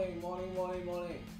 morning, morning, morning.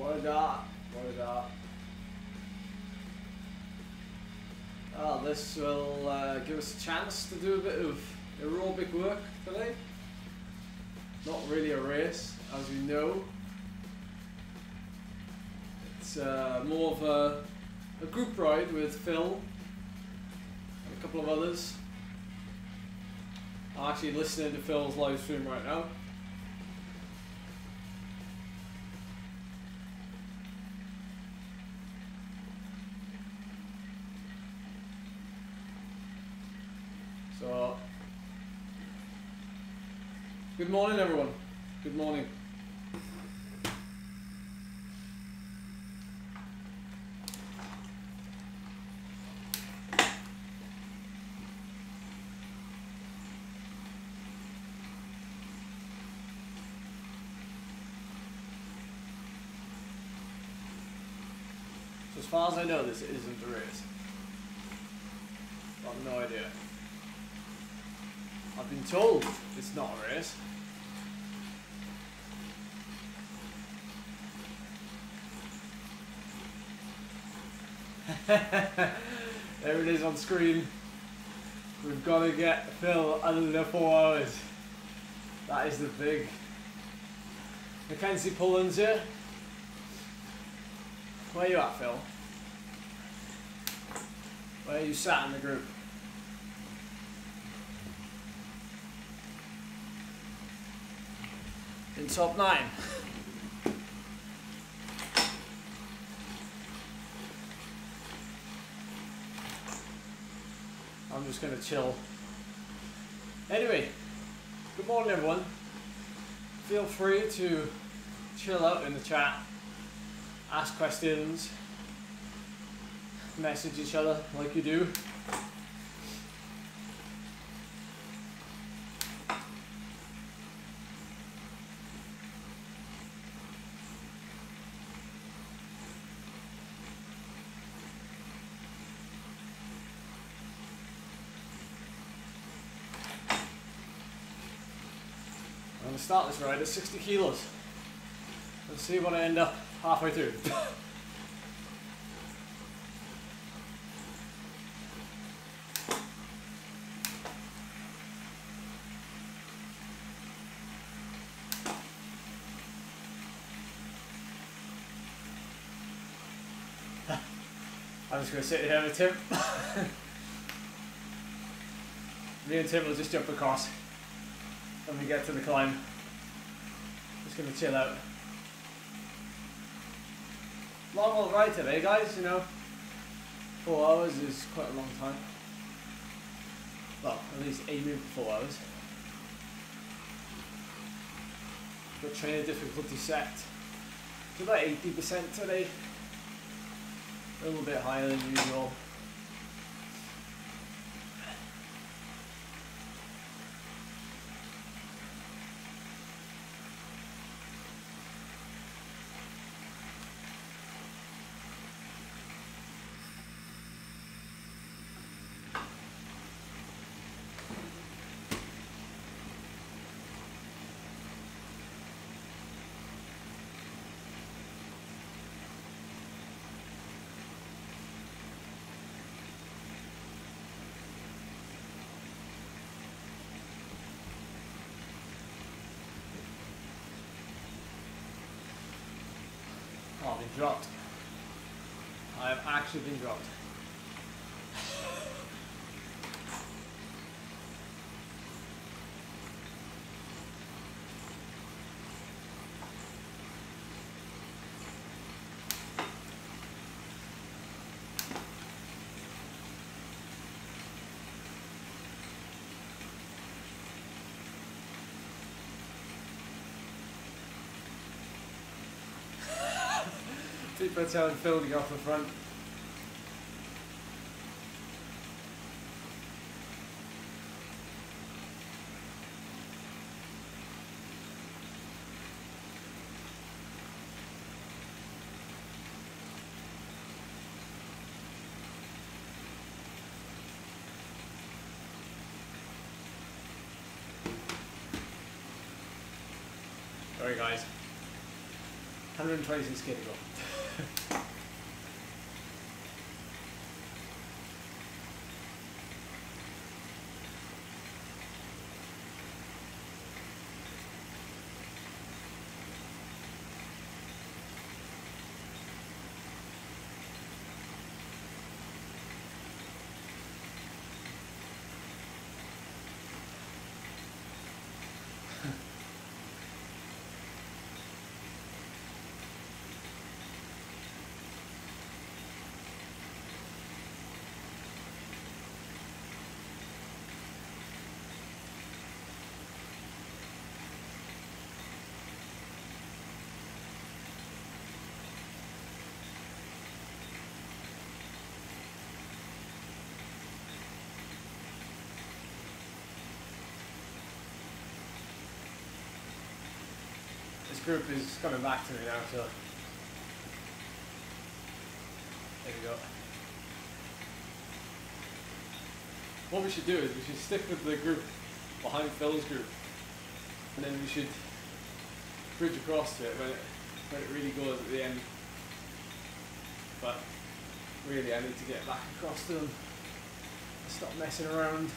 What a dot. What a dot. Well, this will uh, give us a chance to do a bit of aerobic work today. Not really a race, as you know. It's uh, more of a, a group ride with Phil and a couple of others. I'm actually listening to Phil's live stream right now. Good morning, everyone. Good morning. So as far as I know, this isn't a race. I've no idea. I've been told it's not a race. there it is on screen. We've got to get Phil under four hours. That is the big. Mackenzie Pullens here. Where you at, Phil? Where you sat in the group? in top nine. I'm just gonna chill. Anyway, good morning everyone. Feel free to chill out in the chat, ask questions, message each other like you do. Start this ride at 60 kilos. Let's see what I end up halfway through. I'm just going to sit here with Tim. Me and Tim will just jump across when we get to the climb. Just gonna chill out. Long old ride today, guys, you know. Four hours is quite a long time. Well, at least aiming for four hours. Got trainer difficulty set to about 80% today. A little bit higher than usual. Been dropped. I have actually been dropped. People telling Phil to get off the front. Sorry guys. 126 k to go. This group is coming back to me now, so there we go. What we should do is we should stick with the group behind Phil's group, and then we should bridge across to it when it when it really goes at the end. But really, I need to get back across to them. Stop messing around.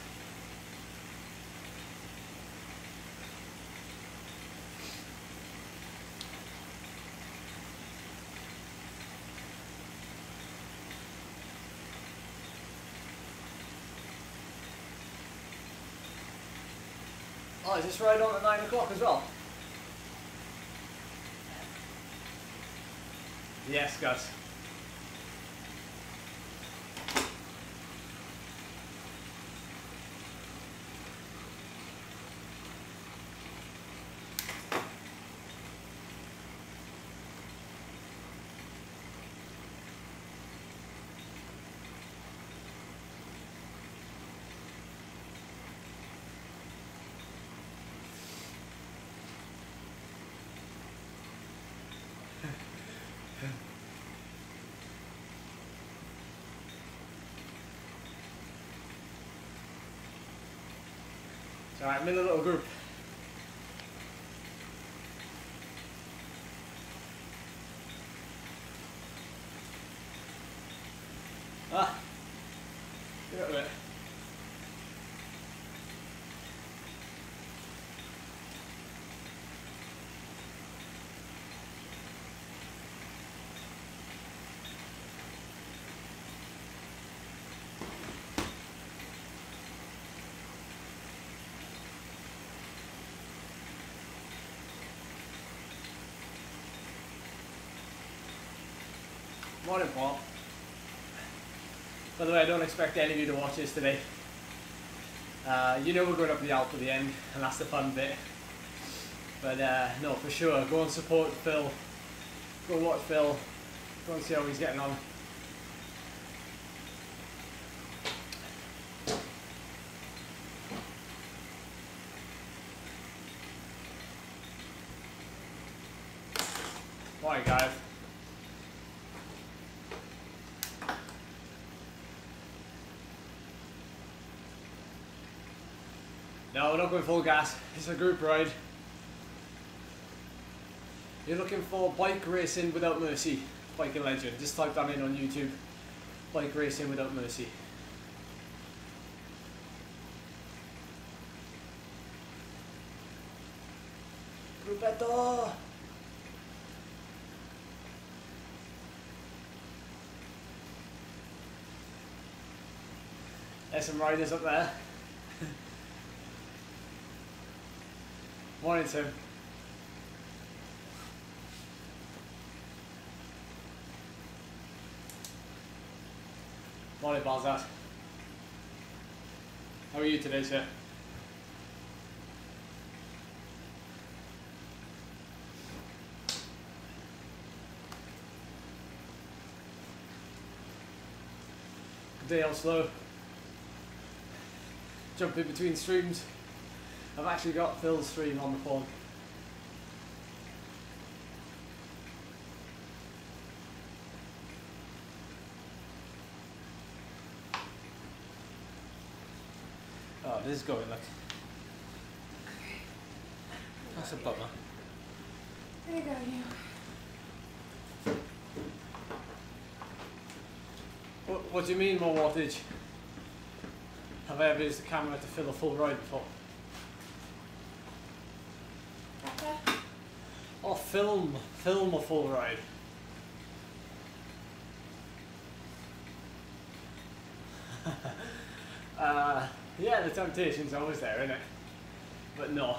Oh, is this right on at 9 o'clock as well? Yes, Gus. All right, I'm in a little group. Morning, Paul. By the way, I don't expect any of you to watch this today. Uh, you know we're going up the Alp at the end, and that's the fun bit. But uh, no, for sure, go and support Phil. Go watch Phil. Go and see how he's getting on. going full gas. It's a group ride. You're looking for Bike Racing Without Mercy, Bike Legend. Just type that in on YouTube. Bike Racing Without Mercy. Gruppetto! There's some riders up there. Morning, Tim. Morning, Balzat. How are you today, sir? Good day, Oslo. Jumping between streams. I've actually got Phil's stream on the phone. Oh, this is going like. That's a bummer. There you go, you. What, what do you mean more wattage? Have I ever used the camera to fill a full ride before? Better? Or film, film a full ride. uh, yeah, the temptation's always there, isn't it? But no.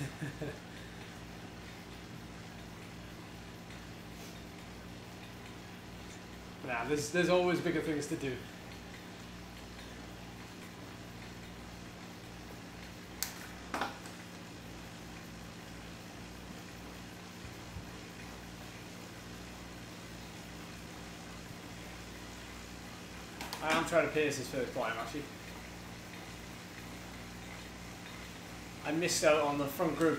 nah, there's, there's always bigger things to do. I am trying to pace his first climb actually. I missed out on the front group.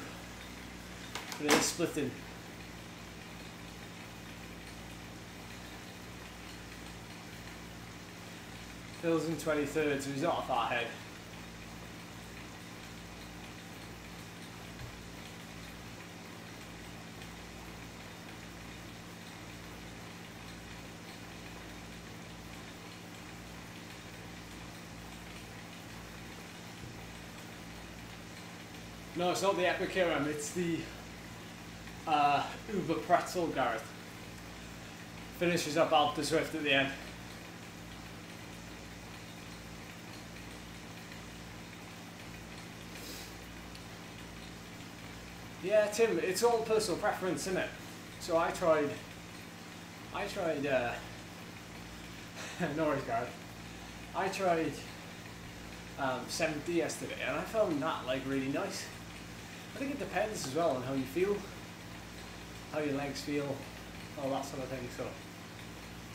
Is splitting. Phil's in 23rd, so he's not a far ahead. No, it's not the Epic RM, it's the uh, Uber Pretzel Gareth. Finishes up Alpe Zwift at the end. Yeah, Tim, it's all personal preference, isn't it? So I tried, I tried, uh, no worries, Gareth. I tried um, 70 yesterday and I found that like really nice. I think it depends as well on how you feel, how your legs feel, all that sort of thing. So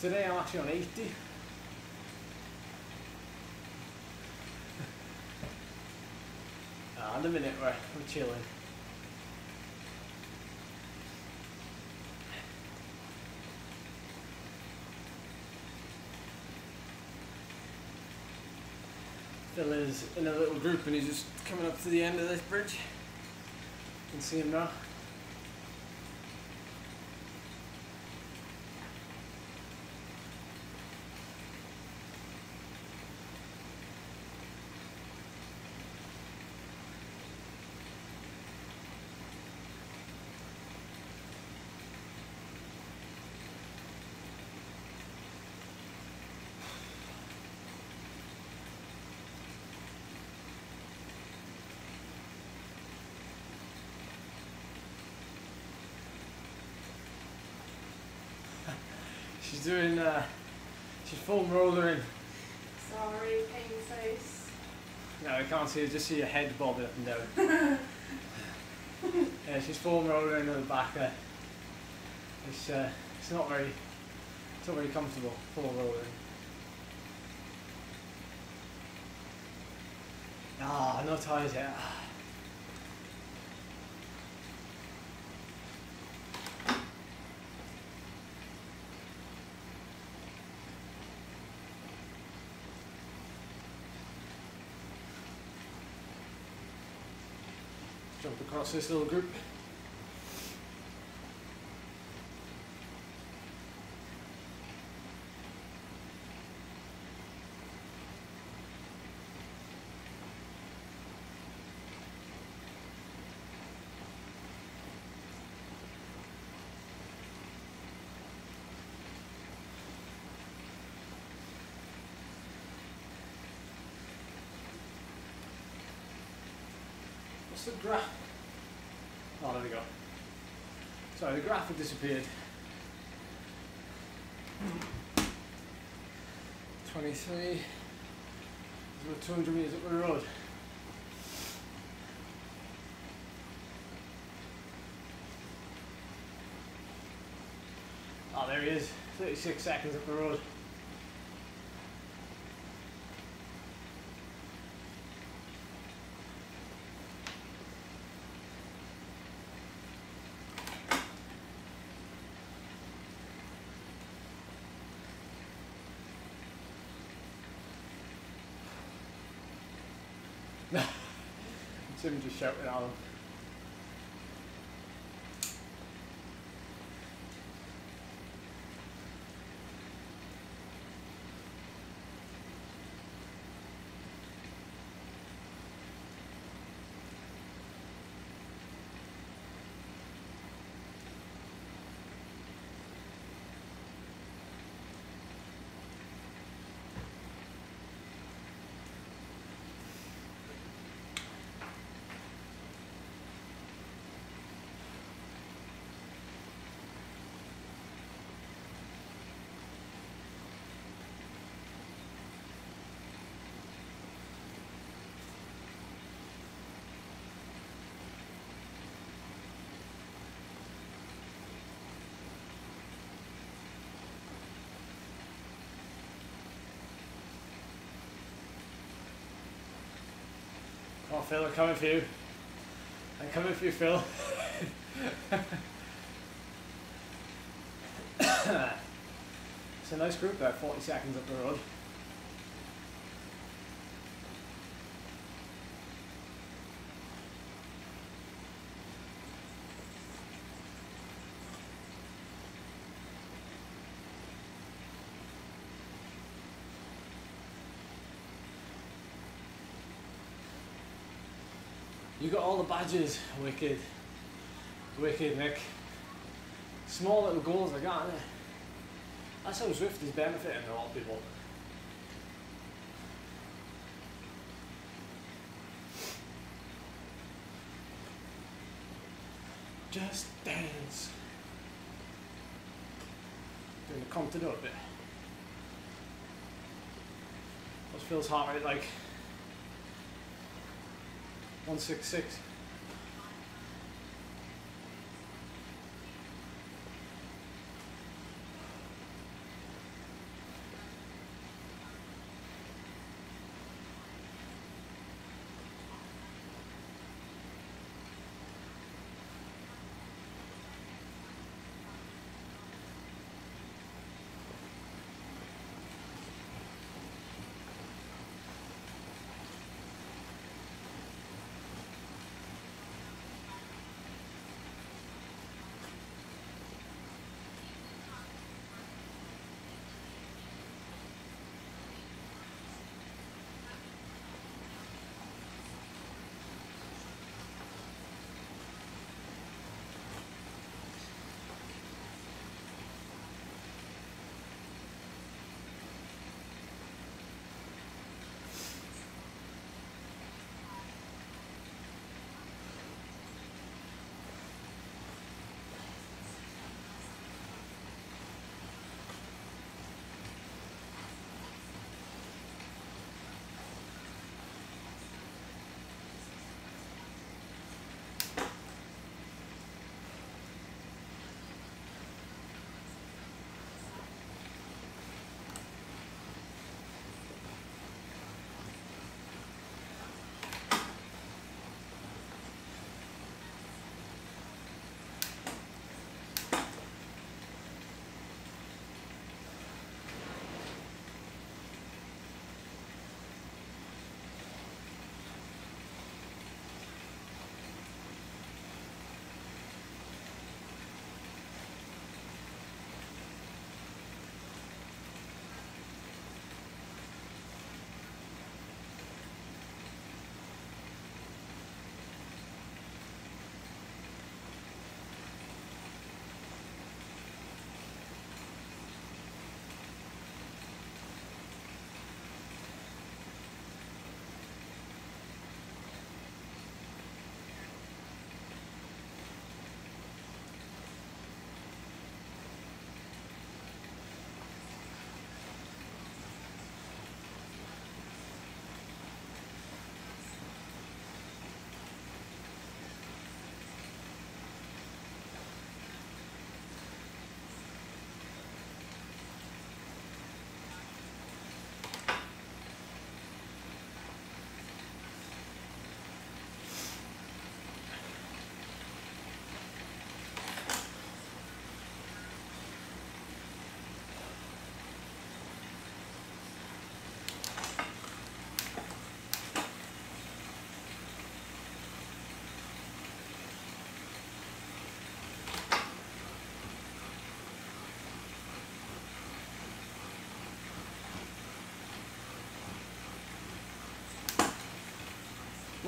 today I'm actually on 80. uh, in a minute we're, we're chilling. Phil is in a little group and he's just coming up to the end of this bridge. Can see him now. She's doing, uh, she's foam rollering. Sorry, pain face. No, I can't see her, just see her head bobbing up and down. yeah, she's foam rollering on the back there. It's, uh, it's not very, it's not very comfortable, foam rolling. Ah, no tires yet. Jump across this little group. What's the graph? Oh, there we go. Sorry, the graphic disappeared. 23. There's about 200 metres up the road. Oh, there he is. 36 seconds up the road. Tim just shouted at Oh, Phil, I'm coming for you. I'm coming for you, Phil. it's a nice group there, 40 seconds up the road. Got all the badges, wicked. Wicked, Nick. Small little goals I got, innit? That's how Zwift is benefiting a lot of people. Just dance. Doing the Compton up a bit. What's Phil's heart rate like? 166.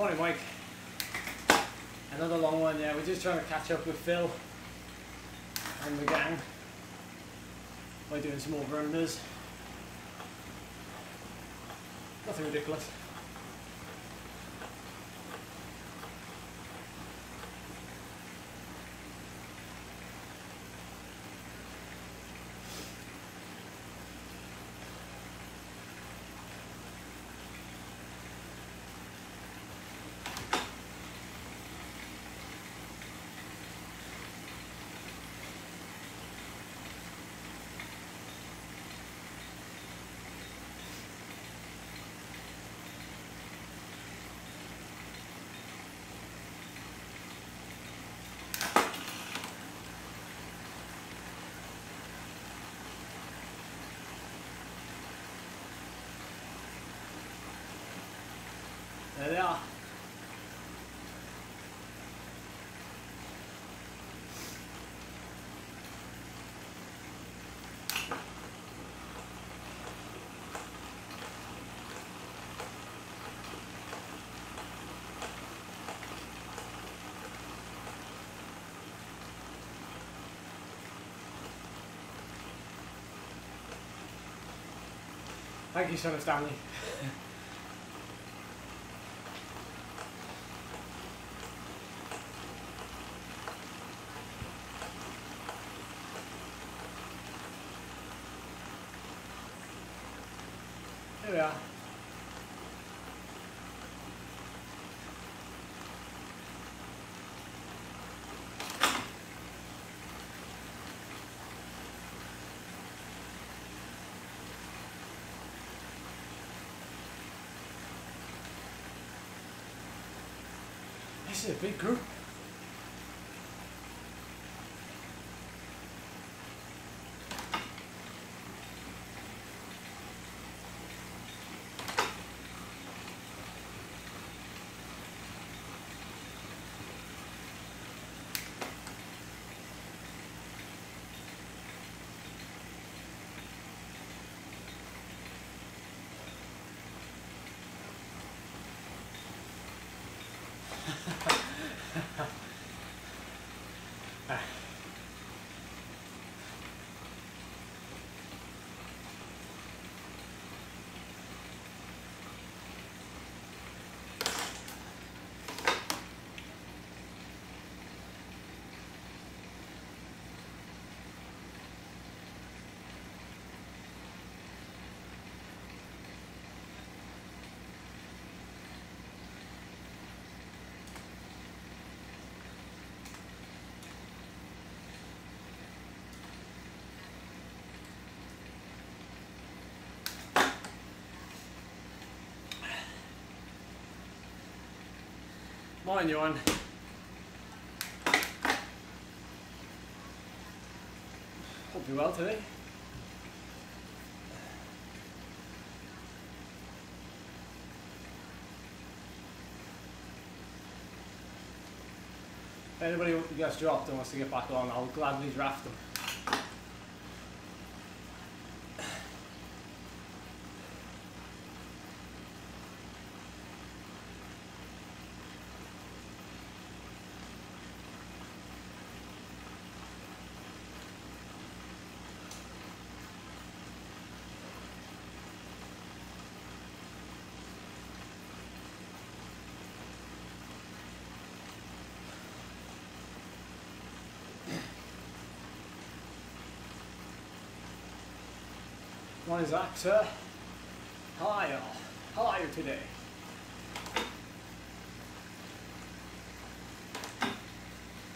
Morning, Mike. Another long one, yeah. We're just trying to catch up with Phil and the gang by doing some more unders. Nothing ridiculous. There they are. Thank you, son of Stanley. We. This is a big group. Morning, Johan. Hope you're well today. If anybody gets dropped and wants to get back on, I'll gladly draft them. Zach, sir. How are you? How are you today?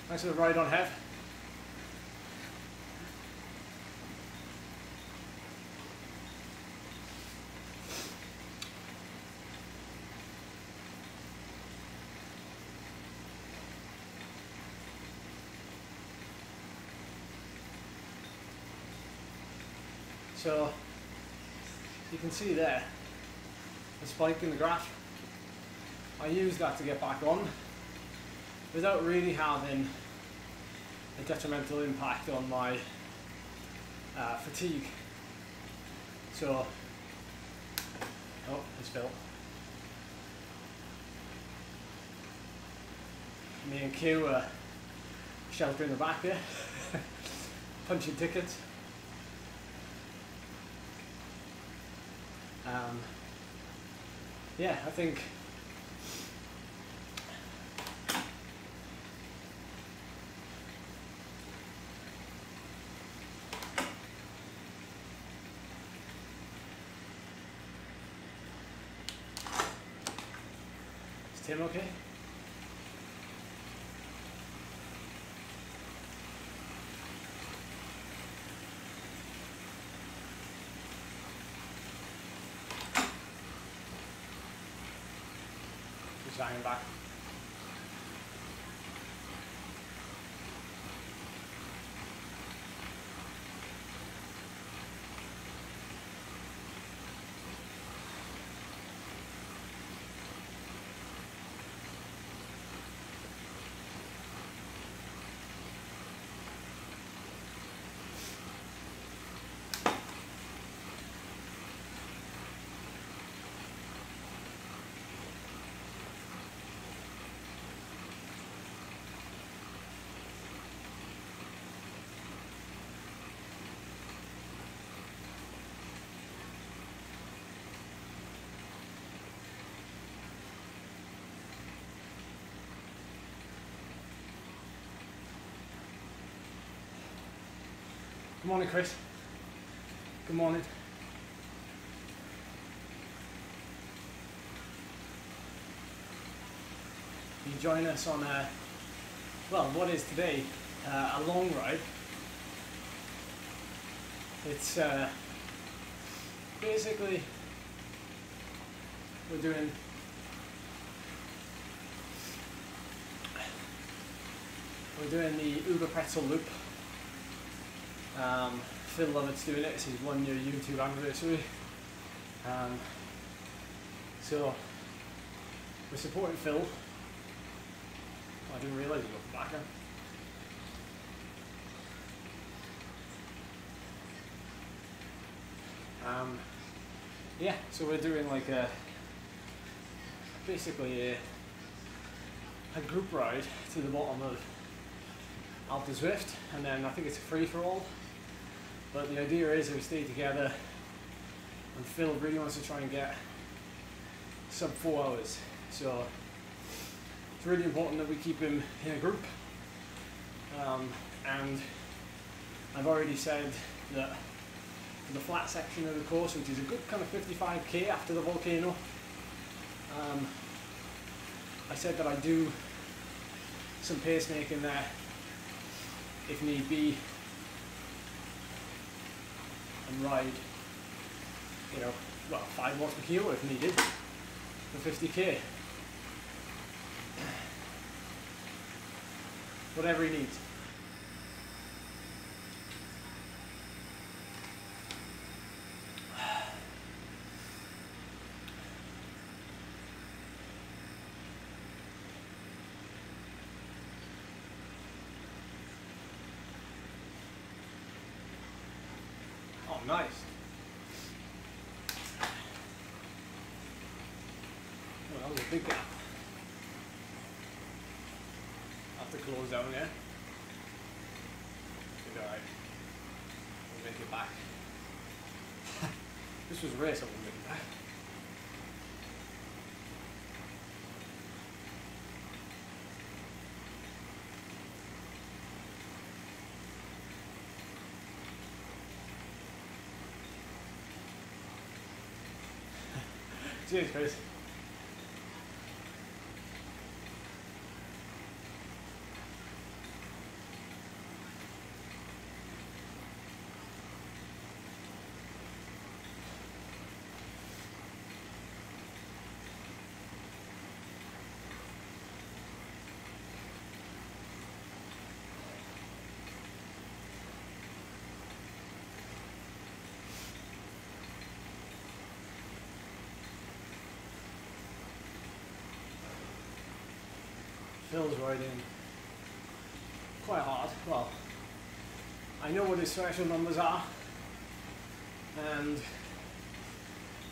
Thanks for the ride on Hev. So you can see there the spike in the graph. I use that to get back on without really having a detrimental impact on my uh, fatigue. So, oh, it's built. me and Q are sheltering the back there, punching tickets. Yeah, I think Is Tim okay? Just hanging back. Good morning, Chris. Good morning. You join us on a, well, what is today uh, a long ride. It's uh, basically we're doing we're doing the Uber Pretzel loop. Um, Phil Lovett's doing it. It's his one year YouTube anniversary. Um, so we're supporting Phil. I didn't realise he the backer. Um, yeah, so we're doing like a basically a, a group ride to the bottom of Alta Zwift, and then I think it's a free for all. But the idea is that we stay together, and Phil really wants to try and get sub four hours. So it's really important that we keep him in a group. Um, and I've already said that for the flat section of the course, which is a good kind of 55k after the volcano, um, I said that I do some pacemaking there if need be and ride, you know, well, 5 watts per kilo if needed for 50k. Whatever he needs. Oh, nice. Oh, that was a big gap. Have to close down there. Should alright. We'll make it back. Will make it. Cheers. Phil's riding quite hard. Well, I know what his threshold numbers are, and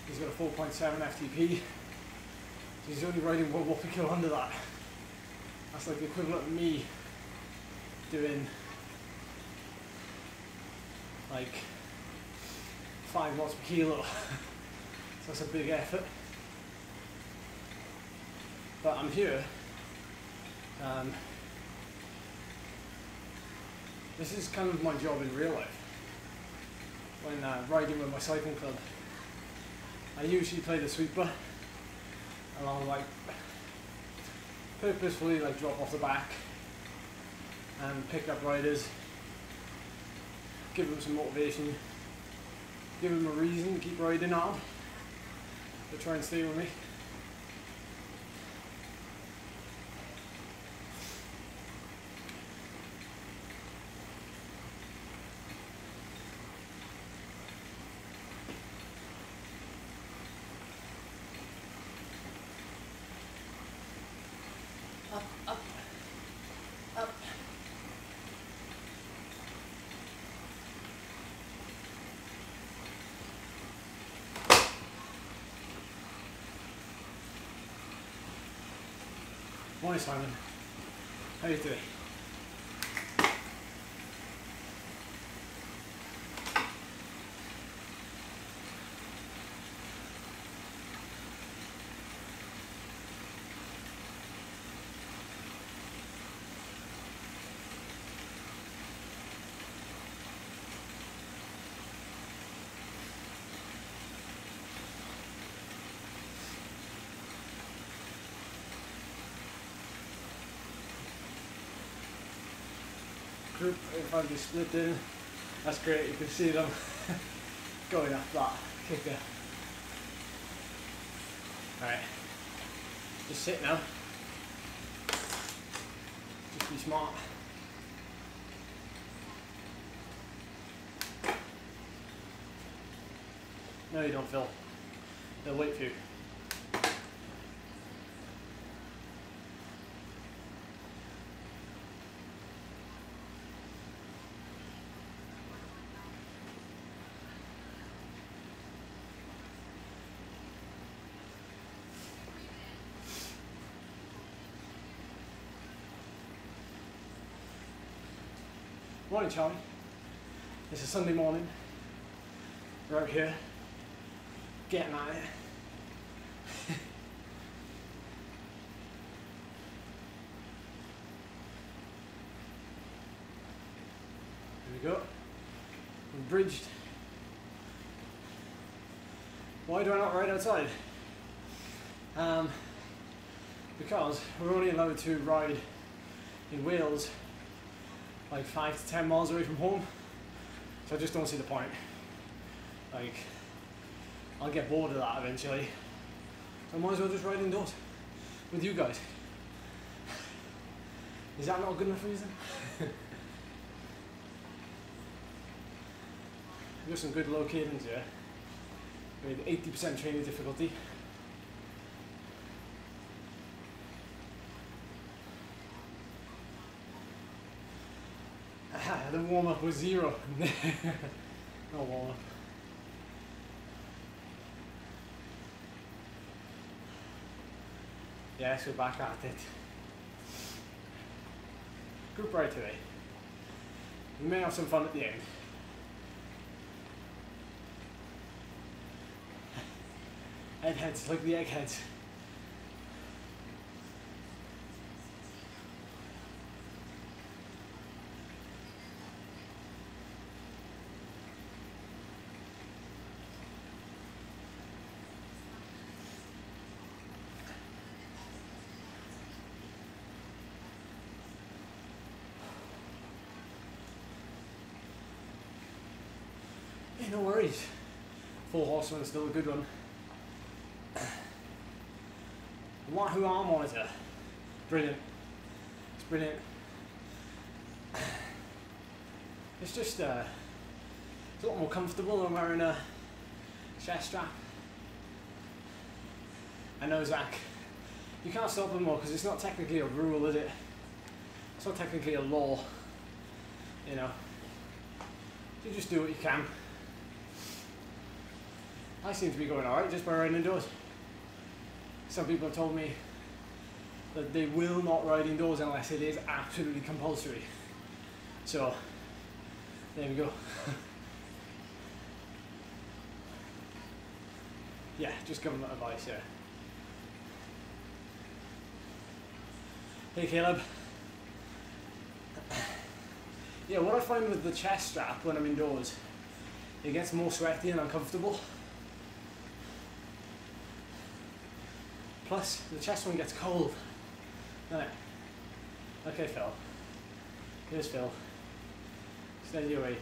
he's got a 4.7 FTP. So he's only riding one kilo under that. That's like the equivalent of me doing like five watts per kilo. so that's a big effort. But I'm here. Um, this is kind of my job in real life. When uh, riding with my cycling club, I usually play the sweeper and I'll like purposefully like drop off the back and pick up riders, give them some motivation, give them a reason to keep riding on, to try and stay with me. Morning, Simon. How are you doing? Group if I be split in. That's great, you can see them going up that kicker. Alright, just sit now. Just be smart. No you don't Phil. They'll wait for you. Morning, Charlie. It's a Sunday morning. We're out here getting at it. Here we go. We're bridged. Why do I not ride outside? Um, because we're only allowed to ride in Wales like five to ten miles away from home. So I just don't see the point. Like, I'll get bored of that eventually. So I might as well just ride indoors with you guys. Is that not a good enough reason? We've got some good low cadence here. With 80% training difficulty. The warm up was zero. no warm up. Yes, we're back at it. Group ride today. We may have some fun at the end. Eggheads, like the eggheads. Yeah, no worries. Is still a good one. Wahoo arm monitor. Brilliant. It's brilliant. It's just uh, it's a lot more comfortable than wearing a chest strap. I know Zach. You can't stop them more because it's not technically a rule, is it? It's not technically a law. You know. You just do what you can. I seem to be going alright just by riding indoors. Some people have told me that they will not ride indoors unless it is absolutely compulsory. So, there we go. yeah, just government advice, yeah. Hey Caleb. Yeah, what I find with the chest strap when I'm indoors, it gets more sweaty and uncomfortable. Plus, the chest one gets cold. Right. Okay, Phil. Here's Phil. Your way.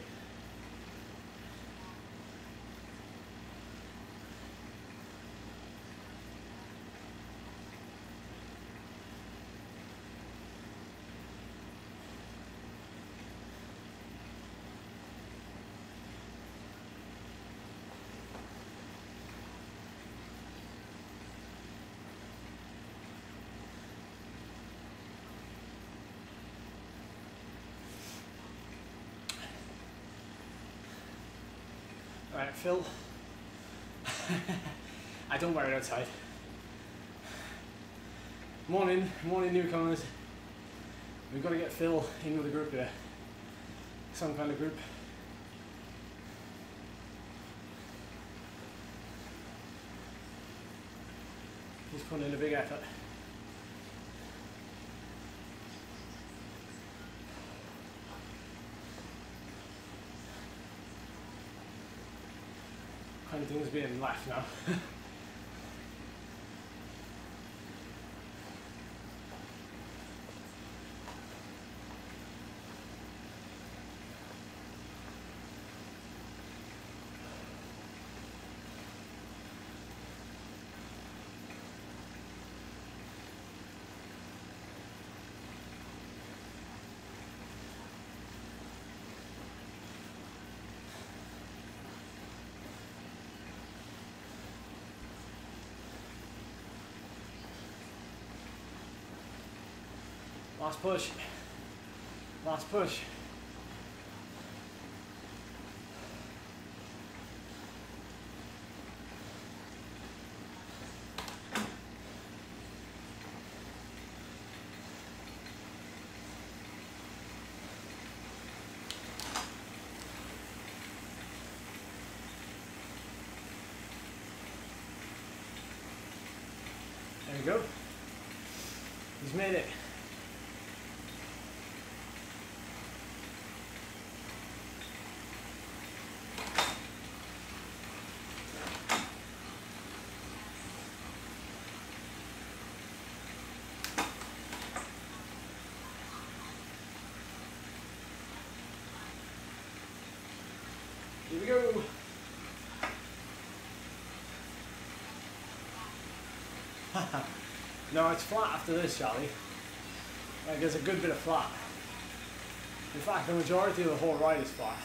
Phil. I don't wear it outside. Morning, morning newcomers. We've got to get Phil in with a group here. Some kind of group. He's putting in a big effort. Kind of things being left now. Last push. Last push. There we go. He's made it. Here we go. no, it's flat after this, Charlie. Like, there's a good bit of flat. In fact, the majority of the whole ride is flat.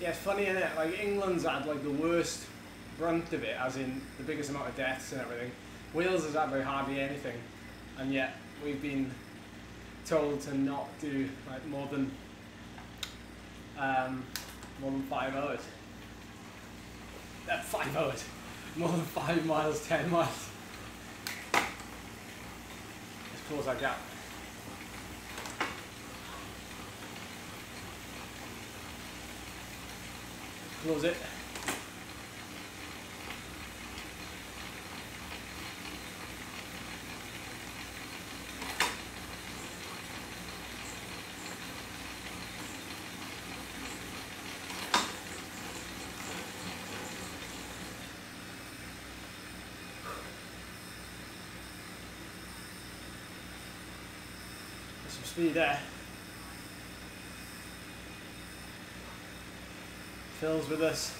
Yeah, it's funny, isn't it? Like England's had like the worst brunt of it, as in the biggest amount of deaths and everything. Wales has had like hardly anything, and yet we've been told to not do like more than um, more than five hours. Uh, five hours, more than five miles, ten miles. Let's close that gap. Close it. Some speed there. Phil's with us.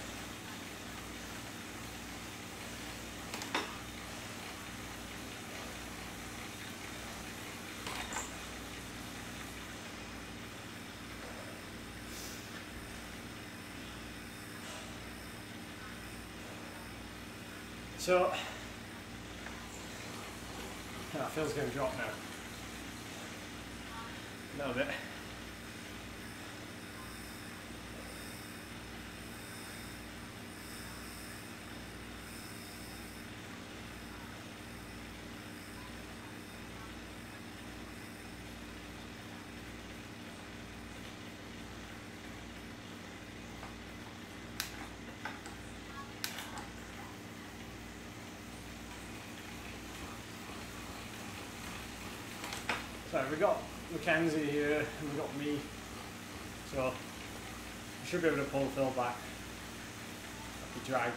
So, oh, Phil's going to drop now. A little bit. So we've got Mackenzie here and we've got me. So I should be able to pull Phil back. The drag.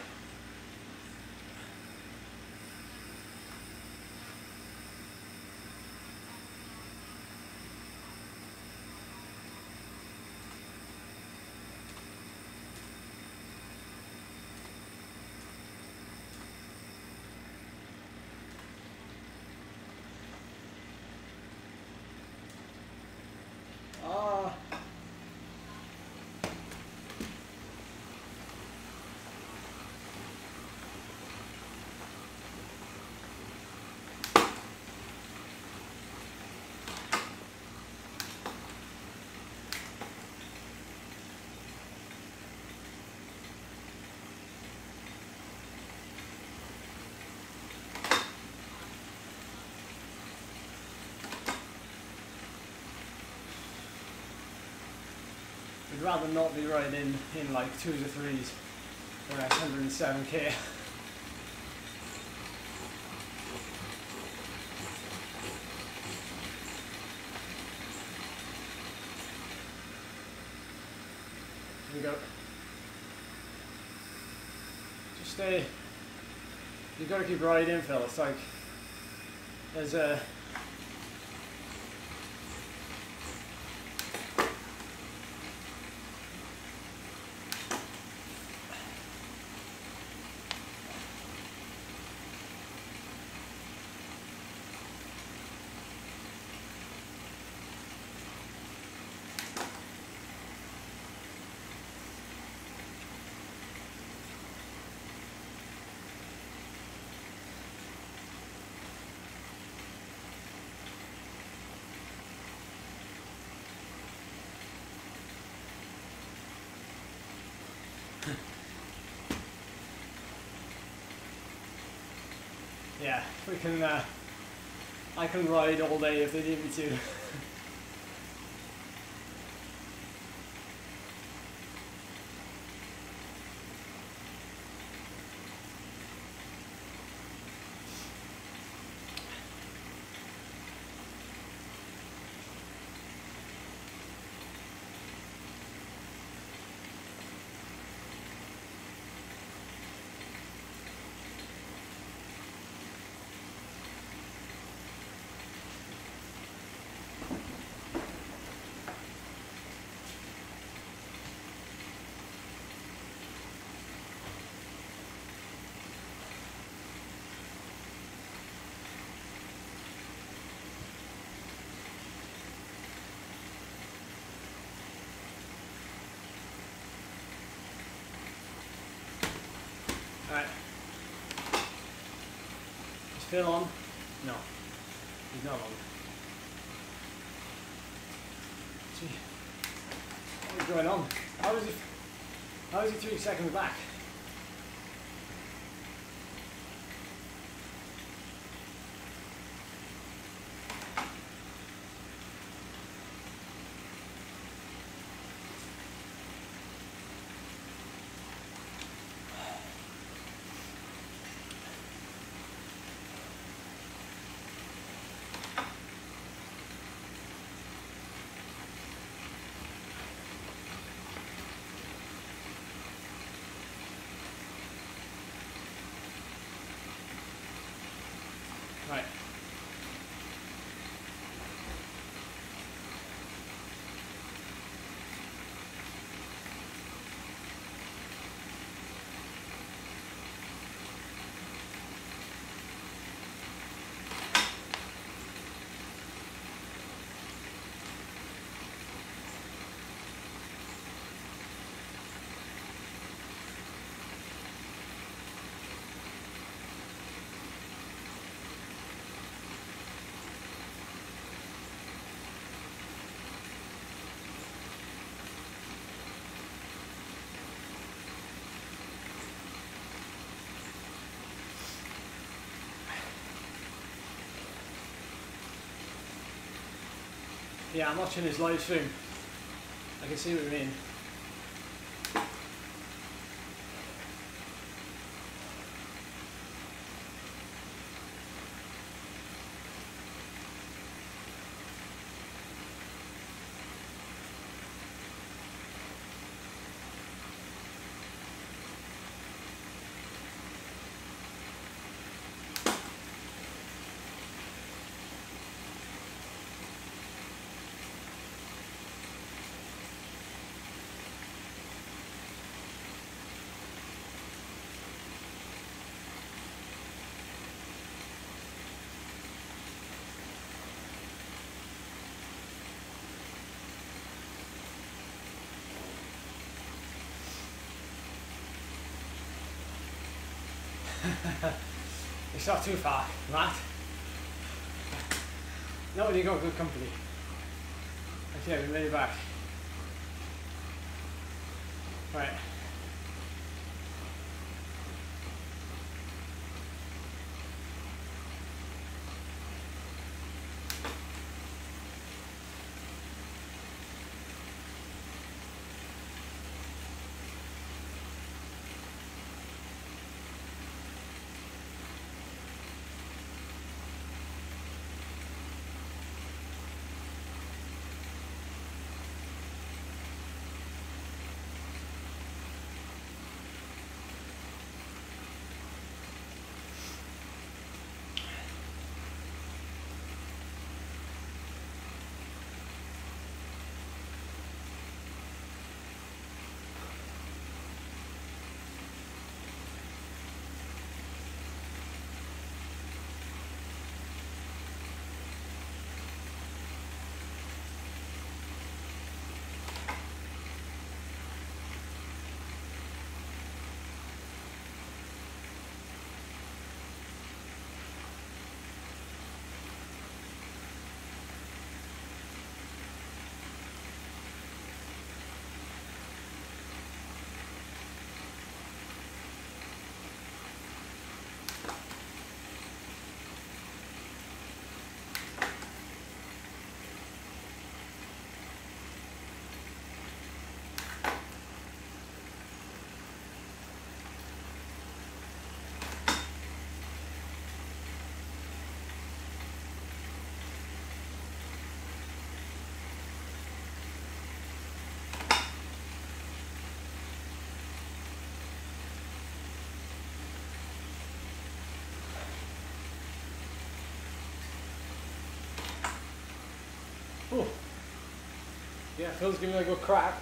Rather not be riding in like twos or threes when it's 107k. Here we go. Just stay. You gotta keep riding, Phil. It's like there's a Yeah, we can. Uh, I can ride all day if they need me to. On? No. He's not on. Gee. What is going on? How is he how is he three seconds back? Right. Yeah, I'm watching his live stream. I can see what you mean. it's not too far, right? Not when you got good company. Okay, we're ready back. Oh. Yeah, Phil's giving it a good crack.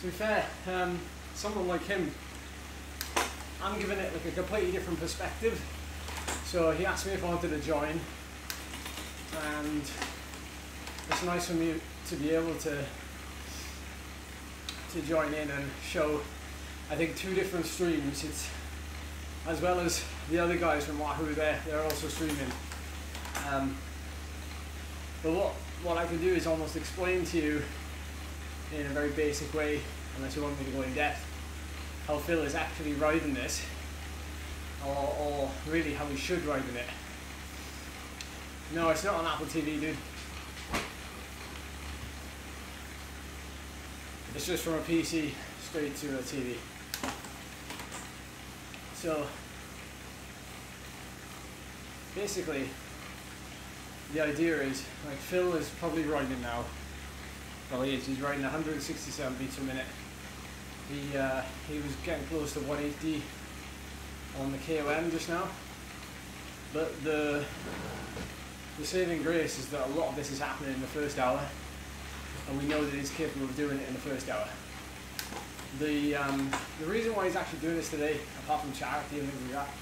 To be fair, um, someone like him, I'm giving it like a completely different perspective. So he asked me if I wanted to join, and it's nice for me to be able to to join in and show. I think two different streams. It's as well as the other guys from Wahoo. There, they're also streaming. Um, but what, what I can do is almost explain to you in a very basic way, unless you want me to go in depth, how Phil is actually riding this, or, or really how he should ride in it. No, it's not on Apple TV, dude. It's just from a PC straight to a TV. So, basically, the idea is like Phil is probably riding now. Well, he is. He's riding 167 beats a minute. He uh, he was getting close to 180 on the KOM just now. But the the saving grace is that a lot of this is happening in the first hour, and we know that he's capable of doing it in the first hour. The um, the reason why he's actually doing this today, apart from charity and things like that,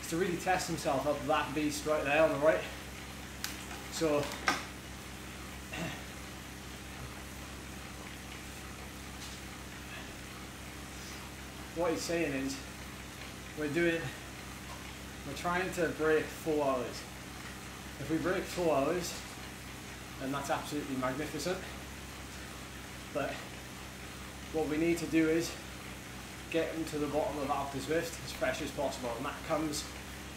is to really test himself up that beast right there on the right. So what he's saying is we're doing we're trying to break four hours. If we break four hours, then that's absolutely magnificent. But what we need to do is get him to the bottom of Alpe Zwift as fresh as possible, and that comes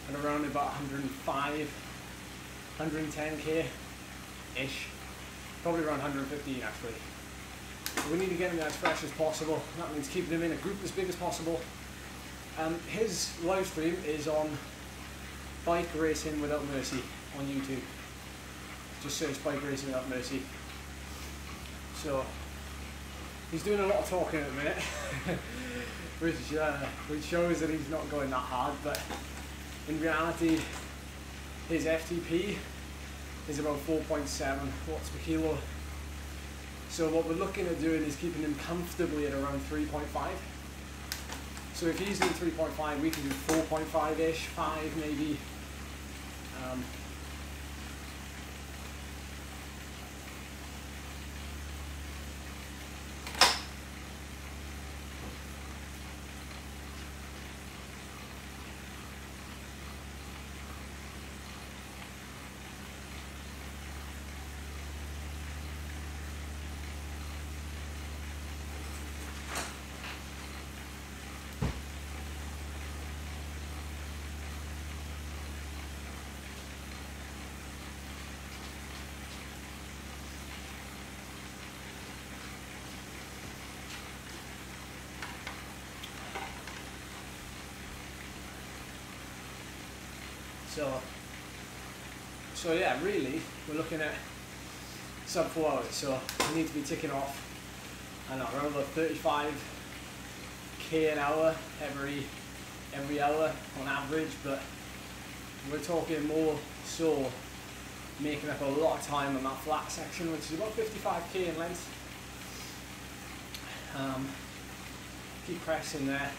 at around about 105, 110k ish, probably around 115 actually. So we need to get him as fresh as possible. That means keeping him in a group as big as possible. Um, his live stream is on Bike Racing Without Mercy on YouTube. Just search Bike Racing Without Mercy. So he's doing a lot of talking at the minute, which uh, which shows that he's not going that hard. But in reality, his FTP is about 4.7 watts per kilo. So what we're looking at doing is keeping him comfortably at around 3.5. So if he's doing 3.5, we can do 4.5-ish, 5 maybe. Um, So, so yeah, really, we're looking at sub four hours. So we need to be ticking off, I know, around about 35 k an hour every every hour on average. But we're talking more so making up a lot of time on that flat section, which is about 55k in length. Um, keep pressing there.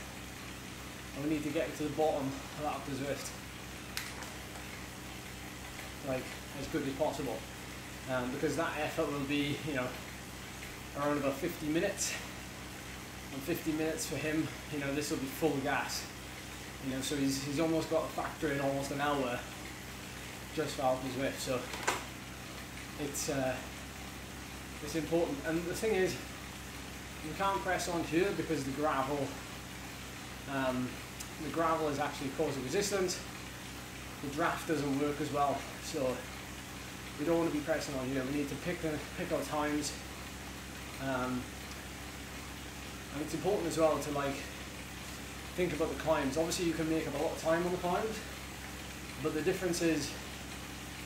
And we need to get to the bottom of that Zwift like as good as possible. Um, because that effort will be you know around about 50 minutes. And 50 minutes for him you know this will be full gas. You know so he's, he's almost got a factor in almost an hour just for Alpe Zwift so it's uh, it's important. And the thing is you can't press on here because the gravel um, the gravel is actually causing resistance. The draft doesn't work as well. So we don't want to be pressing on here. We need to pick the, pick our times. Um, and it's important as well to like think about the climbs. Obviously you can make up a lot of time on the climbs, but the difference is,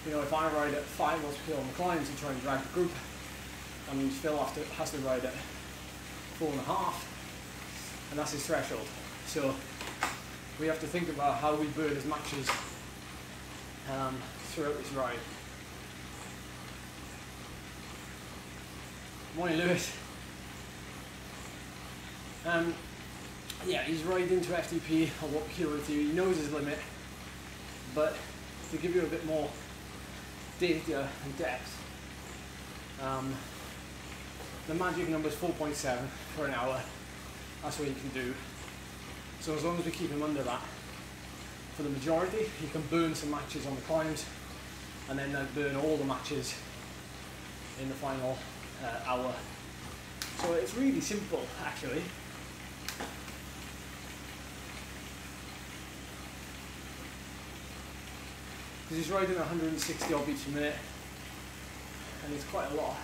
you know, if I ride at five miles per on the climbs and try and drag the group, I mean Phil has to, has to ride at four and a half, and that's his threshold. So we have to think about how we burn as much as um, throughout this ride. Morning, Lewis. Um, yeah, he's riding into FTP or what kilo to He knows his limit, but to give you a bit more data and depth, um, the magic number is 4.7 for an hour. That's what you can do. So as long as we keep him under that, for the majority. You can burn some matches on the climbs and then they burn all the matches in the final uh, hour. So it's really simple actually. Because he's riding 160 odd beats per minute and it's quite a lot.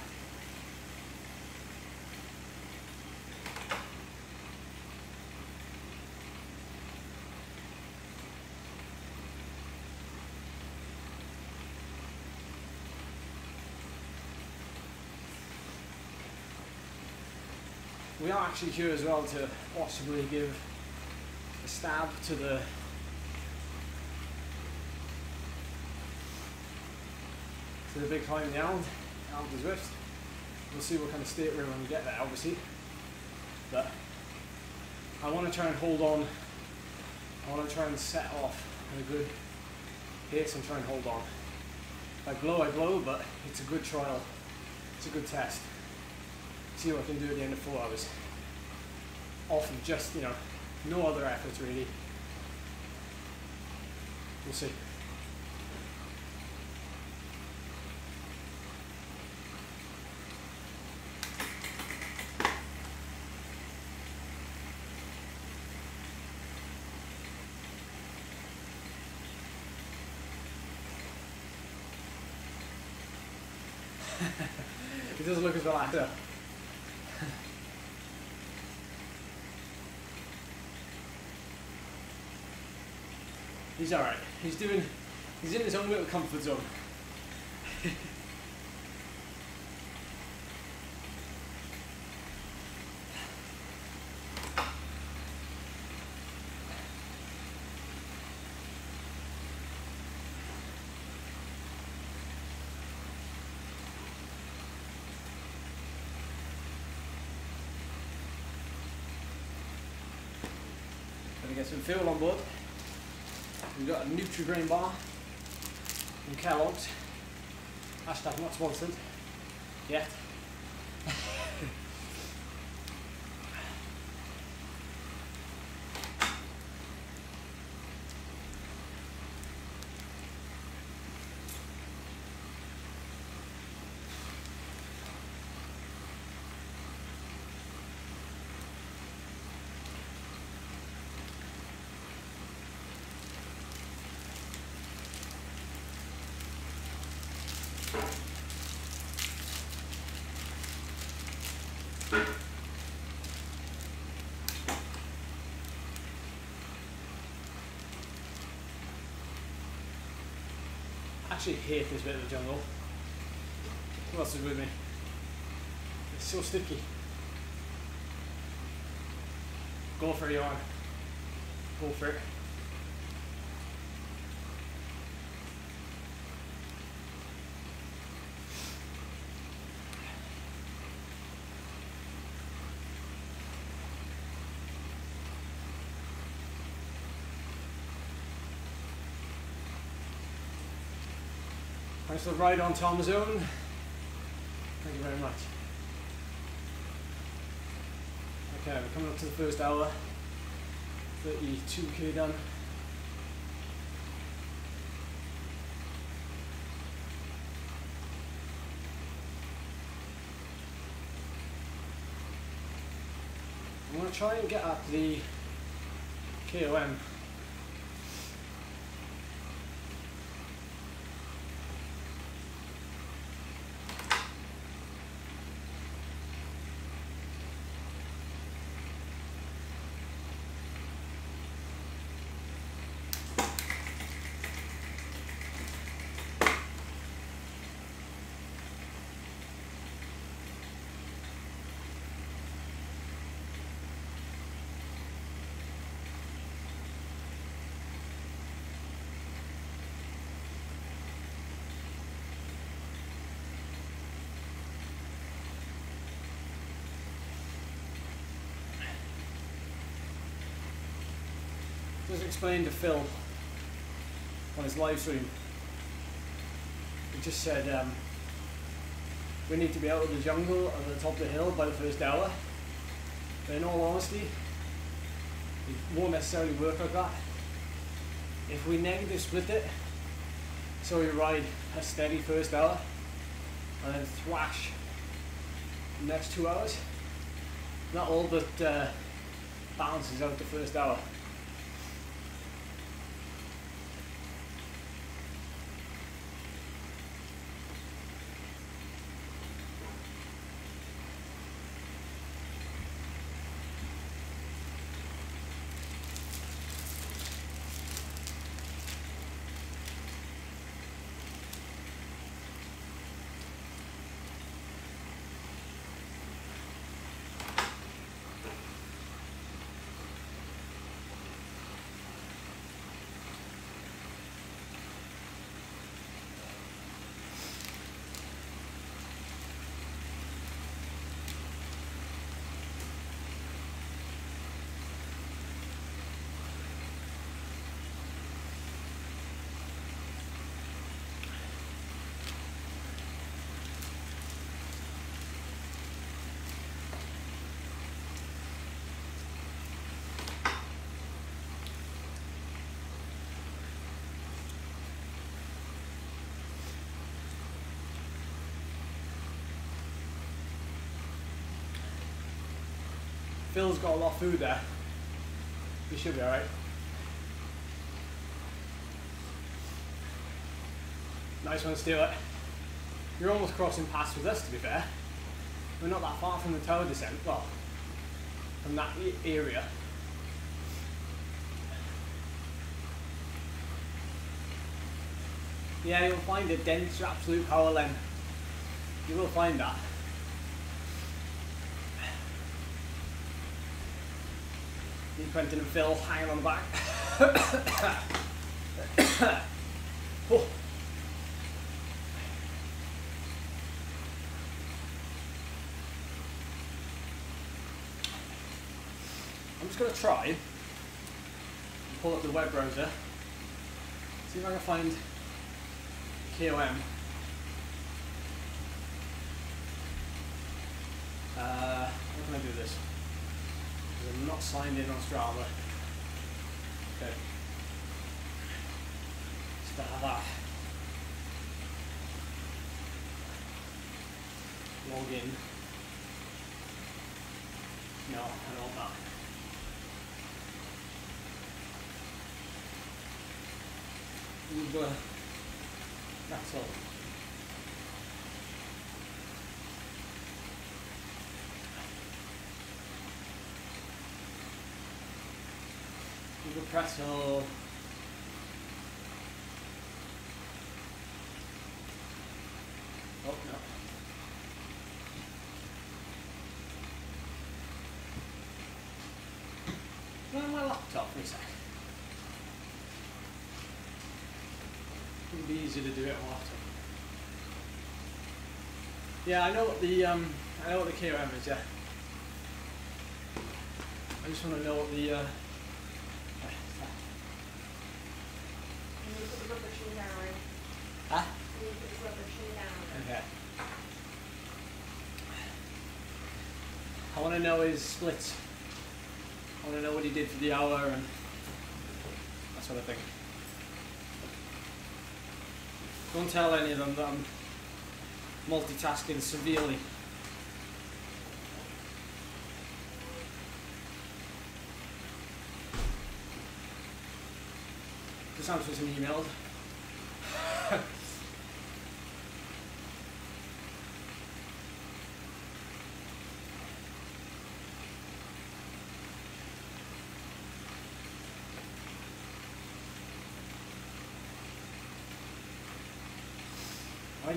We are actually here as well to possibly give a stab to the to the big climb in the Island, Zwift. We'll see what kind of state we're in when we get there, obviously. But I want to try and hold on. I want to try and set off at a good pace and try and hold on. I blow, I blow, but it's a good trial. It's a good test. See what I can do at the end of four hours. Off of just, you know, no other efforts really. We'll see. he doesn't look as relaxed. He's alright. He's doing, he's in his own little comfort zone. Get some fuel on board. We've got a Nutri-Grain bar from Kellogg's. Hashtag not sponsored yet. Actually hate this bit of the jungle. Who else is with me? It's so sticky. Go for it, Johan. Go for it. Thanks for the ride on Tom's own. Thank you very much. Okay, we're coming up to the first hour. 32k done. I'm going to try and get at the KOM just explained to Phil on his live stream. He just said um, we need to be out of the jungle at the top of the hill by the first hour. But in all honesty, it won't necessarily work like that. If we negative split it, so we ride a steady first hour and then thrash the next two hours, not all but uh, balances out the first hour. Phil's got a lot of food there. He should be alright. Nice one, Stuart. You're almost crossing paths with us, to be fair. We're not that far from the tower descent. Well, from that area. Yeah, you'll find a dense absolute power line. You will find that. Me, Quentin and Phil hanging on the back. oh. I'm just going to try and pull up the web browser, see if I can find KOM. Uh, how can I do this? 'Cause I'm not signed in on Strava. Okay. That. Log in. No, I don't that. Uber. That's all. Pretzel. Oh no. Where's my laptop for a sec? It'd be easy to do it on. Yeah, I know what the um, I know what the KOM is. Yeah. I just want to know what the. Uh, You need to put the rubber tree down. ah. You need to put the rubber tree down. Okay. I want to know his splits. I want to know what he did for the hour and that sort of thing. Don't tell any of them that I'm multitasking severely. Just answer some emails.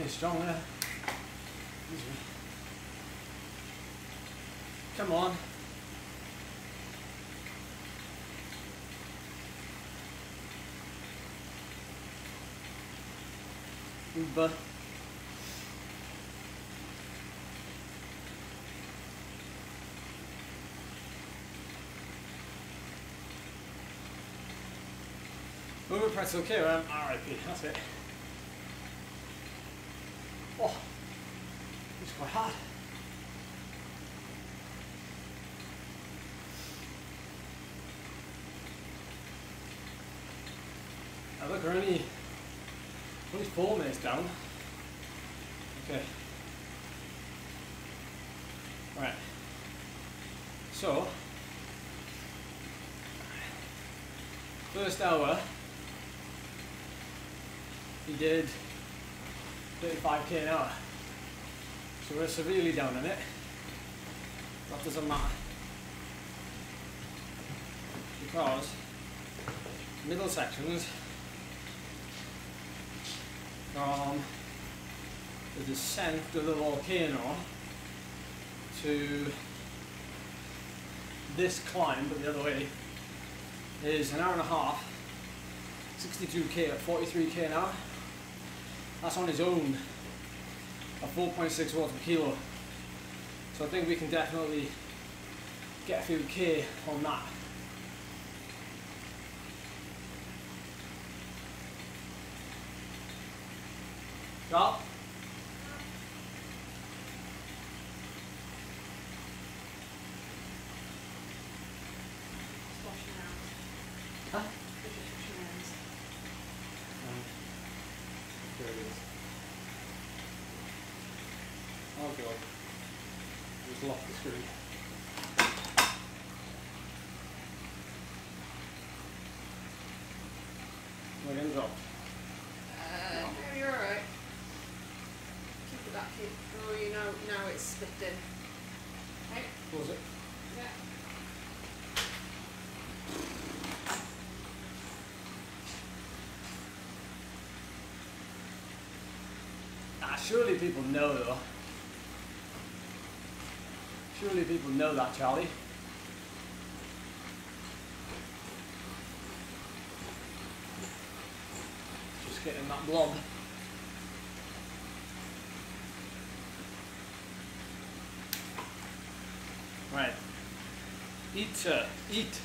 Oh, you're strong there. Come on. Uber. Uber pretzel okay, um, RIP, that's it. Oh, it's quite hard. Now look, we're only, only four minutes down. Okay. Right. So, first hour, he did 35k an hour. So we're severely down on it. That doesn't matter. Because middle sections from the descent of the volcano to this climb, but the other way, is an hour and a half, 62k at 43k an hour. That's on his own at 4.6 watts per kilo. So I think we can definitely get a few K on that. Drop. Just wash your hands. Huh? Just wash your hands. There it is. Oh god. Just locked the screen. We're getting dropped. Uh, no, you're alright. Keep it back here. Oh, you know, now it's slipped in. Right? Was it? Yeah. Ah, surely people know though. Surely people know that, Charlie. Just getting that blob. Right. Eat. Eat.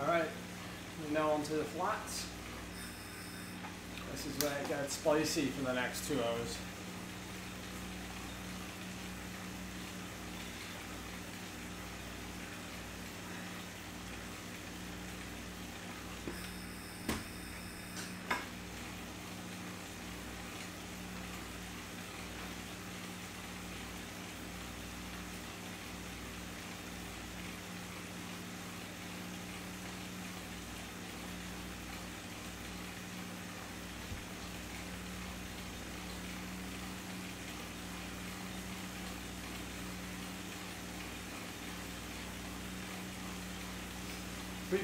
Alright, onto the flats. This is where it gets spicy for the next two hours.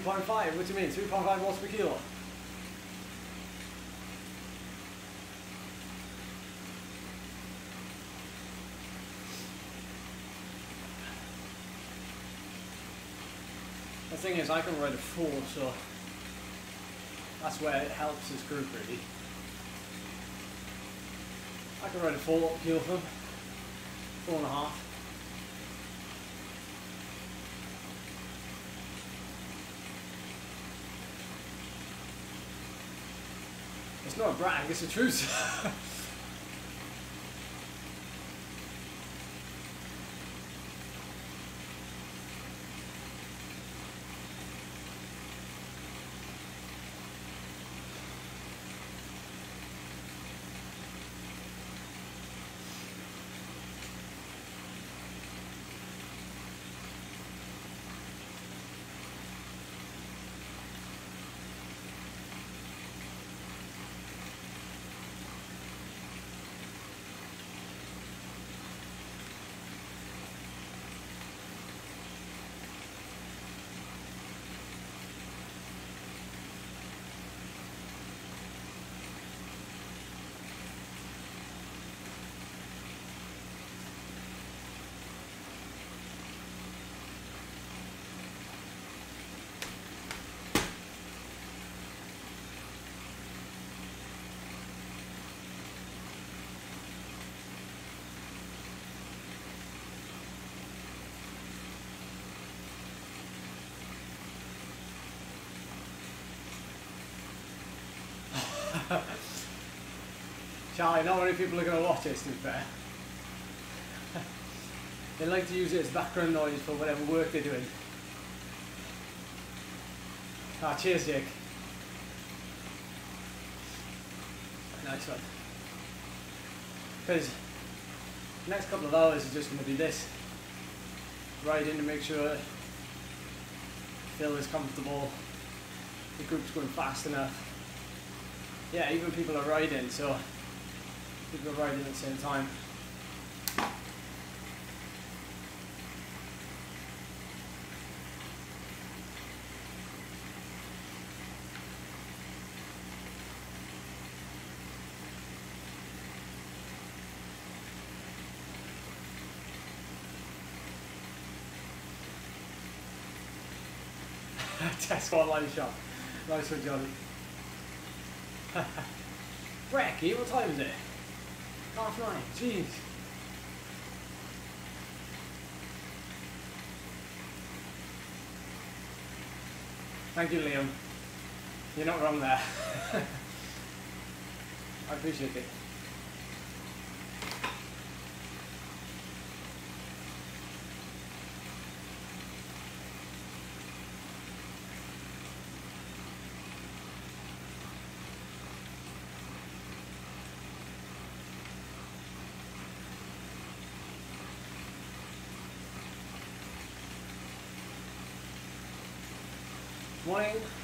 Three point five, what do you mean? Three point five watts per kilo? The thing is I can ride a four, so that's where it helps this group really. I can ride a four kilo from four and a half. It's not a brag, it's the truth. Charlie, not many people are going to watch this, to be fair. They like to use it as background noise for whatever work they're doing. Ah, cheers, Jake. Nice one. Because next couple of hours is just going to be this. Riding to make sure Phil is comfortable, the group's going fast enough. Yeah, even people are riding, so people are riding at the same time. That's Tesco online shop. Nice one, Johnny. Brecky, what time is it? Half nine. Jeez. Thank you, Liam. You're not wrong there. I appreciate it.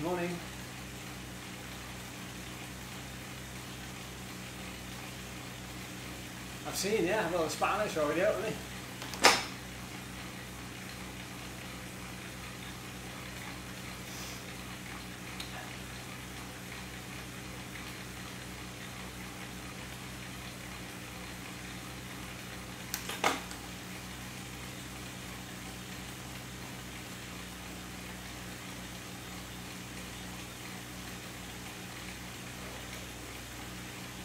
Morning. I've seen, yeah, a little Spanish already, haven't they?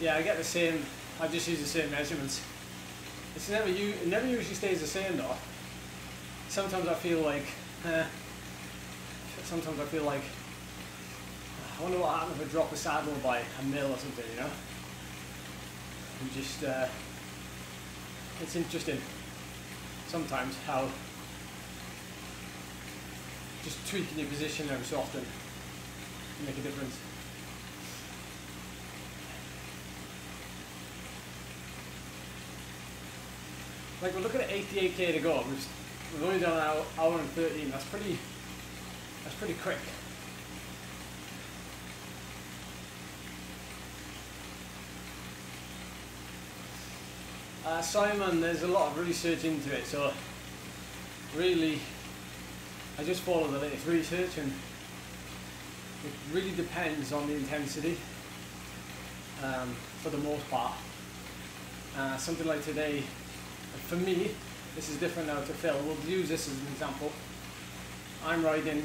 Yeah, I get the same. I just use the same measurements. It's never you. It never usually stays the same though. Sometimes I feel like. Eh, sometimes I feel like. I wonder what happens if I drop a saddle by a mil or something. You know. And just. Uh, it's interesting. Sometimes how. Just tweaking your position every so often can make a difference. Like we're looking at 88k to go. We've, only done an hour, hour and 13. That's pretty. That's pretty quick. Uh, Simon, there's a lot of research into it, so really, I just follow the latest research, and it really depends on the intensity. Um, for the most part, uh, something like today for me, this is different now to Phil. We'll use this as an example. I'm riding,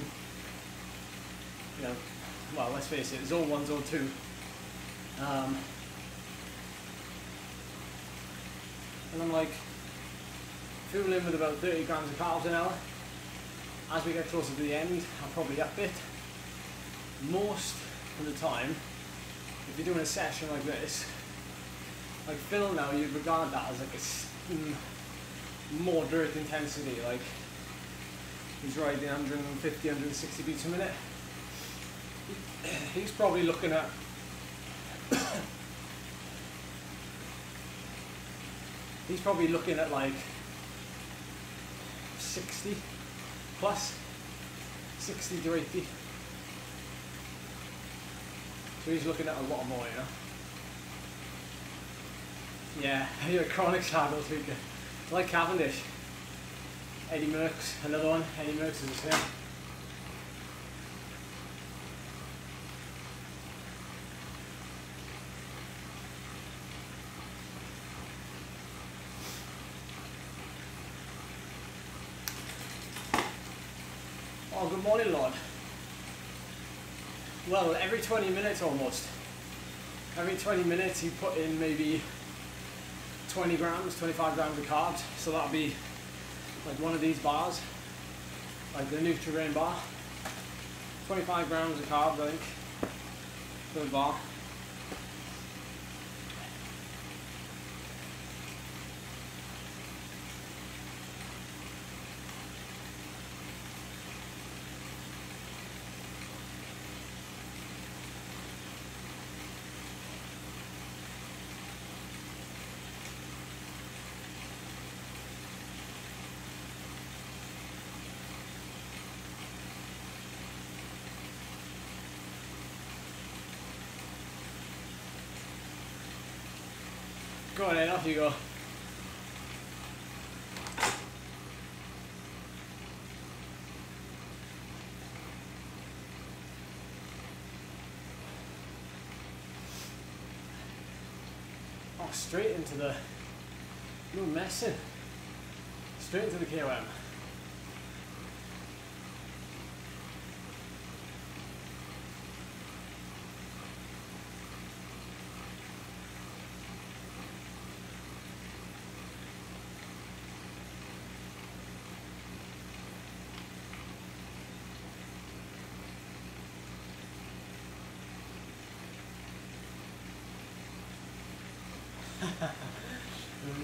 you know, well, let's face it, zone one, zone two. Um, and I'm like fueling with about 30 grams of carbs an hour. As we get closer to the end, I'll probably up it. Most of the time, if you're doing a session like this, like Phil now, you'd regard that as like a moderate intensity, like he's riding 150, 160 beats a minute. He's probably looking at he's probably looking at like 60 plus 60 to 80 so he's looking at a lot more you know yeah, you're a chronic saddle tweaker. Like Cavendish. Eddie Merckx, another one. Eddie Merckx is the same. Oh, good morning, Lord. Well, every 20 minutes almost. Every 20 minutes you put in maybe 20 grams, 25 grams of carbs. So that'll be like one of these bars, like the Nutrigrain bar. 25 grams of carbs, I think, per bar. On then, off you go. Oh, straight into the, no messing. Straight into the KOM.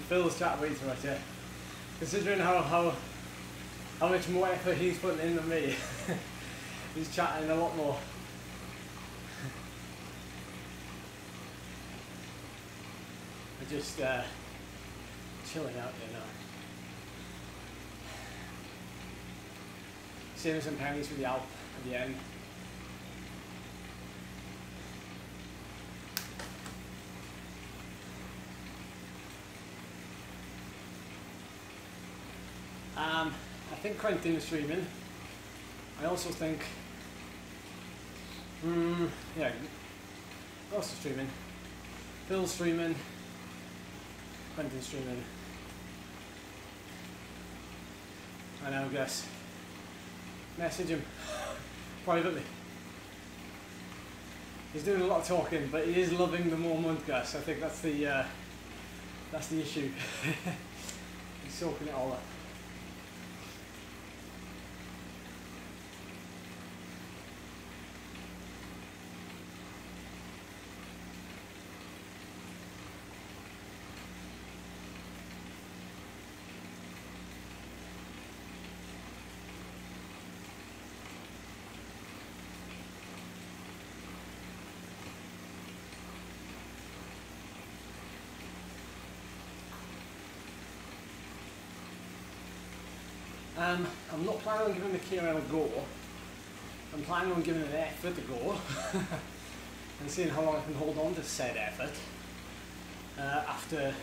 Phil's chat way too much, yeah. Considering how how how much more effort he's putting in than me, he's chatting a lot more. We're just uh, chilling out here now. Saving some pennies for the Alp at the end. Um, I think Quentin is streaming. I also think, mm, yeah, also streaming. Phil's streaming. Quentin's streaming. I now guess message him privately. He's doing a lot of talking, but he is loving the more Mudgas. I think that's the uh, that's the issue. He's soaking it all up. Um, I'm not planning on giving the KRL a go. I'm planning on giving an effort a go and seeing how long I can hold on to said effort uh, after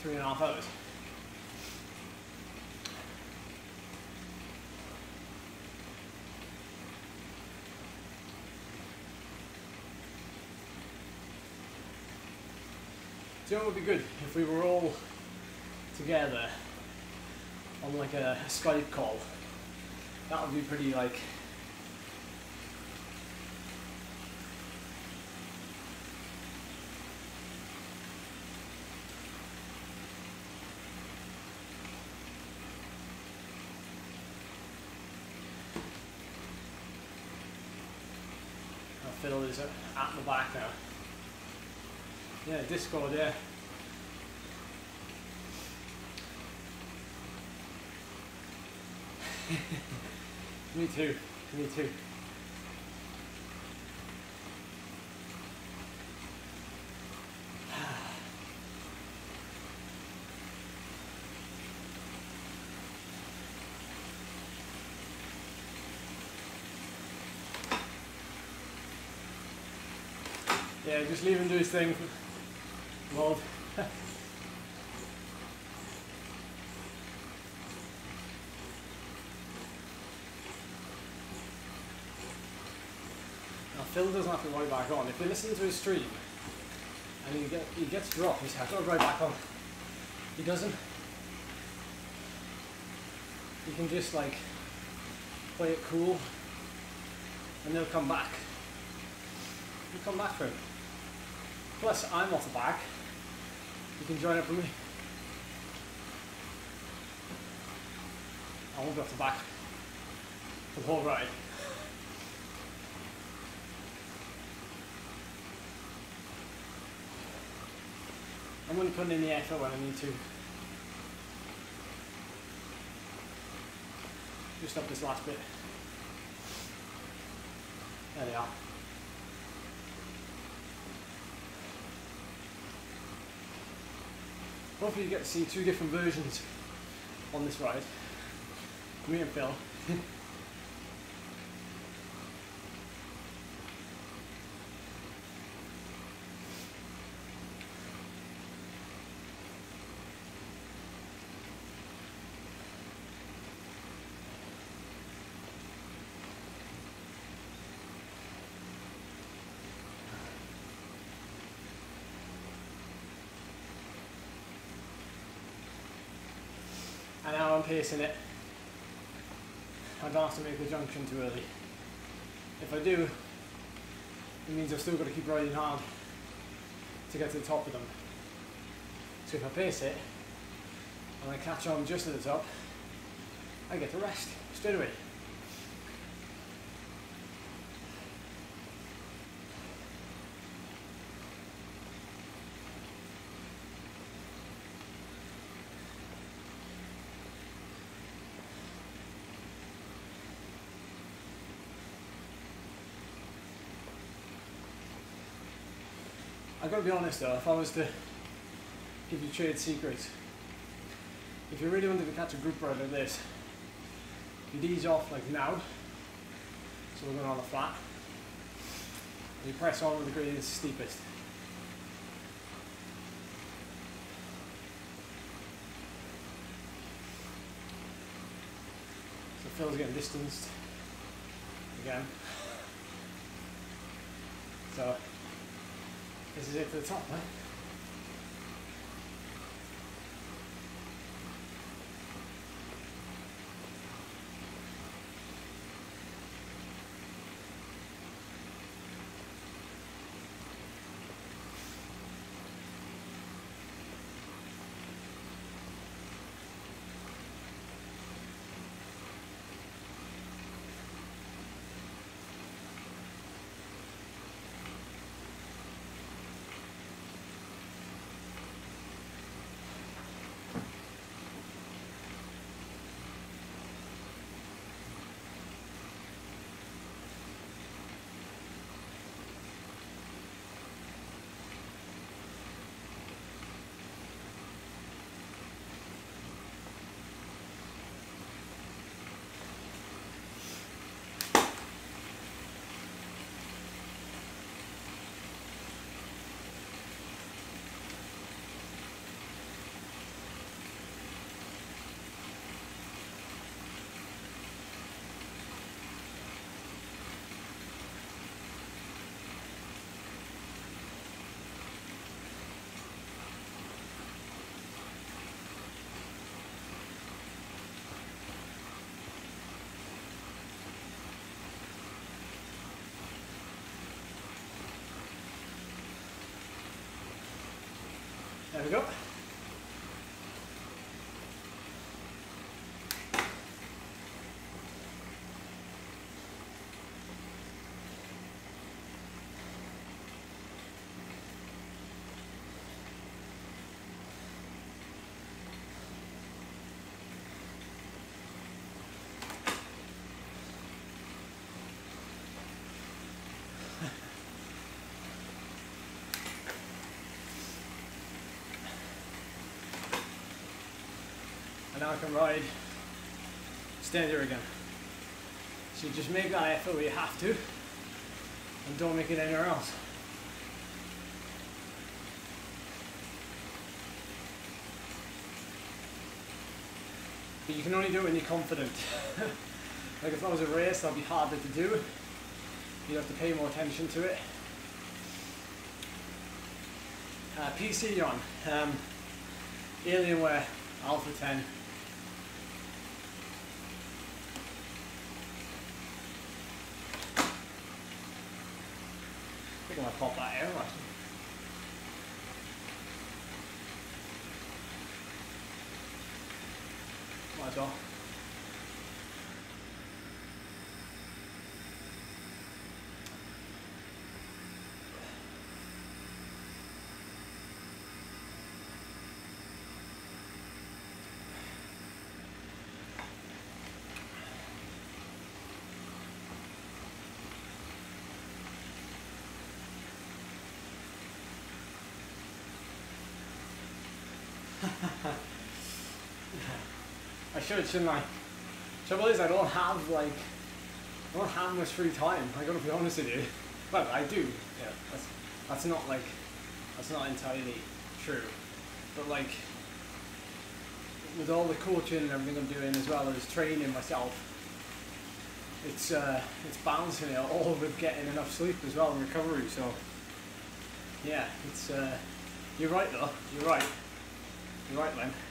three and a half hours. Do would be good if we were all together on like a Skype call. That would be pretty like Phil is at the back now. Yeah, Discord, yeah. Me too. Me too. Yeah, just leave him do his thing. Lord. Now Phil doesn't have to back on. If you listen to his stream and he, get, he gets dropped, he's got to right back on. He doesn't. You can just like play it cool and they'll come back. You come back for him. Plus, I'm off the back. You can join up with me. I won't be off the back for the whole ride. I'm only putting in the effort when I need to. Just up this last bit. There they are. Hopefully you get to see two different versions on this ride. Me and Phil. I'm pacing it, I don't have to make the junction too early. If I do, it means I've still got to keep riding hard to get to the top of them. So if I pace it, and I catch on just at the top, I get to rest straight away. I've got to be honest though, if I was to give you trade secrets, if you really wanted to catch a group ride like this, you'd ease off like now, so we're going on the flat, and you press on with the gradient steepest. So Phil's getting distanced again. So this is it to the top, right? There we go. And can ride stand here again. So just make that effort where you have to and don't make it anywhere else. But you can only do it when you're confident. like if that was a race, that'd be harder to do. You'd have to pay more attention to it. Uh, PC on. Um, Alienware Alpha 10. I think I might pop that I should, shouldn't I? Trouble is, I don't have like, I don't have much free time. I gotta be honest with you. Well, I do. Yeah, that's that's not like, that's not entirely true. But like, with all the coaching and everything I'm doing as well as training myself, it's uh, it's balancing it all with getting enough sleep as well and recovery. So, yeah, it's uh, you're right though. You're right. You're right, Len.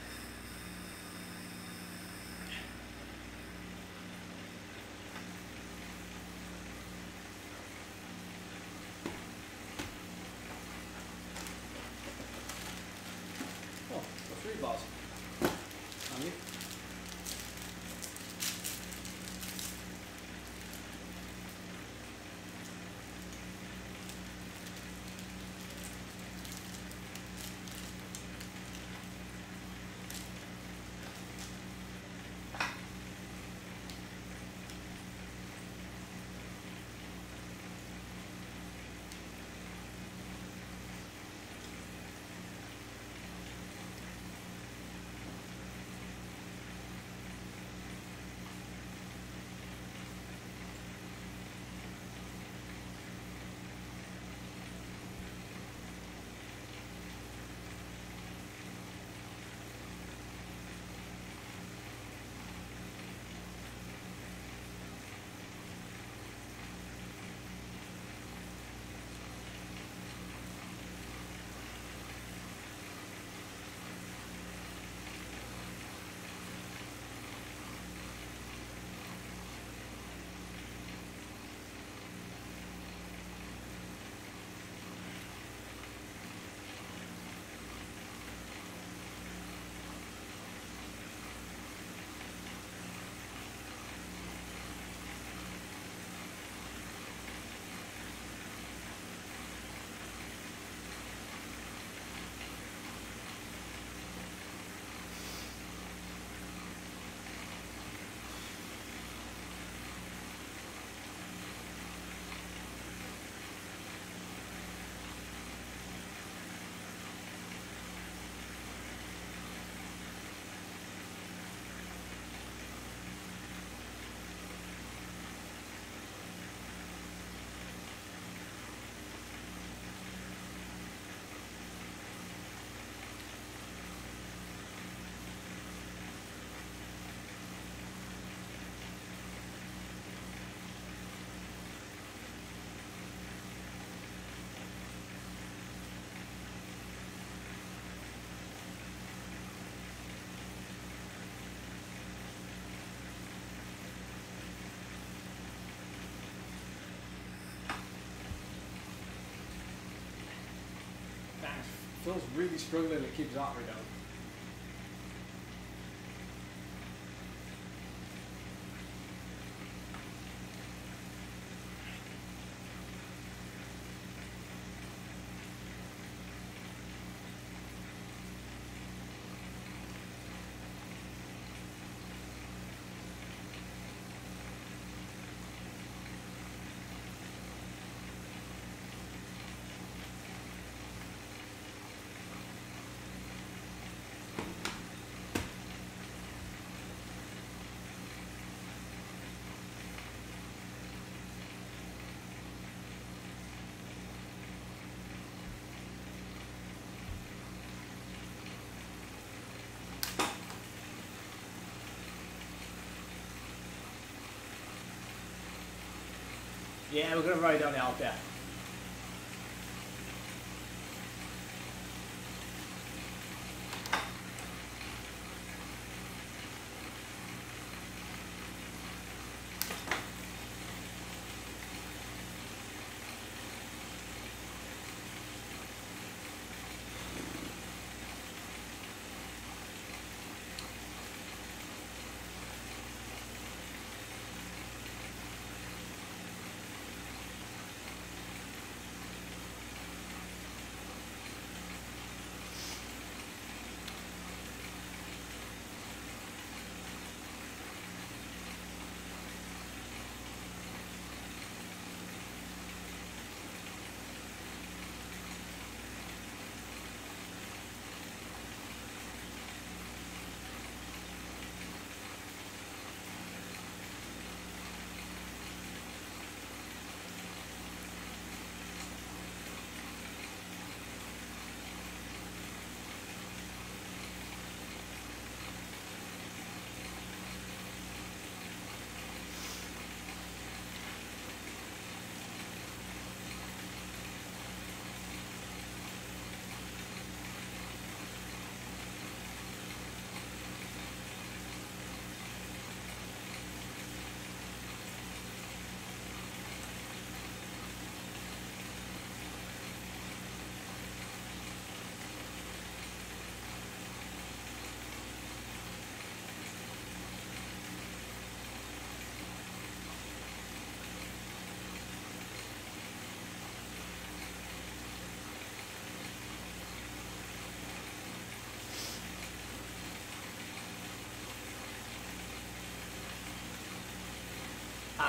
Phil's really struggling to keep his heart rate down. Yeah, we're gonna ride on the yeah.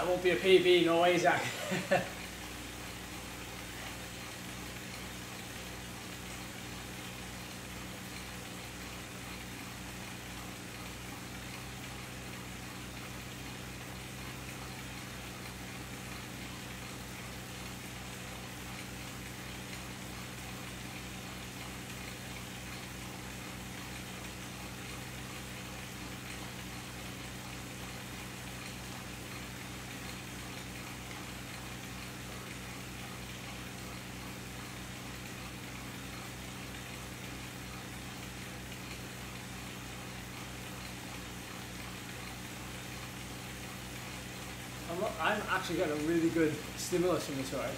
Won't be a PB, no way, Zach. I'm, not- I'm actually getting a really good stimulus from this ride.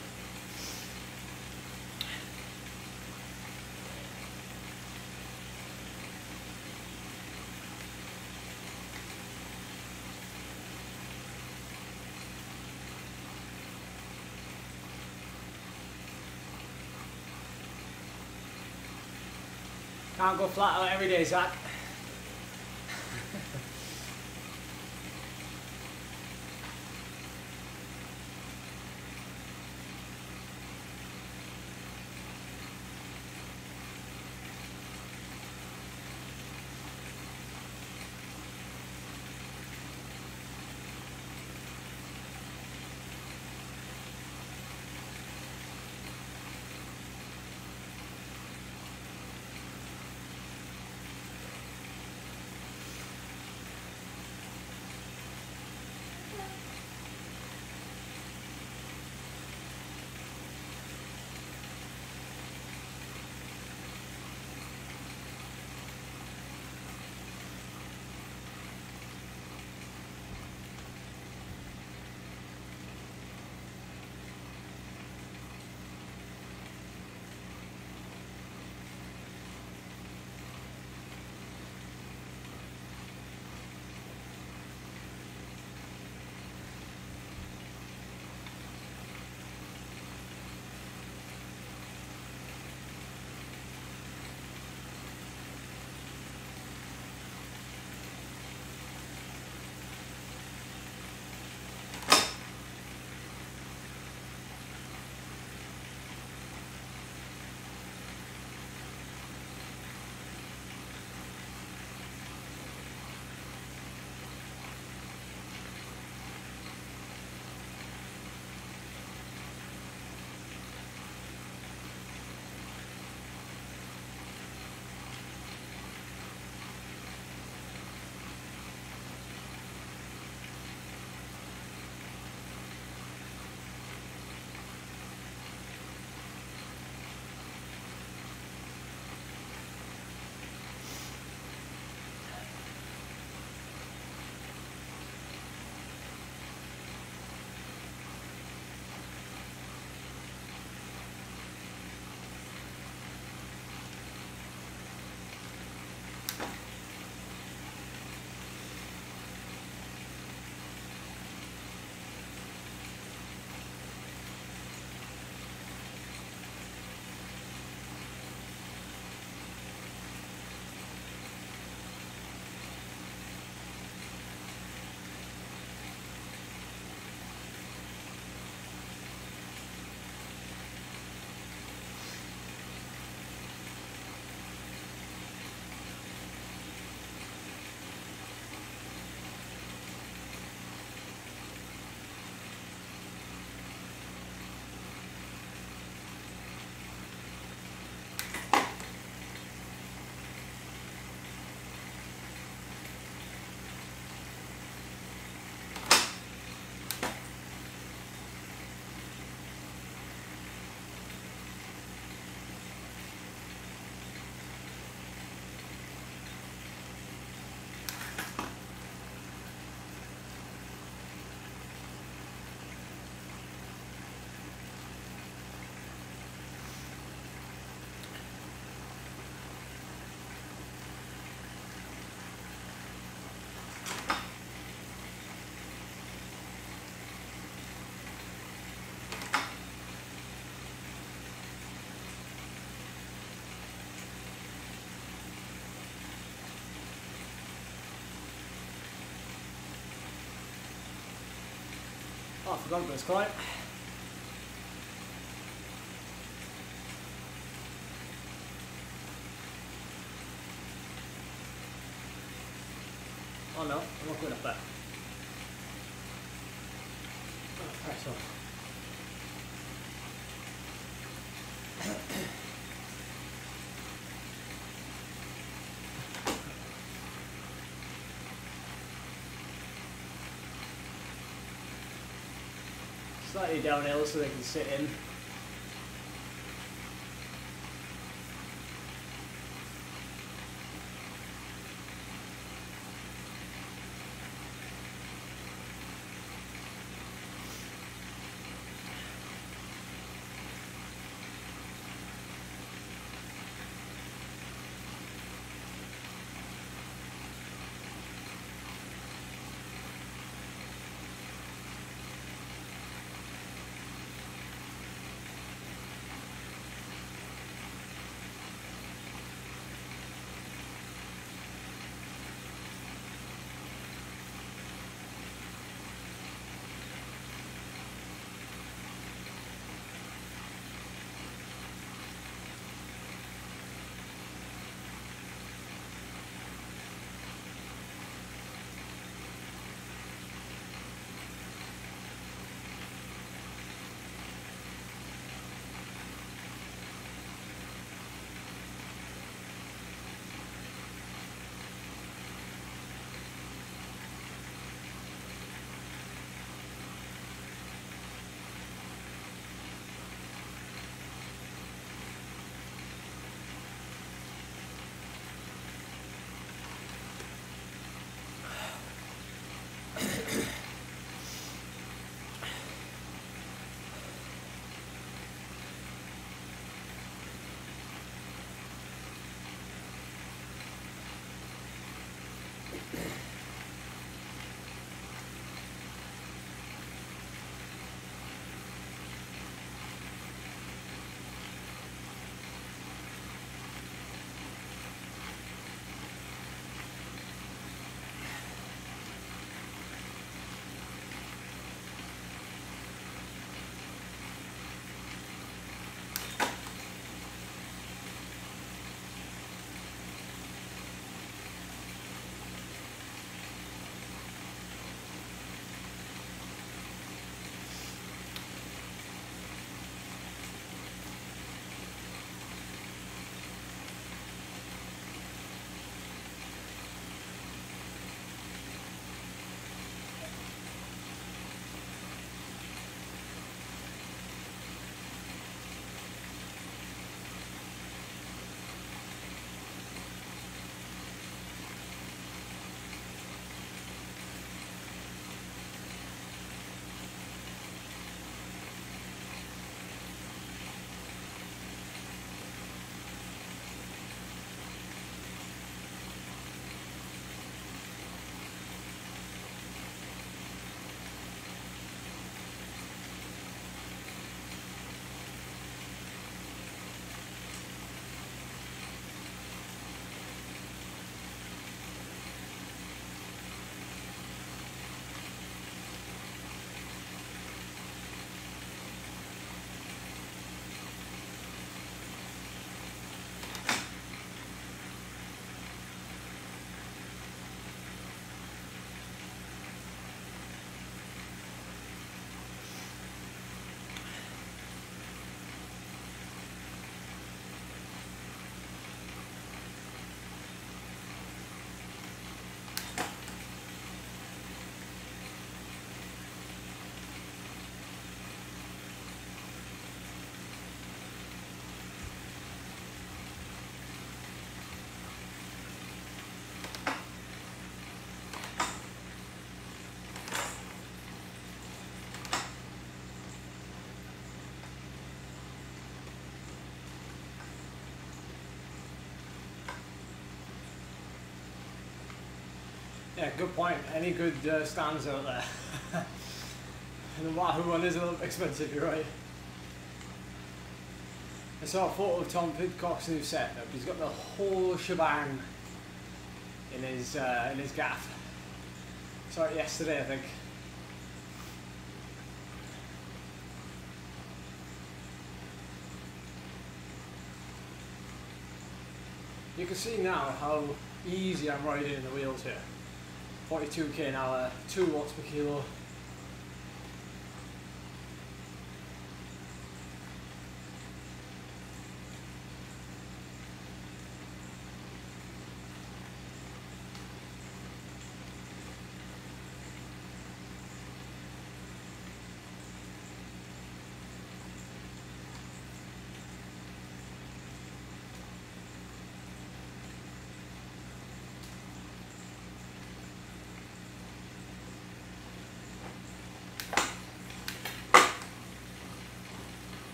Can't go flat out every day, Zach. Oh, I forgot about this climb. Oh no, I'm not going up there. Oh, press on. Slightly downhill so they can sit in. Yeah, good point. Any good uh, stands out there. and the Wahoo one is a little expensive, you're right. I saw a photo of Tom Pidcock's new setup. He's got the whole shebang in his uh, in his gaff. Saw it yesterday, I think. You can see now how easy I'm riding in the wheels here. 42k an hour, 2 watts per kilo.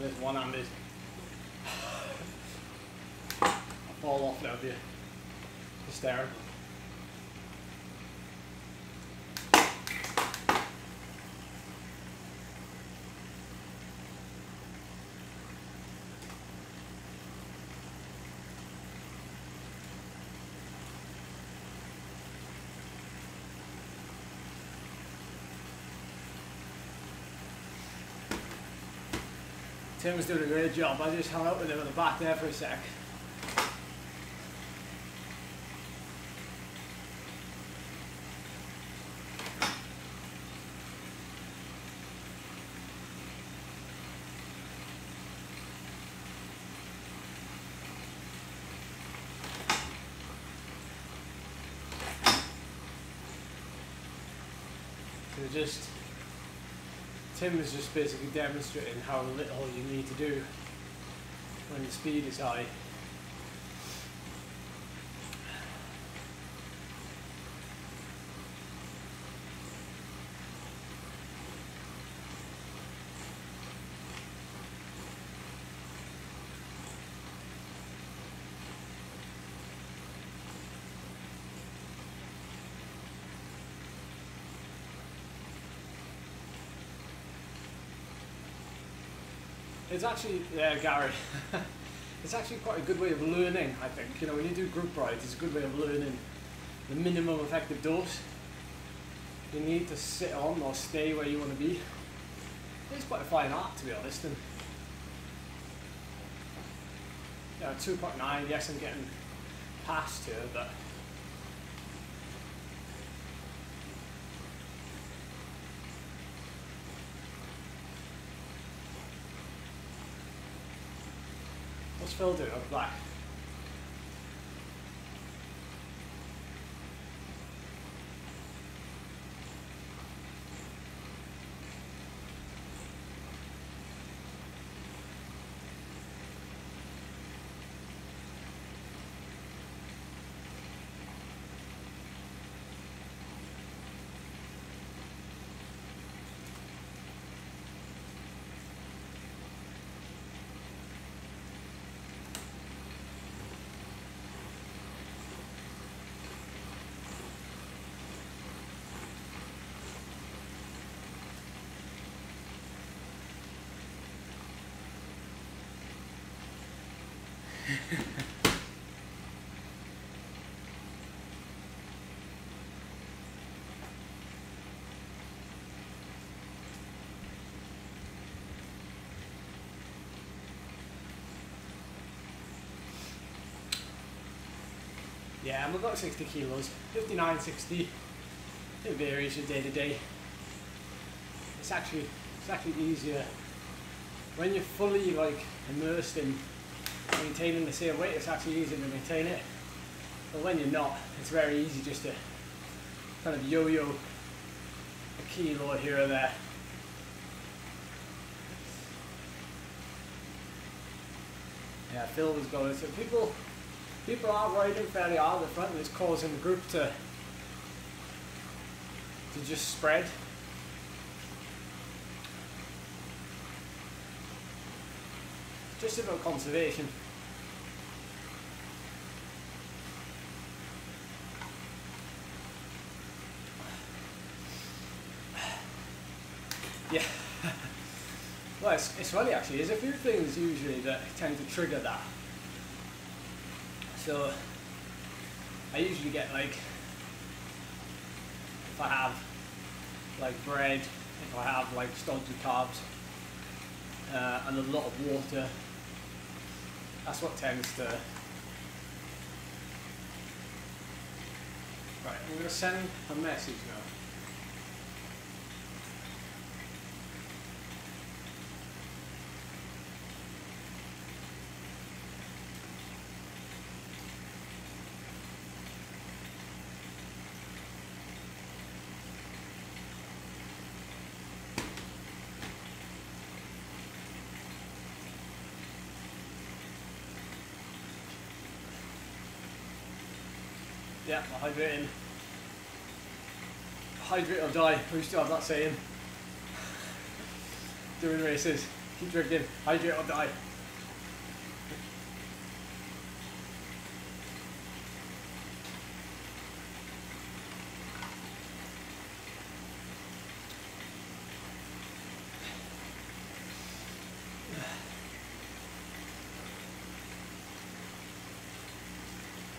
This one-handed. I fall off now, dear. Hysterical. Tim was doing a great job. I just hung out with him at the back there for a sec. Just Tim was just basically demonstrating how little you need to do when the speed is high. It's actually, yeah, Gary. it's actually quite a good way of learning, I think. You know, when you do group rides, it's a good way of learning the minimum effective dose. You need to sit on or stay where you want to be. It's quite a fine art, to be honest. And yeah, 2.9, yes, I'm getting past here, but doing up black? Yeah, I'm about 60 kilos, 59, 60. It varies from day to day. It's actually, it's actually easier when you're fully like immersed in maintaining the same weight. It's actually easier to maintain it. But when you're not, it's very easy just to kind of yo-yo a kilo here or there. Yeah, Phil was going. So people people are riding fairly hard at the front and it's causing the group to to just spread. Just about conservation. Yeah. well, it's, funny actually. There's a few things usually that tend to trigger that. So I usually get like if I have like bread if I have like stodgy carbs uh, and a lot of water. That's what tends to. Right, I'm going to send a message now. Yeah, I'll hydrate in. Hydrate or die. We to have that saying. Doing races. Keep drinking. Hydrate or die.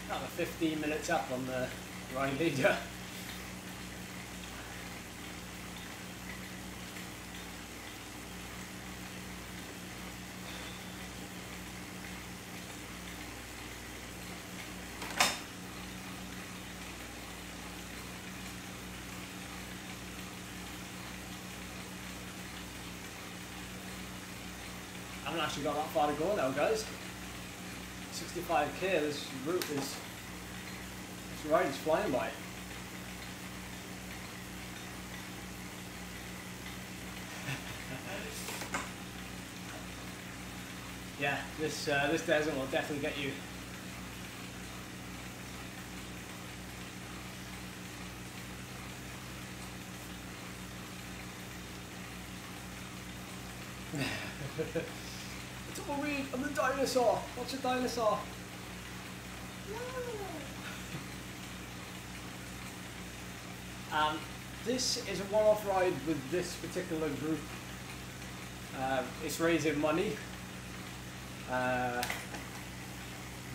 Another 15 minutes up on the ride leader. I haven't actually got that far to go now, guys. 65k, this route is, ride is flying by. yeah, this uh, this desert will definitely get you. It's all Reed, I'm the dinosaur. What's a dinosaur? Um, this is a one-off ride with this particular group. Uh, it's raising money, uh,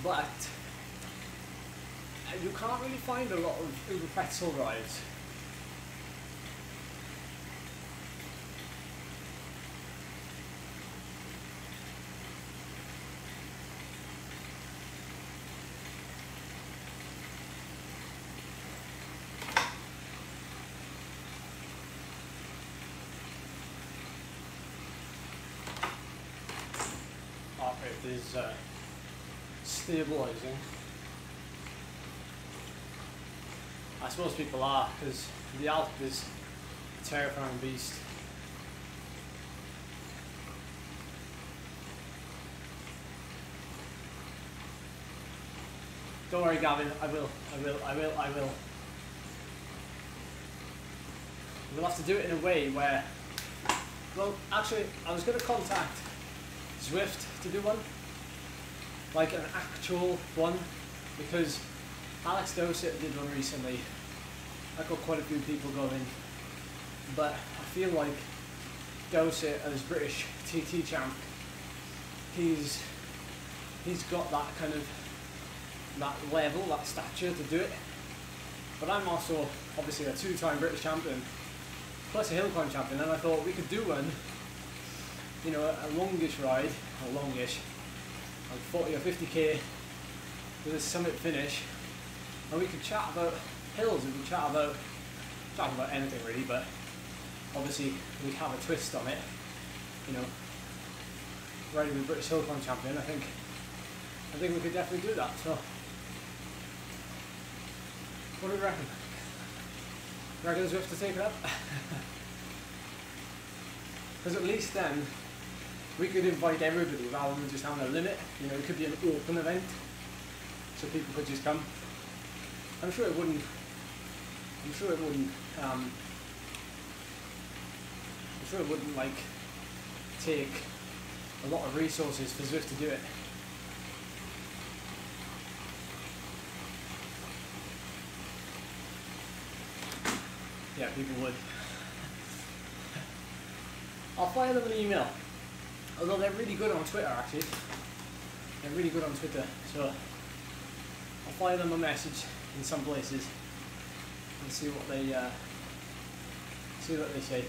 but uh, you can't really find a lot of Uber pretzel rides. heart rate is uh, stabilizing. I suppose people are because the Alp is a terrifying beast. Don't worry, Gavin. I will. I will. I will. I will. We'll have to do it in a way where. Well, actually, I was going to contact Zwift to do one, like an actual one, because Alex Dowsett did one recently. I got quite a few people going, but I feel like Dowsett as British TT champ, he's he's got that kind of that level, that stature to do it. But I'm also obviously a two-time British champion, plus a hill climb champion, and I thought we could do one you know, a longish ride, a longish, like 40 or 50k with a summit finish, and we could chat about hills, we could chat about, chat about anything really, but obviously we'd have a twist on it, you know, riding with British Hill Climb champion, I think, I think we could definitely do that, so, what do you reckon? Reckon we have to take it up? Because at least then we could invite everybody rather than just having a limit. You know, it could be an open event, so people could just come. I'm sure it wouldn't. I'm sure it wouldn't. Um, I'm sure it wouldn't like take a lot of resources for Zwift to do it. Yeah, people would. I'll fire them an email. Although they're really good on Twitter, actually. They're really good on Twitter, so I'll fire them a message in some places and see what they uh, see what they say.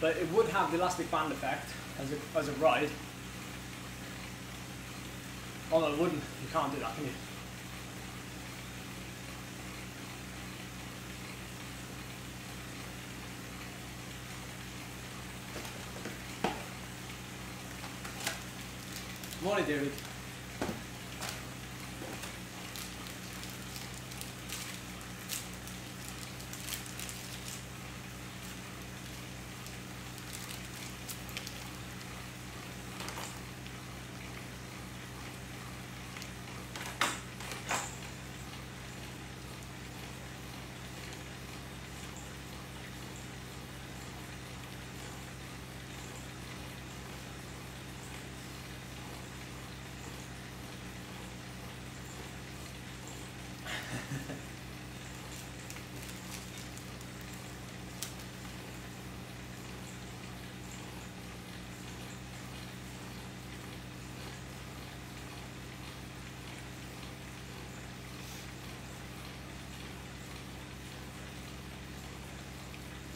But it would have the elastic band effect as a, as a ride. Although it wouldn't, you can't do that, can you? Morning, David.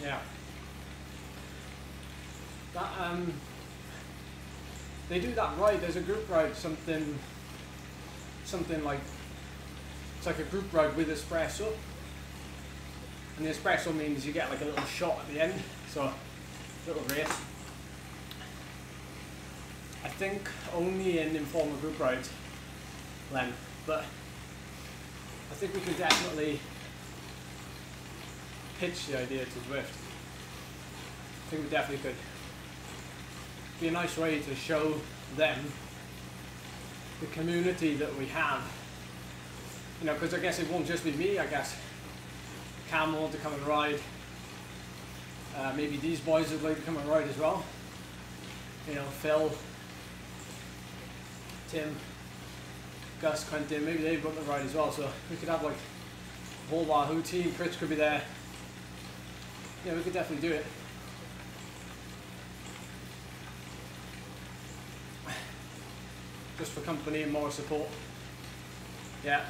Yeah. That um they do that ride, there's a group ride, something something like it's like a group ride with espresso. And the espresso means you get like a little shot at the end, so little race. I think only in informal group rides, Len, but I think we can definitely pitch the idea to Zwift. I think we definitely could. Be a nice way to show them the community that we have. You know, because I guess it won't just be me, I guess. Cam will to come and ride. Uh, maybe these boys would like to come and ride as well. You know, Phil, Tim, Gus, Quentin, maybe they've got the ride as well. So we could have like a whole Wahoo team. Chris could be there. Yeah, we could definitely do it. Just for company and more support. Yeah.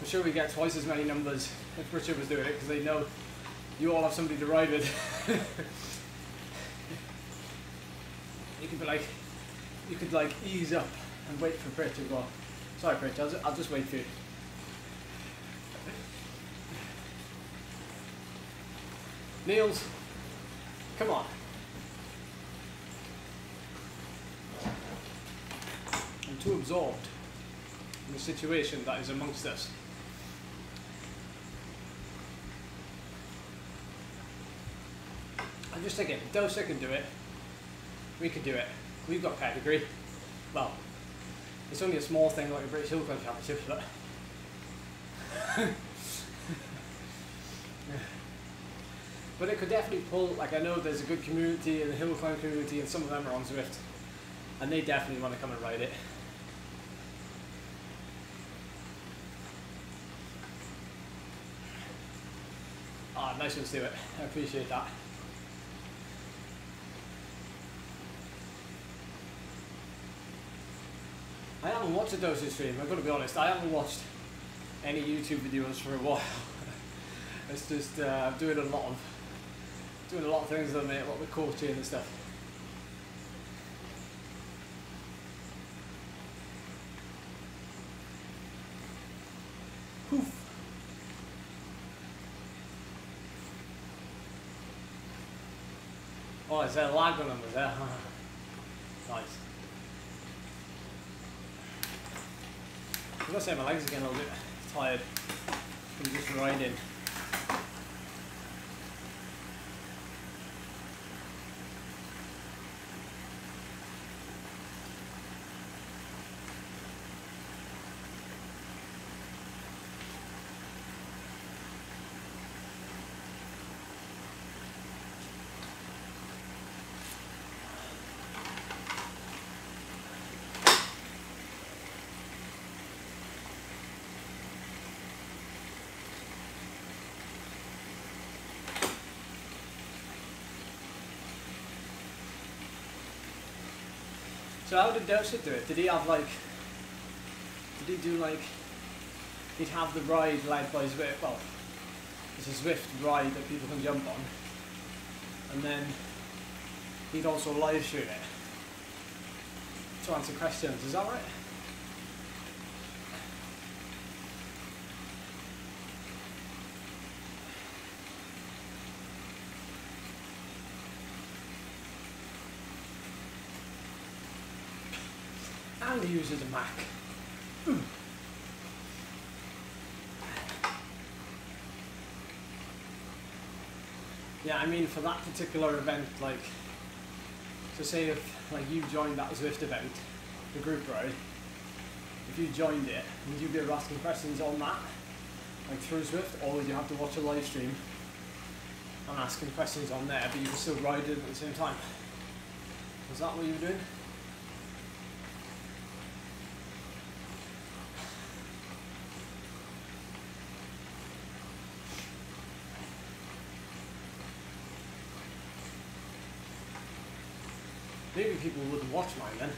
I'm sure we get twice as many numbers if Richard was doing it because they know you all have somebody to ride with. you could be like, you could like ease up and wait for Pritch to go. Sorry, Pritch, I'll, I'll just wait for you. Niels, come on. I'm too absorbed in the situation that is amongst us. I'm just thinking, Dowsett can do it, we could do it. We've got pedigree. Well, it's only a small thing like a British Hill Climb Championship, but But it could definitely pull, like I know there's a good community in the hill climb community and some of them are on Zwift. And they definitely want to come and ride it. Ah, nice one, Stuart. I appreciate that. I haven't watched a Dowsett stream, I've got to be honest. I haven't watched any YouTube videos for a while. it's just uh, I'm doing a lot of doing a lot of things at the minute, a lot with coaching and stuff. Oh, is there a lag on them? Is there? nice. I've gotta say my legs are getting a little bit tired from just riding. So how did Dowsett do it? Did he have like, did he do like, he'd have the ride led by Zwift, well, it's a Zwift ride that people can jump on. and then he'd also live stream it to answer questions. Is that right? Uses a Mac. Hmm. Yeah, I mean for that particular event, like, so say if like you joined that Zwift event, the group ride, if you joined it, would you be asking questions on that, like through Zwift, or would you have to watch a live stream and asking questions on there, but you could still ride it at the same time? Was that what you were doing? Maybe people wouldn't watch mine then,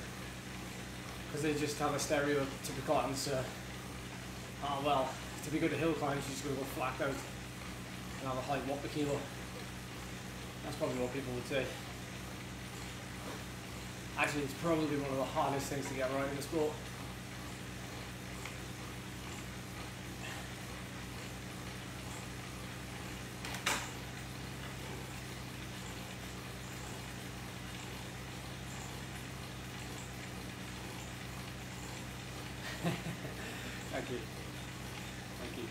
because they just have a stereotypical answer. Oh well, to be good at hill climbs, you're just got to go flat out and have a high watt per kilo. That's probably what people would say. Actually, it's probably one of the hardest things to get right in the sport. Thank you. Thank you.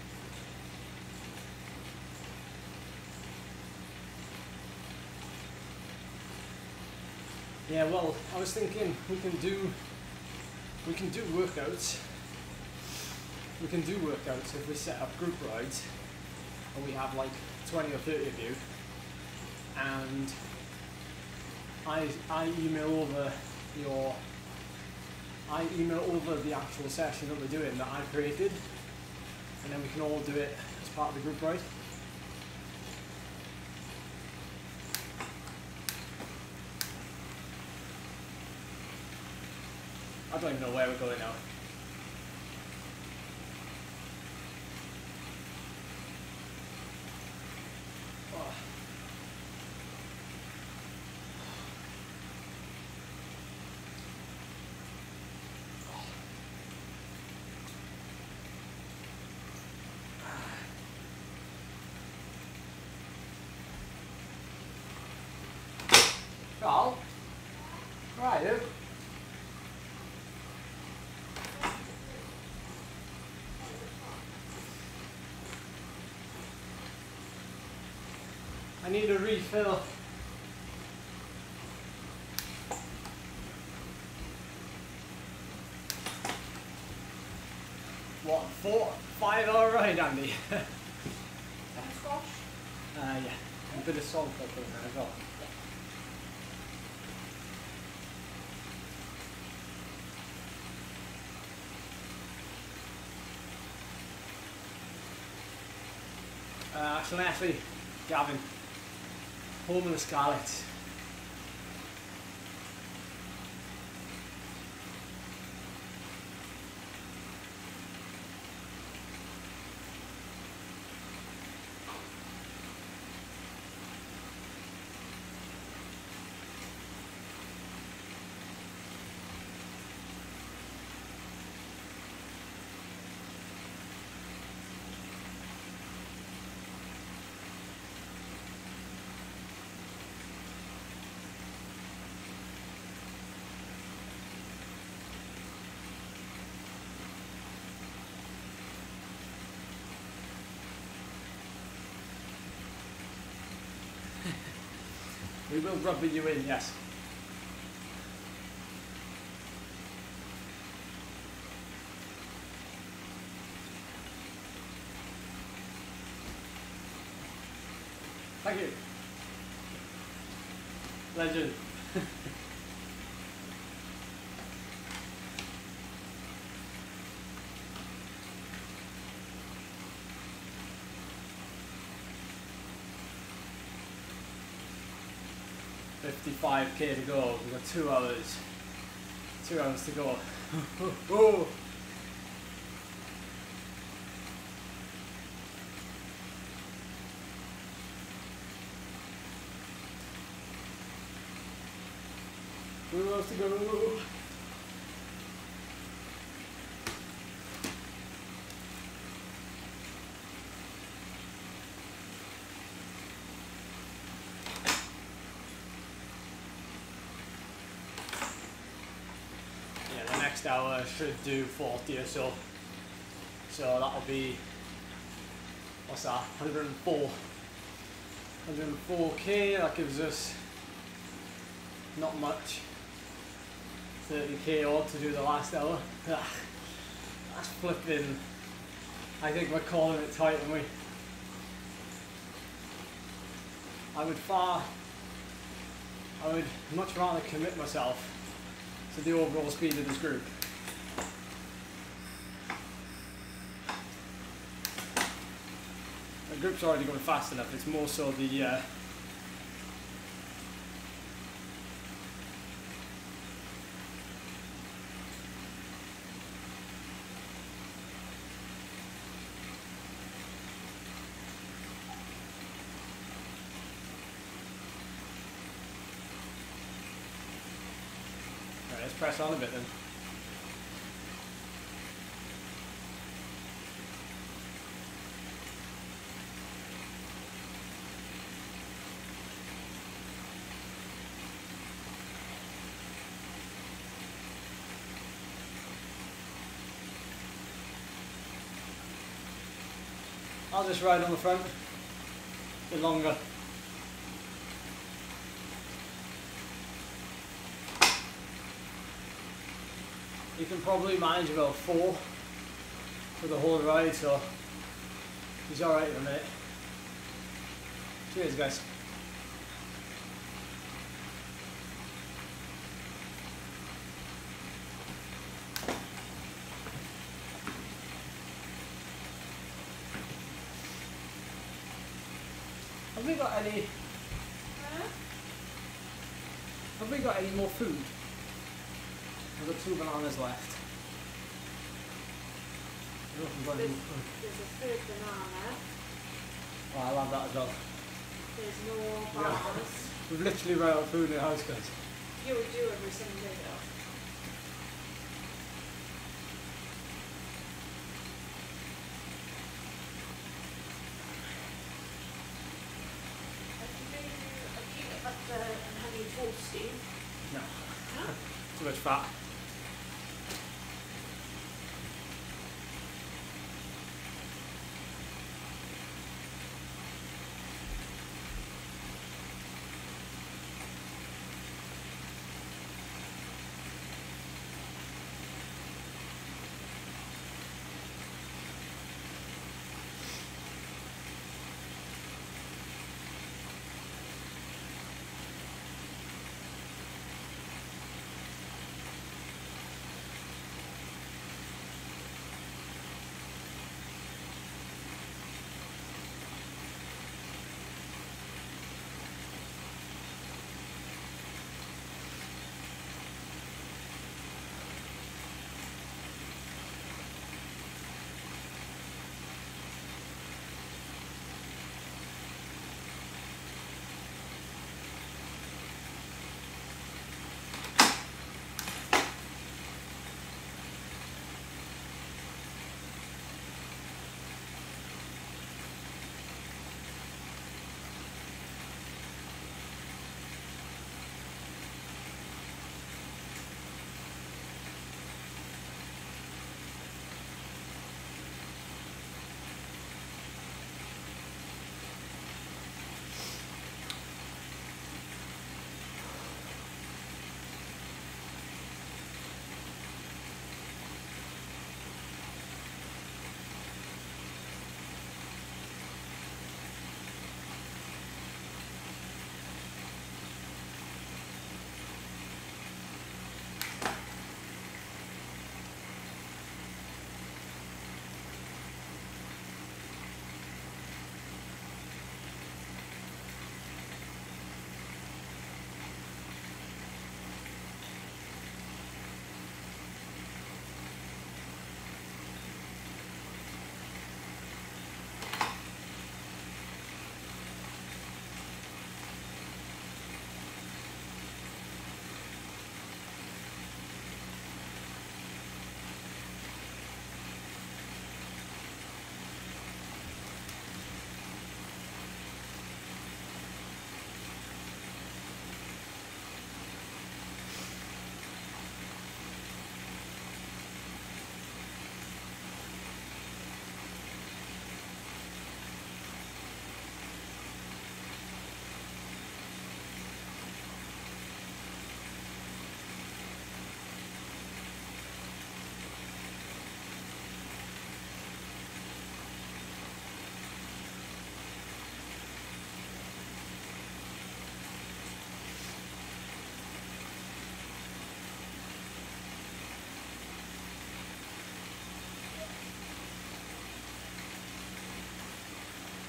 Yeah, well, I was thinking we can do we can do workouts. We can do workouts if we set up group rides and we have like 20 or 30 of you and I, I email over your I email over the actual session that we're doing that I created and then we can all do it as part of the group ride. I don't even know where we're going now. Oh. Carl? Right. I need a refill. What, four, five hour ride, Andy? uh, Some squash. yeah, a bit of salt I'll in there as well. Actually, actually, Gavin, home of the Scarlets. Will rubber you in, yes. Thank you. Legend. 5k to go. We've got two hours. Two hours to go. oh. Two to go. Next hour should do 40 or so. So that'll be, what's that, 104. 104k, that gives us not much. 30k odd to do the last hour. Ah, That's flipping. I think we're calling it tight, and we. I would far. I would much rather commit myself to the overall speed of this group. Group's already going fast enough. It's more so the. Uh, let's press on a bit then. I'll just ride on the front. A bit longer. You can probably manage about four for the whole ride, so he's alright in a minute. Cheers, guys. Got any? Huh? Have we got any more food? I've got two bananas left. I don't know if we've got any There's, there's a third banana. Oh, I'll have that as well. There's no Yeah. bars. We've literally run out of food in the house, guys. You would do every Sunday though.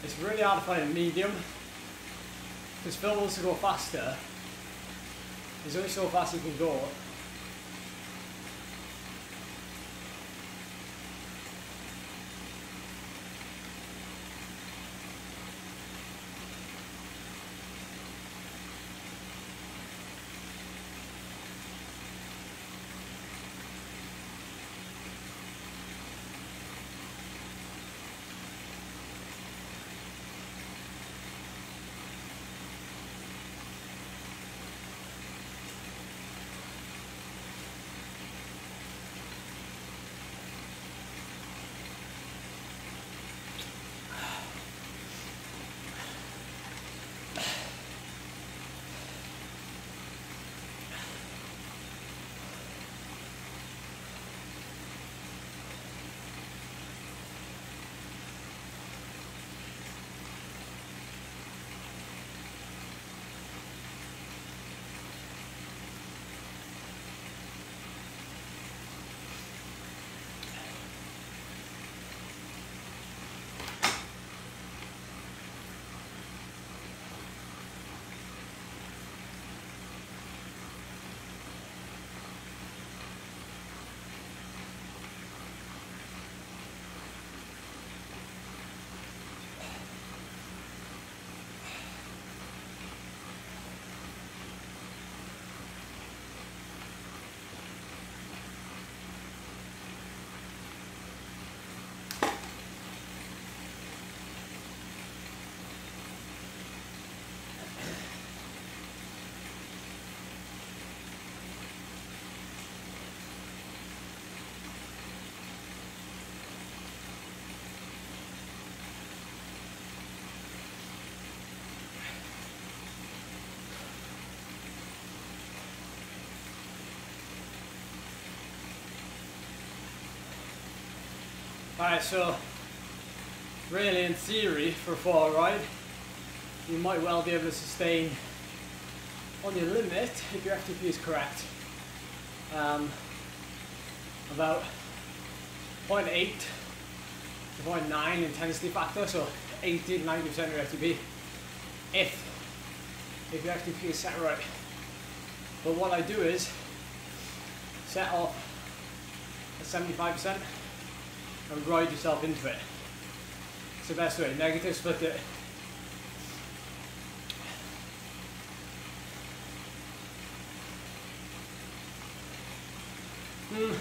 It's really hard to find a medium because Phil wants to go faster. He's only so fast he can go. Alright, so really in theory for a fall ride, you might well be able to sustain on your limit, if your FTP is correct, um, about 0.8 to 0.9 intensity factor, so 80 to 90% of your FTP, if, if your FTP is set right. But what I do is set off at 75% and ride yourself into it. It's the best way. Negative split it. Hmm.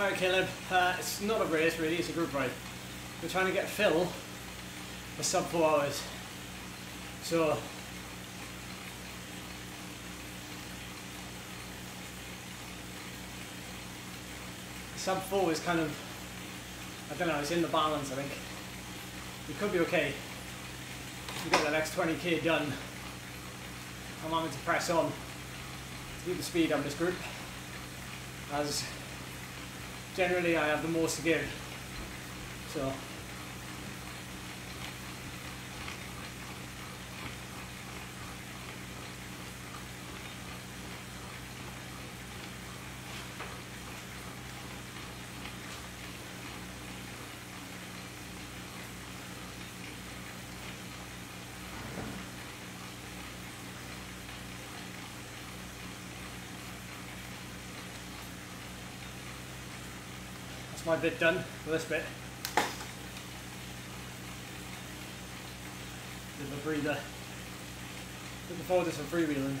Alright Caleb, uh, it's not a race really, it's a group ride. We're trying to get Phil for sub four hours. So sub four is kind of I don't know, it's in the balance, I think. We could be okay. We get the next 20k done. I'm having to press on to keep the speed on this group. As generally I have the most to give. So my bit done for this bit. Bit of a breather. Looking forward to some freewheeling.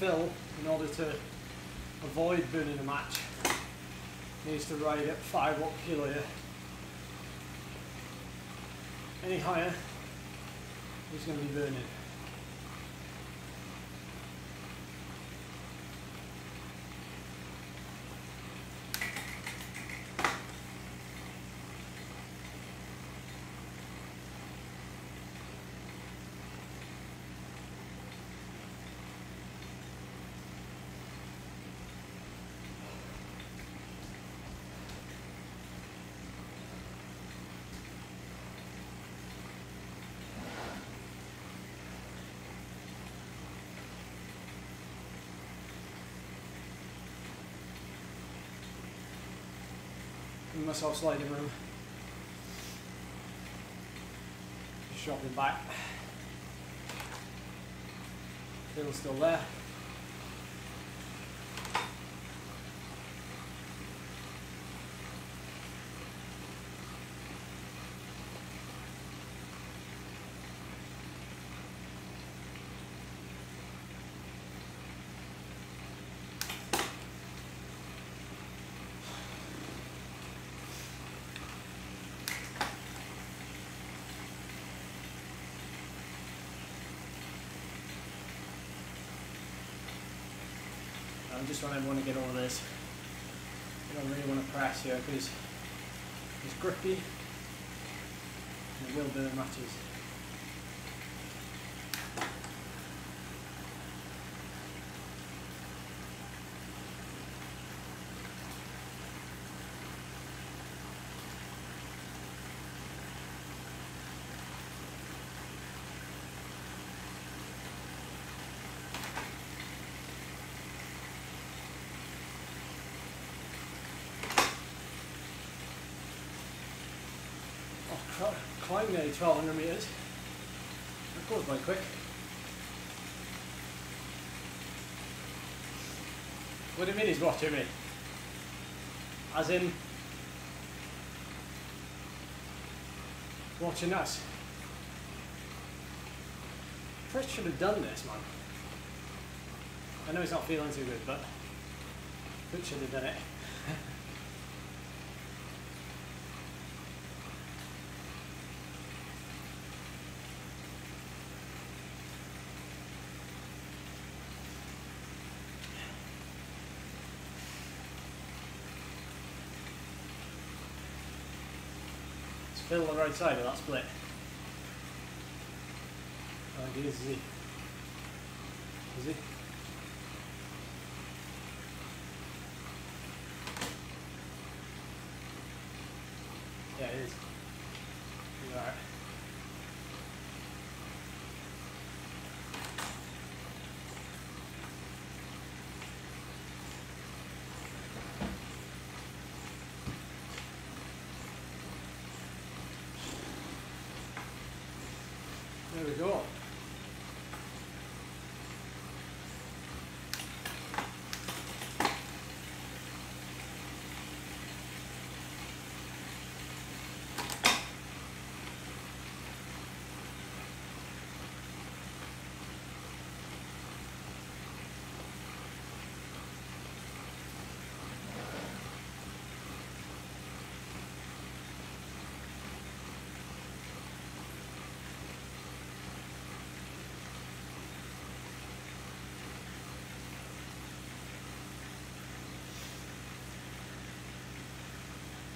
Phil, in order to avoid burning a match, needs to ride at 5 watt kilo. Any higher, he's going to be burning. Myself sliding room. Just shopping back. Phil's still there. I just want to get all of this. I don't really want to press here because it's grippy and it will burn matches. Climb nearly 1200 metres. That goes by quick. What do you mean he's watching me? As in, watching us. Chris should have done this, man. I know he's not feeling too good, but Fritz should have done it. It's on the right side of that split. I think he is, is he? Is he? Yeah, it is. He's alright. There we go.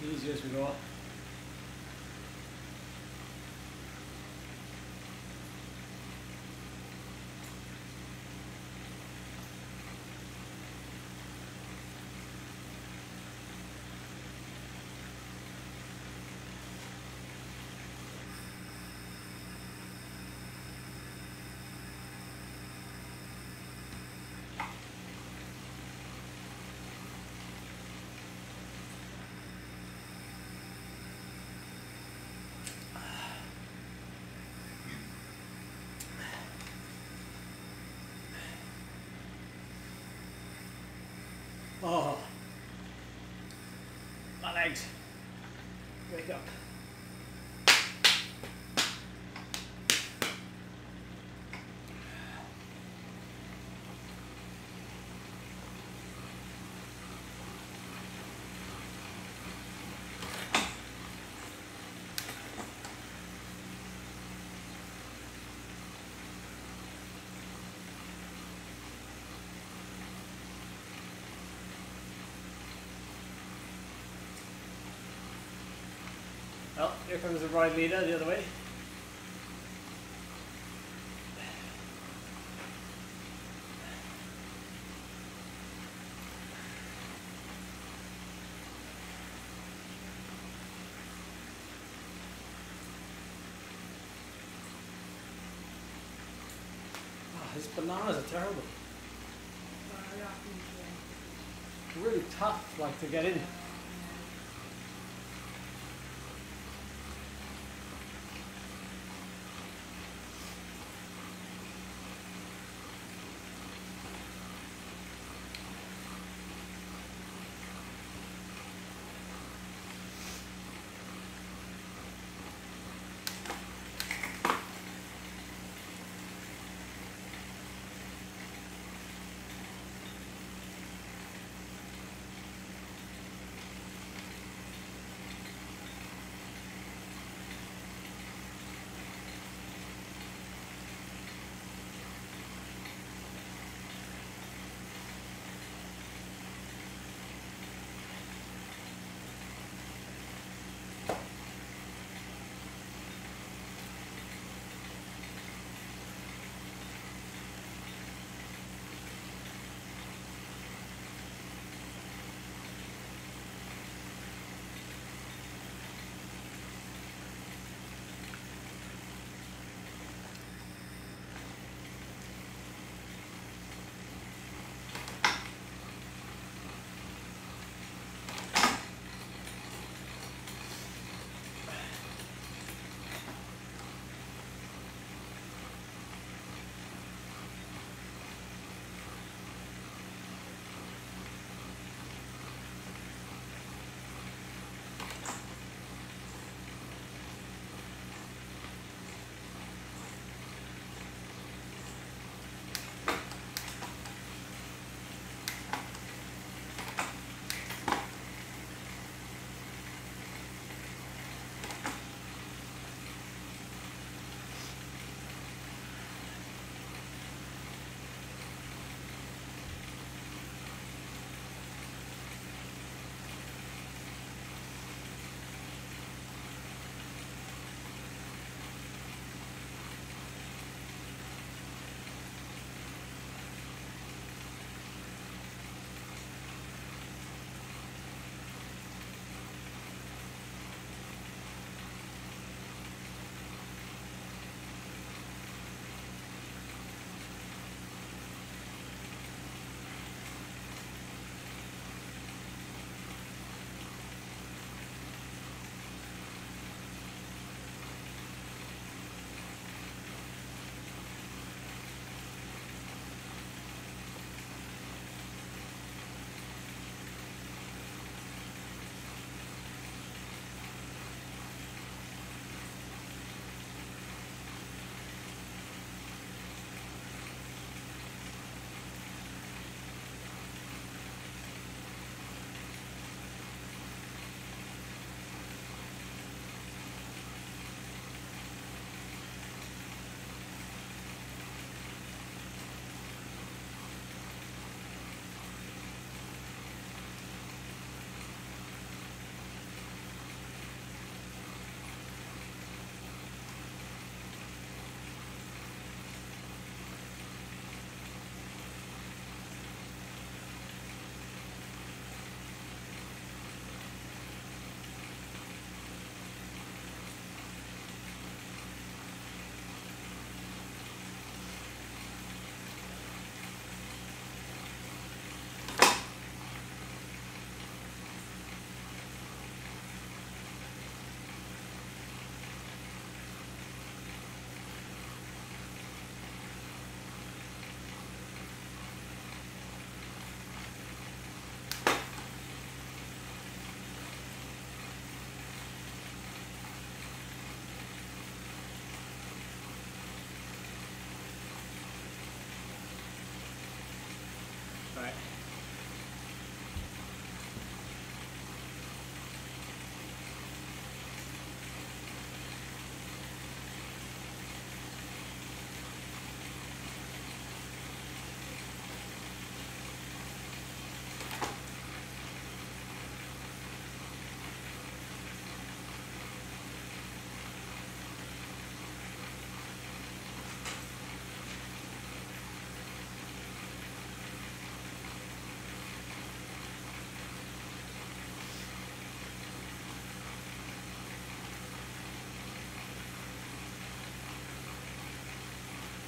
Easy as we go. My. Wake up. Well, here comes the ride leader the other way. Ah, These bananas are terrible. Really tough, like to get in.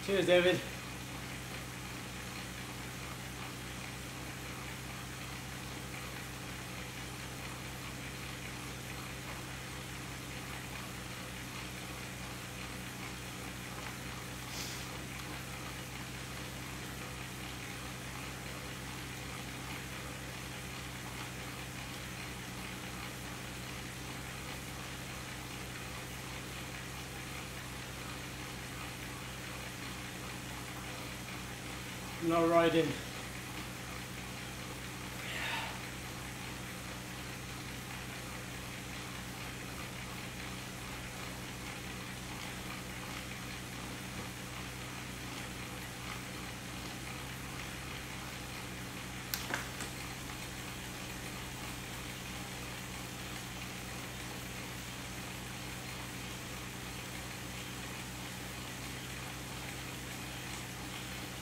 Cheers, David. No riding.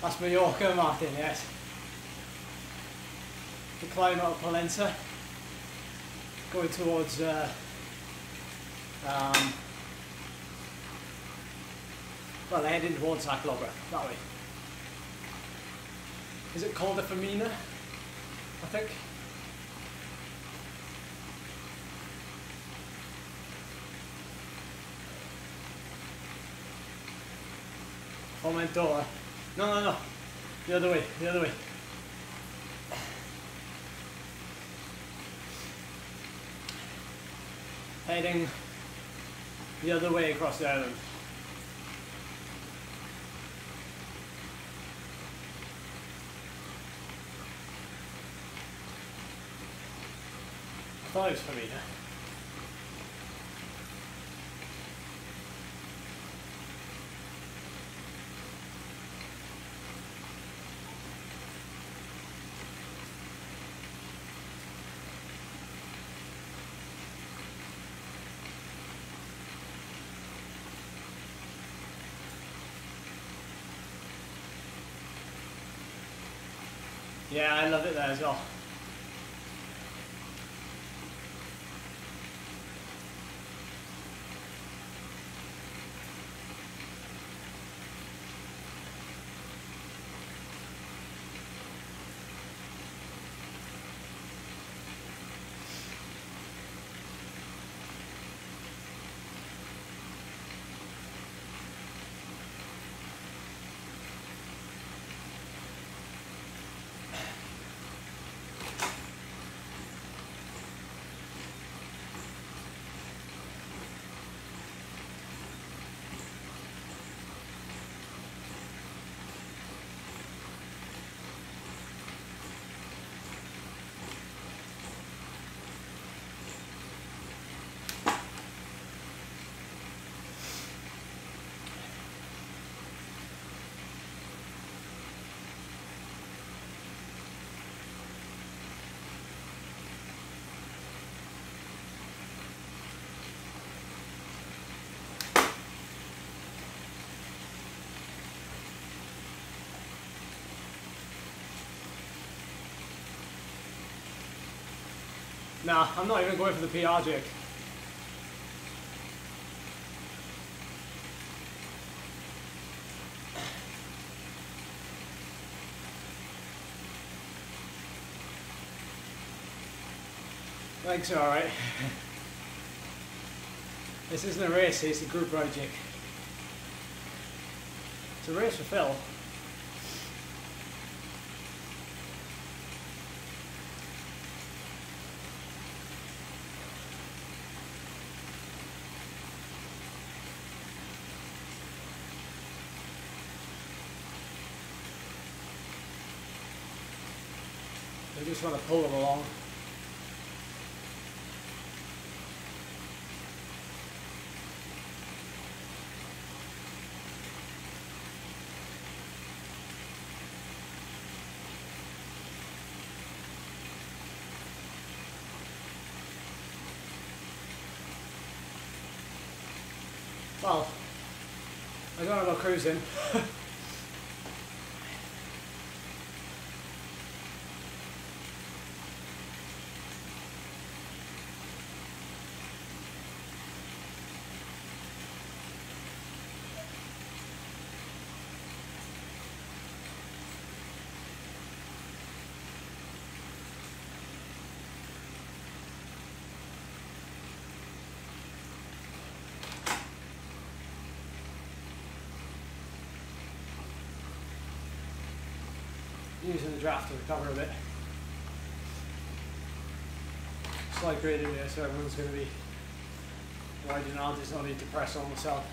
That's Mallorca, Martin, yes. The climb out of Pollença, going towards uh, um, well, heading towards Sa Calobra, that way. Is it called the Femina? I think. Fomentora. No, no, no. The other way, the other way. Heading the other way across the island. I thought it was Famina. Yeah, I love it there as well. Nah, I'm not even going for the PR Jake. Thanks, alright. this isn't a race, it's a group project. It's a race for Phil. Just want to pull them along. Well, I don't cruising. Draft to recover a bit. Slight gradient there, so everyone's going to be and I'll just not need to press on myself.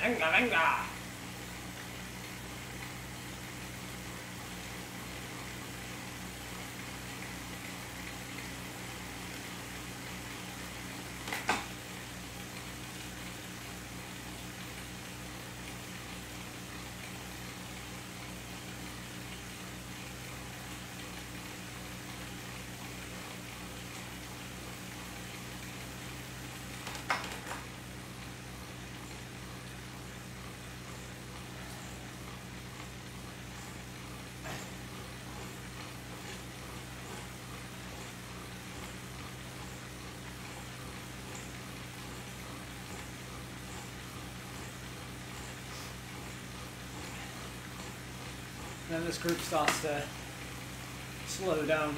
Venga, venga. Then this group starts to slow down.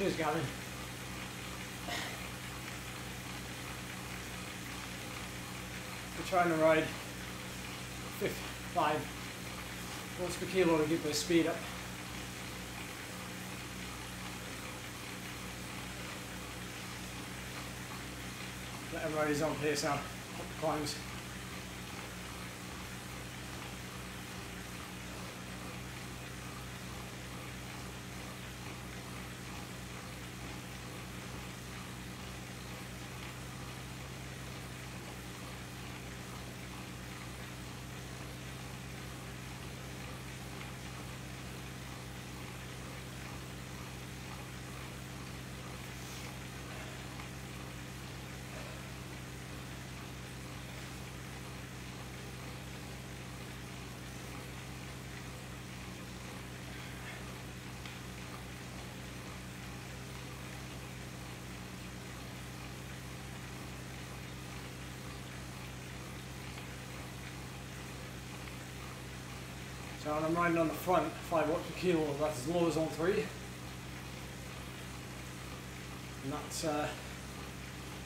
Cheers, Gavin. We're trying to ride 55 watts per kilo to get the speed up. Let everybody's on pace now. Up the climbs. When I'm riding on the front, 5 watts per kilo, that's as low as on 3. And that's uh,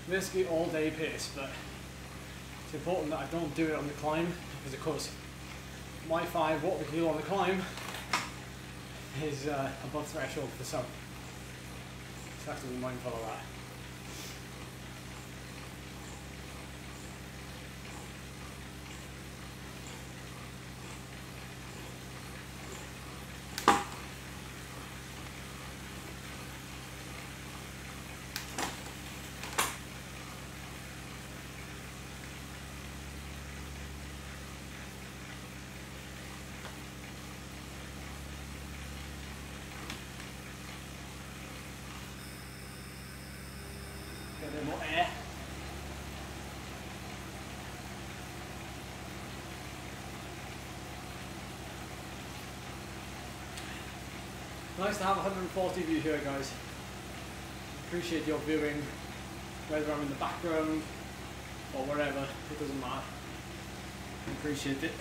basically all day pace, but it's important that I don't do it on the climb, because of course my 5 watt per kilo on the climb is uh, above threshold for some. So I have to be mindful of that. More air. Nice to have 140 of you here, guys. Appreciate your viewing, whether I'm in the background or wherever, it doesn't matter. Appreciate it.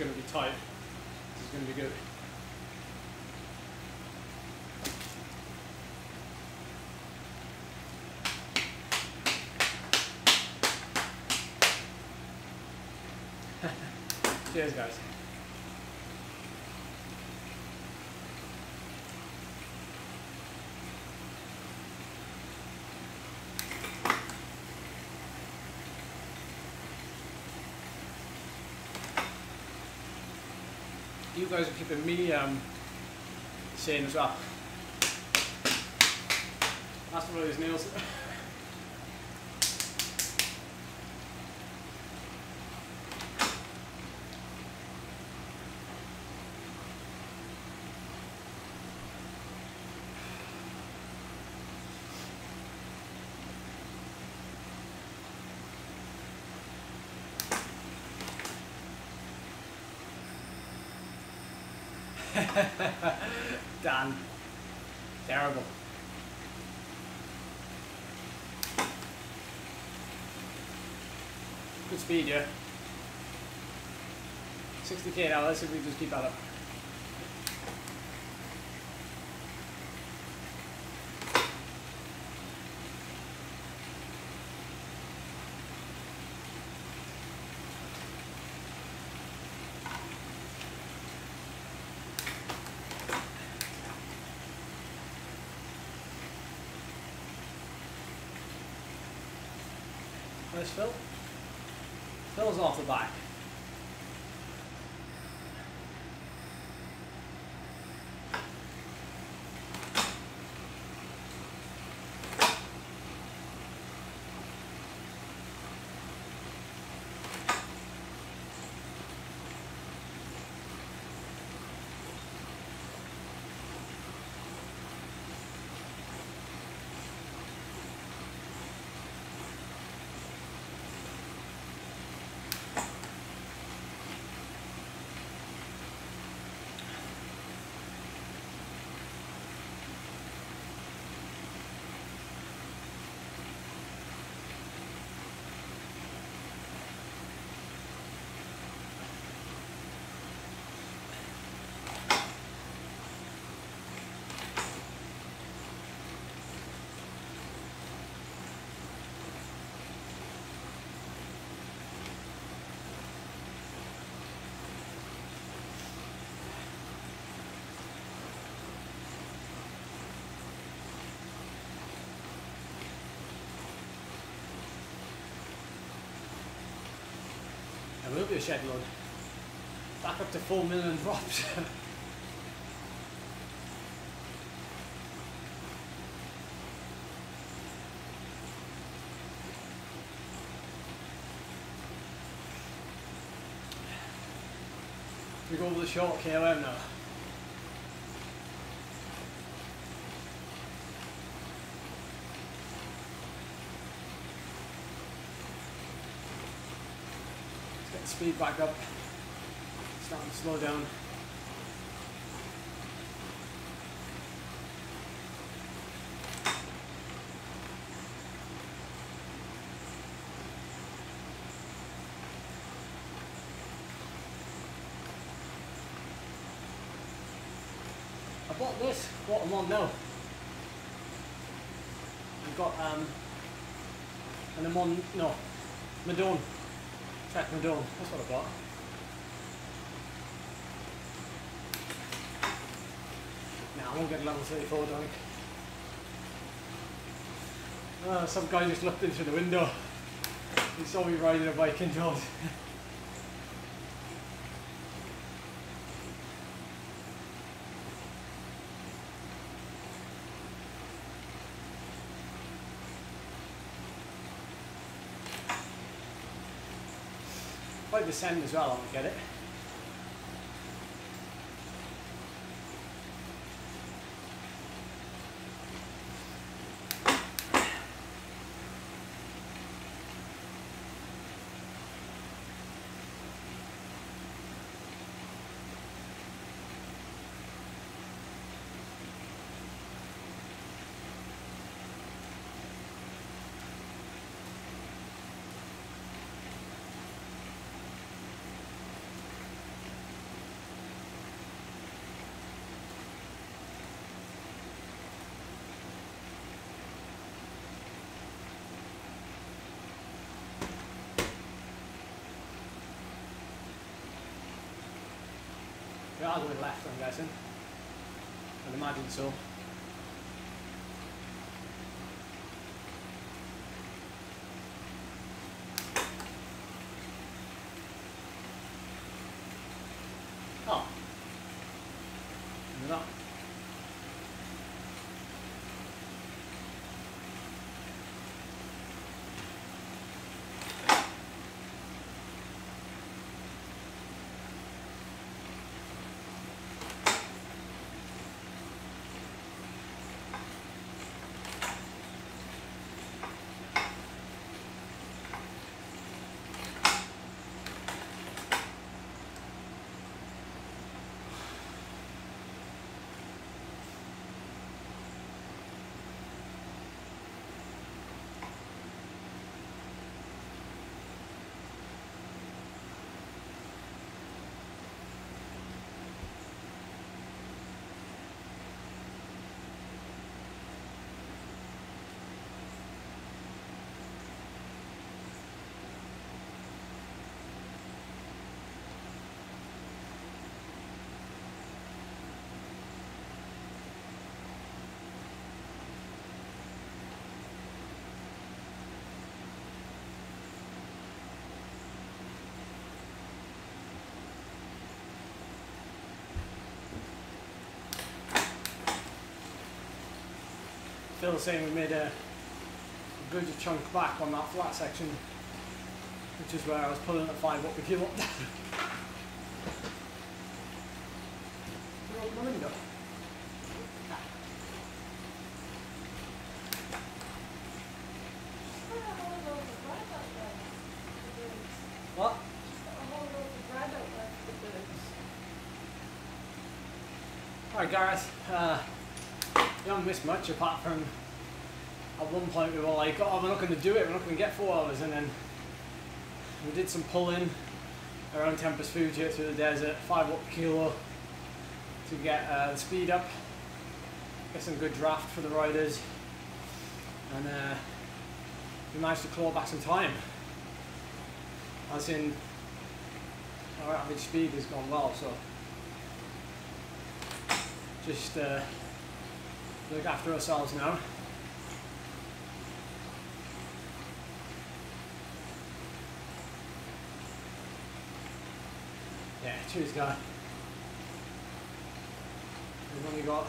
Going to be tight. This is going to be good. Cheers, guys. You guys are keeping me um, sane as well. That's one of those nails. Done. Terrible. Good speed, yeah. 60k now, let's see if we just keep that up. Phil? Phil's off the back. The shed load. Back up to 4 million drops. we go over the short KOM now. Speed back up. Starting to slow down. I bought this, what I'm on now. I've got um and I'm no Madone. Trek Madone, that's what I bought. Nah, I won't get level 34 don't Uh, some guy just looked into the window. He saw me riding a bike indoors. Quite descend as well, I don't get it. Are going left, I'm guessing. I'd imagine so. Phil was saying we made a, good chunk back on that flat section, which is where I was pulling at five up the kilo. Roll my window. What? Alright you haven't missed much apart from at one point we were like, oh we're not going to do it, we're not going to get four hours and then we did some pulling around Tempus Fugit through the desert, five per kilo to get uh, the speed up, get some good draft for the riders and uh, we managed to claw back some time. As in our average speed has gone well so just uh, look after ourselves now. Yeah, cheers, guy. We've only got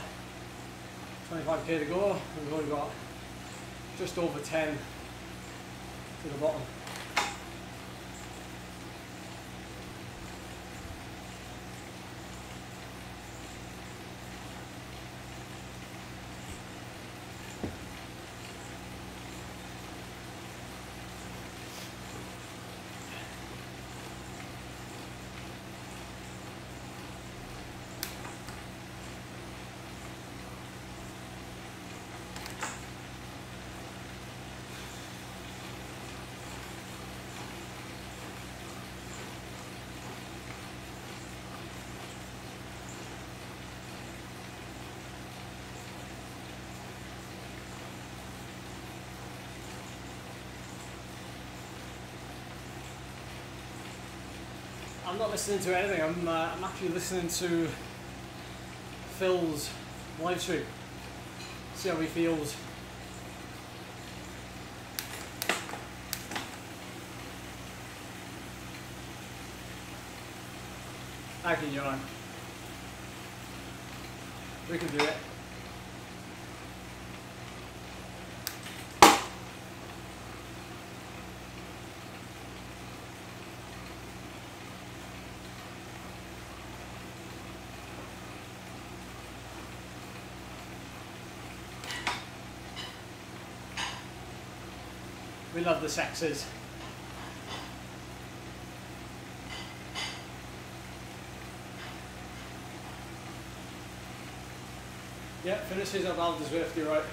25k to go, we've only got just over 10 to the bottom. I'm not listening to anything. I'm, uh, I'm actually listening to Phil's live stream. See how he feels. I can yawn. We can do it. Love the sexes. Yeah, finishes are well deserved, you're right.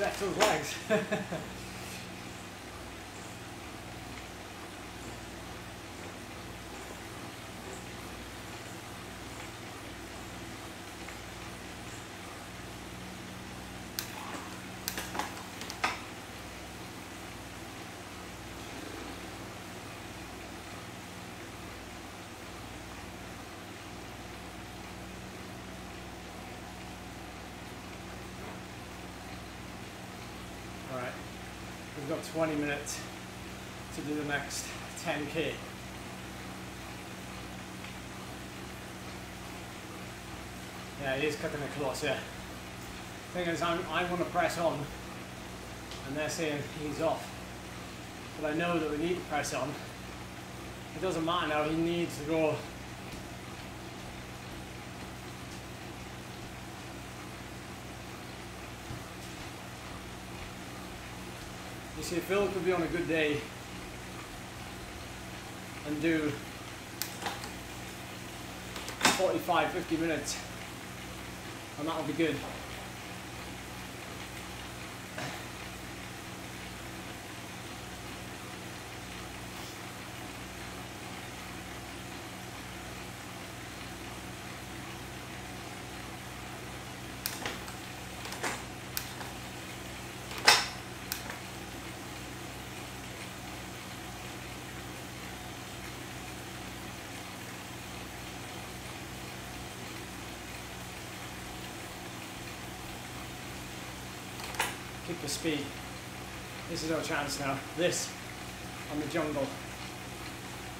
Stretch those legs. Alright, we've got 20 minutes to do the next 10k. Yeah, he is cutting it close, yeah. Thing is, I'm, I want to press on, and they're saying he's off. But I know that we need to press on. It doesn't matter now, he needs to go You see, Phil could be on a good day and do 45, 50 minutes, and that'll be good. speed. This is our chance now. This on the jungle.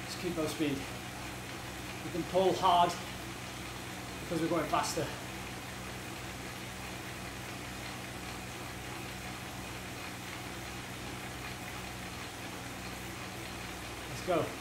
Just keep our speed. We can pull hard because we're going faster. Let's go.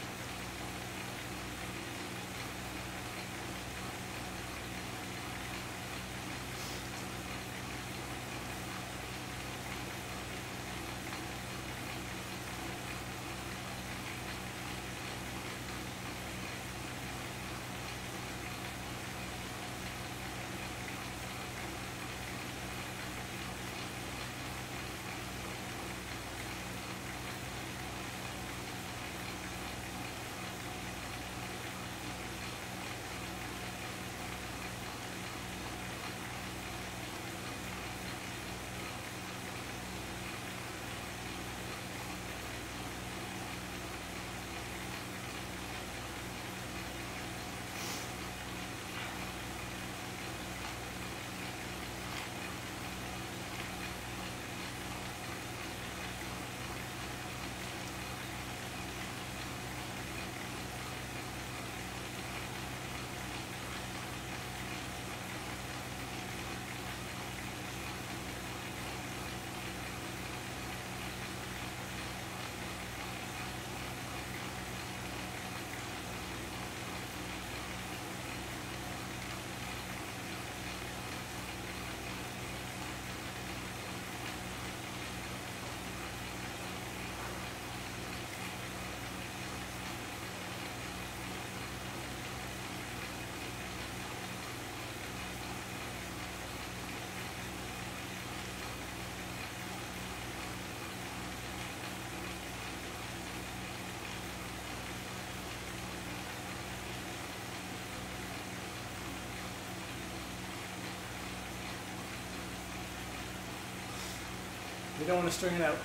We don't want to string it out.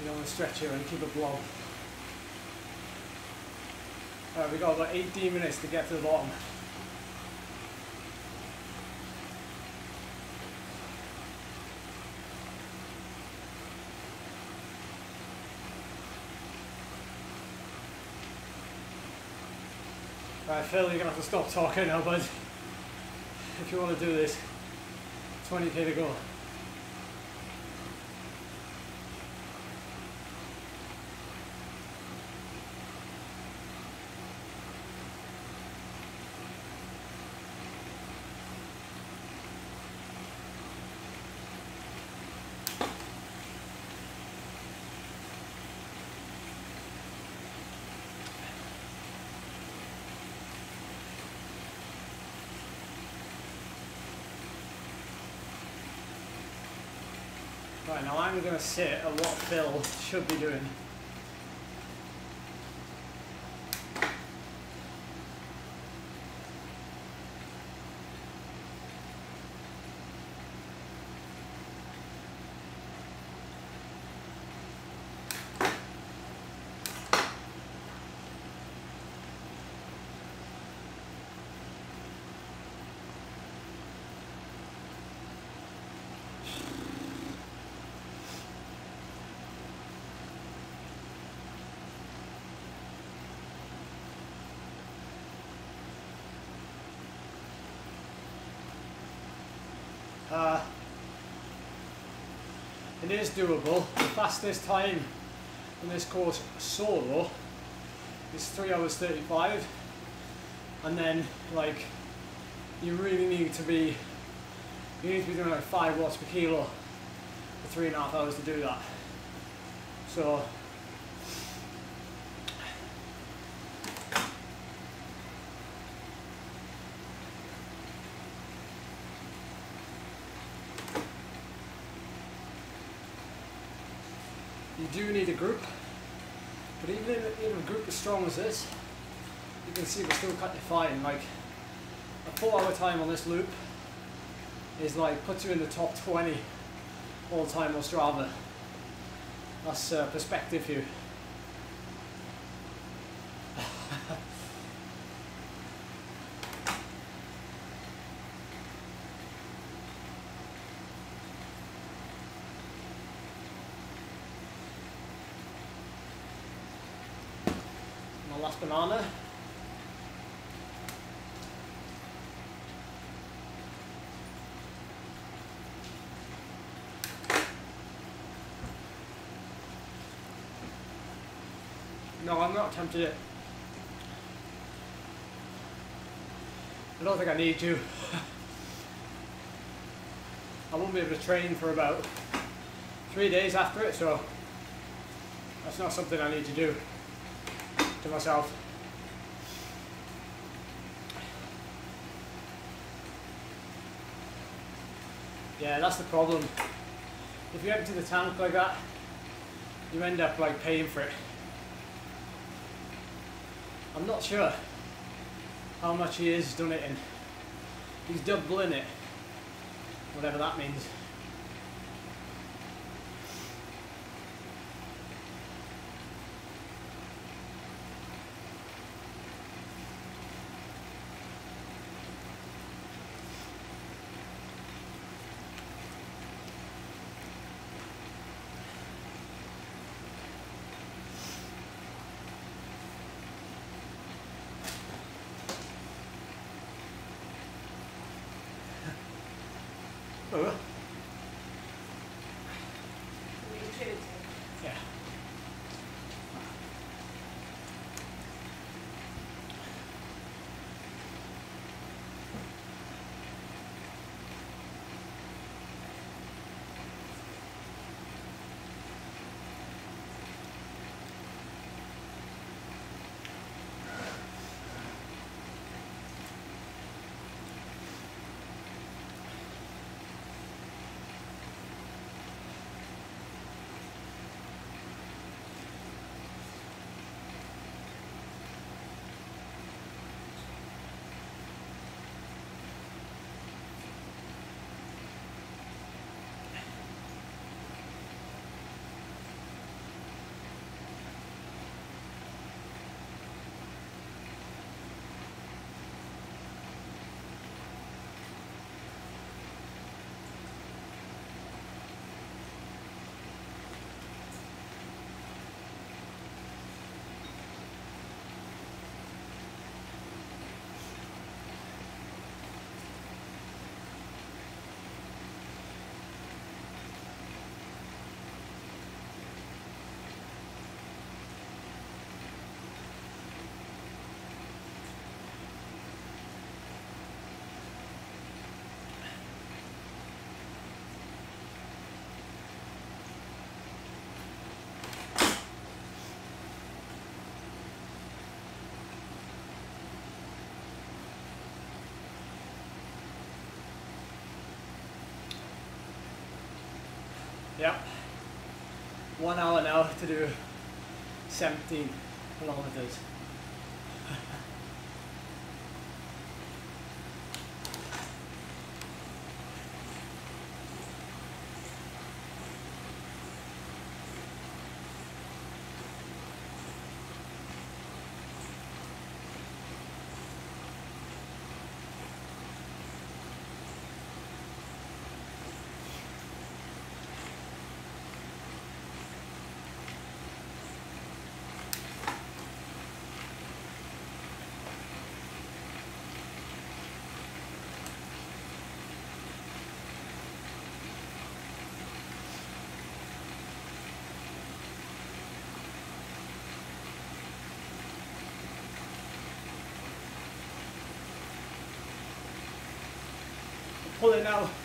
We don't want to stretch here and keep it long. Alright, we got about 18 minutes to get to the bottom. Right, Phil, you're gonna have to stop talking now, bud. If you want to do this, 20k to go. Now I'm going to sit at what Phil should be doing. Uh, it is doable. The fastest time in this course solo is 3 hours 35 and then like you really need to be you need to be doing like 5 watts per kilo for three and a half hours to do that. So you do need a group, but even in, in a group as strong as this, you can see we're still cutting fine. Like a four hour time on this loop is like puts you in the top 20 all time on Strava. That's uh, perspective here. banana. No, I'm not tempted It. I don't think I need to. I won't be able to train for about three days after it, so that's not something I need to do to myself. Yeah, that's the problem. If you empty the tank like that, you end up like paying for it. I'm not sure how much he is done it in. He's doubling it, whatever that means. Yep. One hour now to do 17 kilometers. Pull it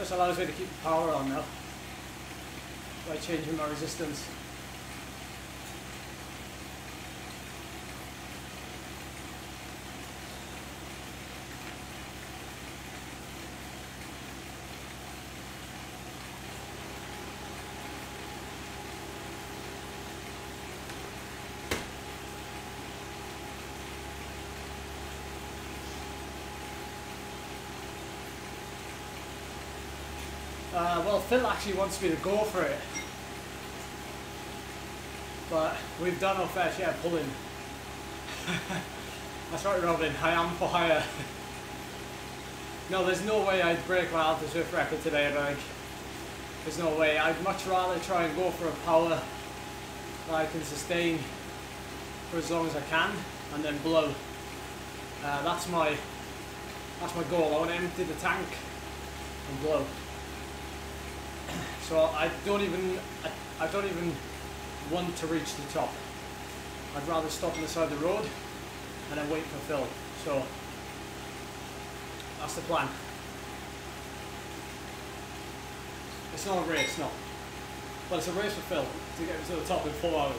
Just allows me to keep the power on now by changing my resistance. Uh, well, Phil actually wants me to go for it. But we've done our fair share pulling. That's right, Robin. I am for hire. no, there's no way I'd break my Alpe Zwift record today, like. There's no way. I'd much rather try and go for a power that I can sustain for as long as I can and then blow. Uh, that's my that's my goal. I want to empty the tank and blow. So I don't even I, I don't even want to reach the top. I'd rather stop on the side of the road and then wait for Phil. So that's the plan. It's not a race, no. But it's a race for Phil to get to the top in four hours.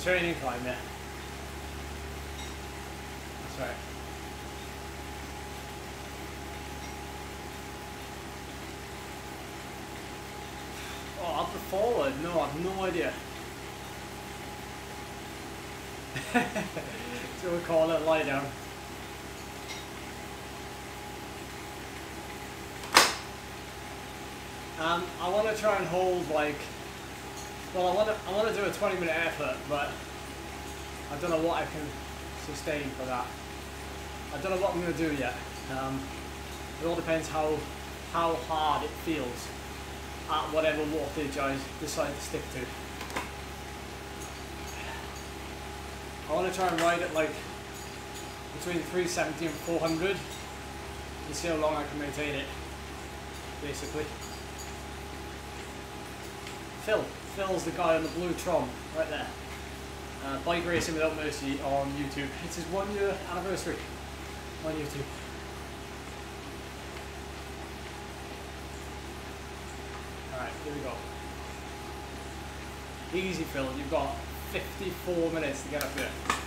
It's raining climb, yeah. That's right. Oh, up the forward? No, I've no idea. so we call it lie down. Um, I want to try and hold like well, I want to I want to do a 20 minute effort, but I don't know what I can sustain for that. I don't know what I'm going to do yet. Um, it all depends how how hard it feels at whatever wattage I decide to stick to. I want to try and ride it like between 370 and 400 and see how long I can maintain it, basically. Phil. Phil's the guy on the blue Tron, right there. Uh, Bike Racing Without Mercy on YouTube. It's his one year anniversary on YouTube. Alright, here we go. Easy Phil, you've got 54 minutes to get up there.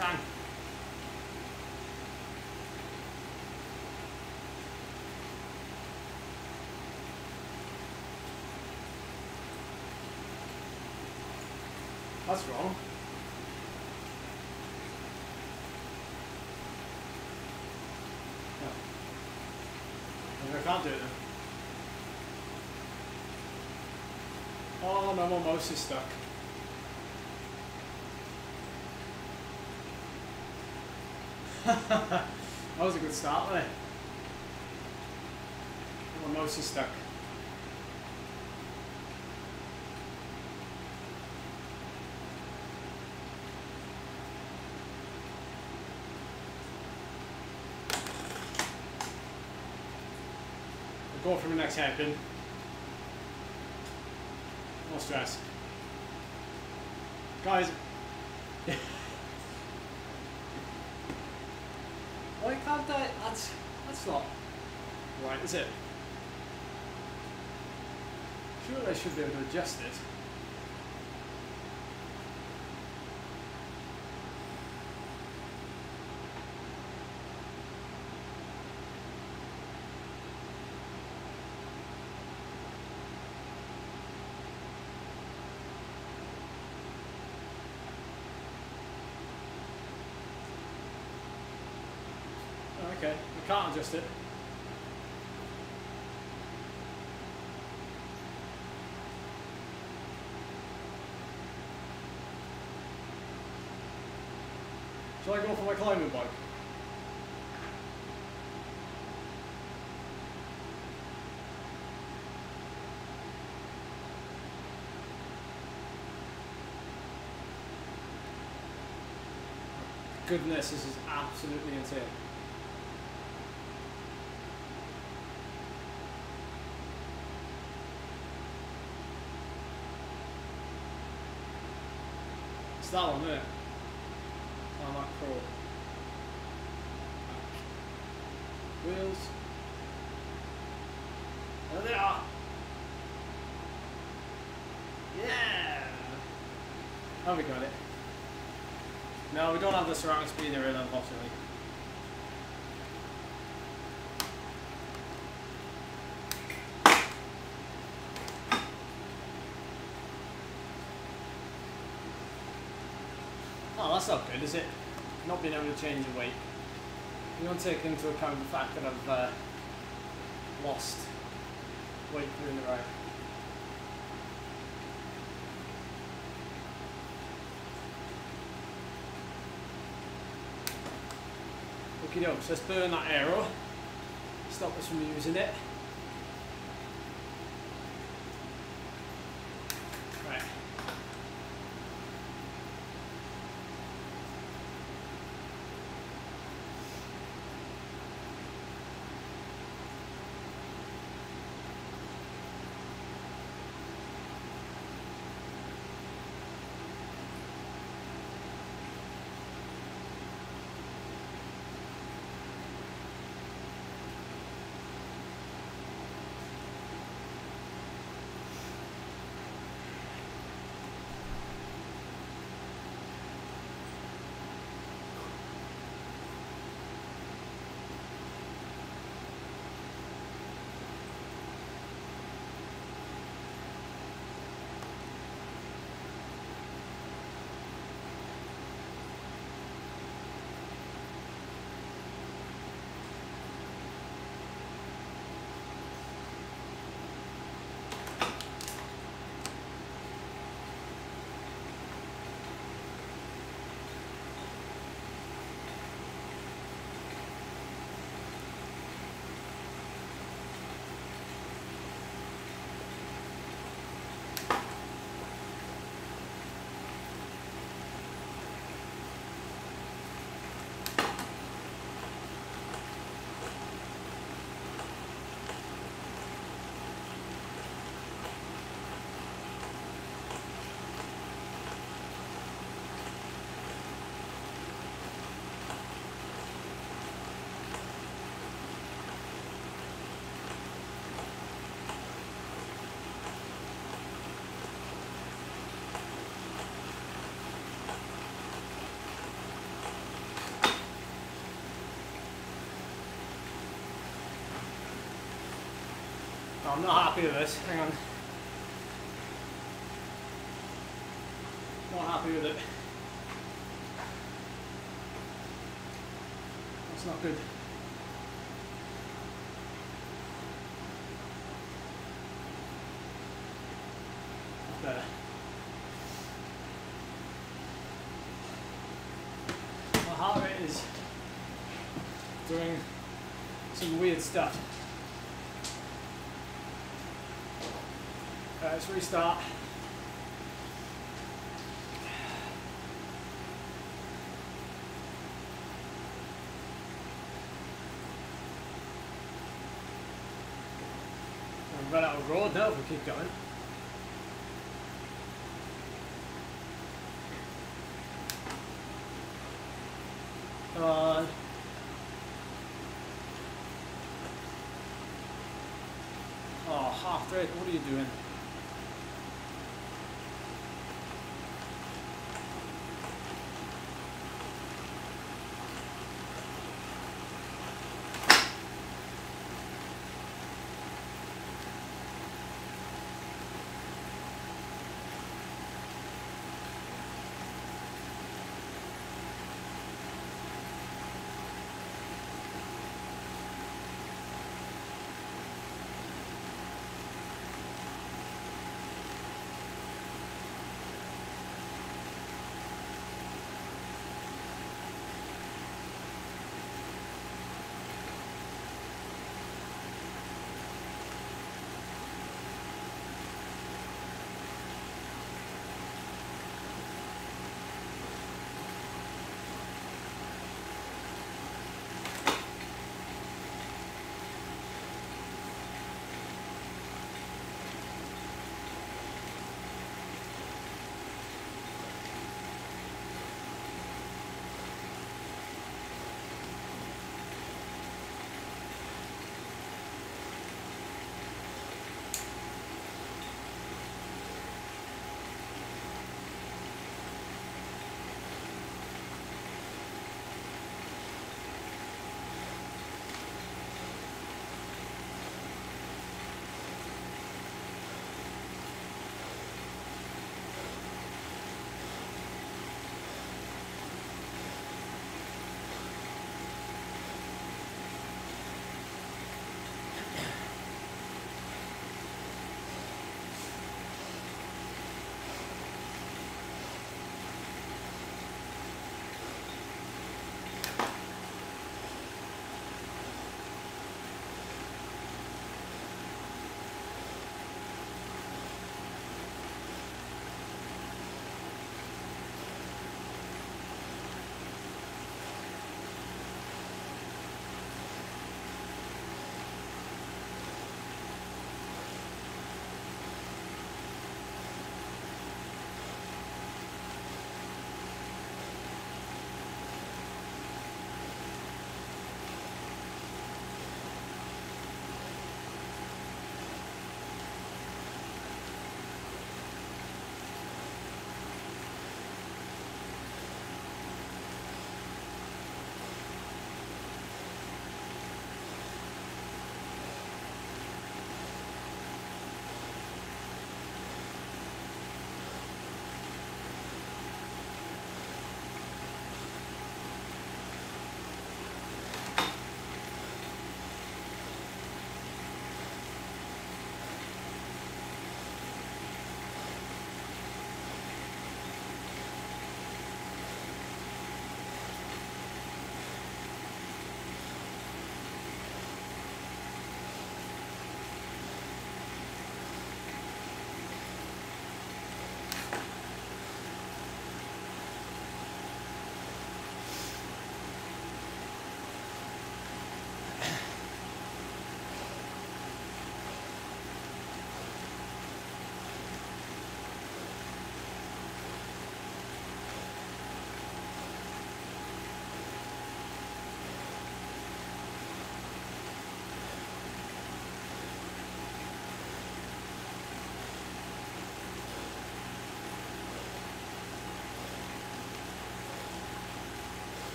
Done. That's wrong. No. I can't do it then. Oh my mouse is stuck. That was a good start, wasn't it? Mouse is stuck. We'll go for the next hairpin. No stress. Guys, why can't I? Not right, is it? Surely I should be able to adjust it. Adjust it. Shall I go for my climbing bike? Goodness, this is absolutely insane. It's that one, isn't? Tarmac Pro. Wheels. There they are. Yeah. Have we got it? No, we don't have the surround speeder in, unfortunately. Oh, that's not good, is it? Not being able to change the weight. You don't take into account the fact that I've uh, lost weight during the ride. Okay, so let's burn that arrow. Stop us from using it. Oh, I'm not happy with this. Hang on. Not happy with it. That's not good. Better. My heart rate is doing some weird stuff. Let's restart. We'll run out of road now if we keep going. Come on. Oh, half rate, what are you doing?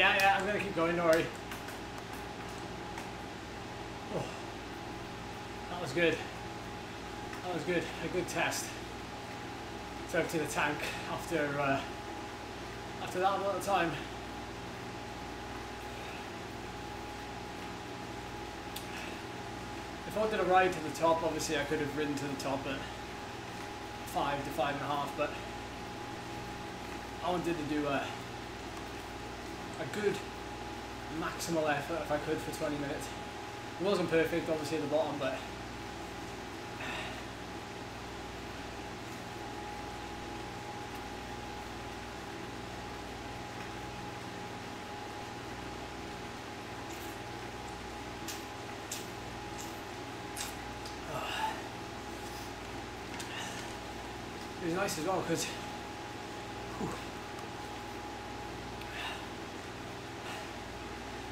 Yeah, yeah, I'm gonna keep going, worry. Oh. That was good. That was good. A good test. It's empty the tank after uh, after that amount of time. If I wanted a ride to the top, obviously I could have ridden to the top at five to five and a half, but I wanted to do a a good maximal effort if I could for 20 minutes. It wasn't perfect, obviously at the bottom, but it was nice as well because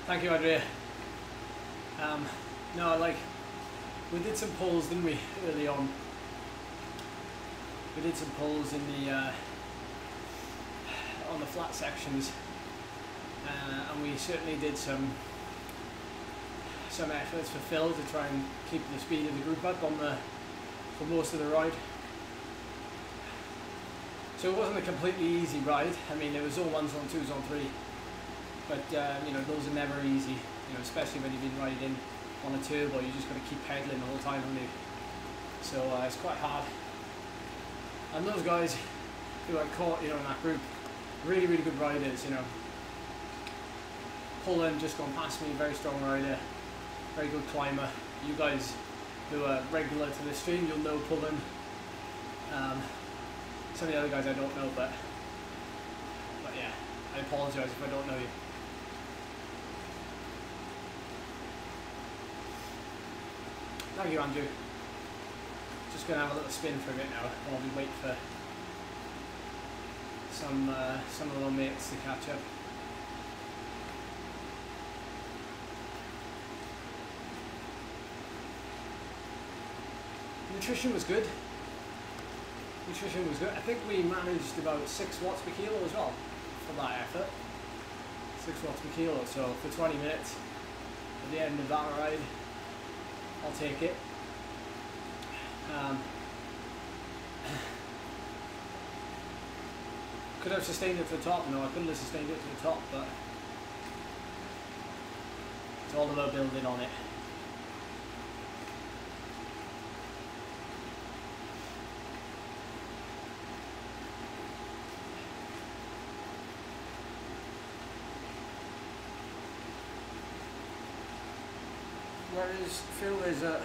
Thank you, Andrea. Um, no, like, we did some pulls, didn't we, early on? We did some pulls in the, uh, on the flat sections, uh, and we certainly did some, some efforts for Phil to try and keep the speed of the group up on the, for most of the ride. So it wasn't a completely easy ride. I mean, it was all ones on twos on three. But uh, you know, those are never easy. You know, especially when you've been riding on a turbo, you just got to keep pedaling the whole time, haven't you? So uh, it's quite hard. And those guys who I caught, you know, in that group, really, really good riders. You know, Pullen just gone past me, very strong rider, very good climber. You guys who are regular to the stream, you'll know Pullen. Um, some of the other guys I don't know, but but yeah, I apologise if I don't know you. Thank you, Andrew. Just going to have a little spin for a bit now while we wait for some uh, some of our mates to catch up. Nutrition was good. Nutrition was good. I think we managed about six watts per kilo as well for that effort. Six watts per kilo. So for 20 minutes at the end of that ride, I'll take it. Um, could have sustained it to the top. No, I couldn't have sustained it to the top, but it's all about building on it. Whereas Phil is uh,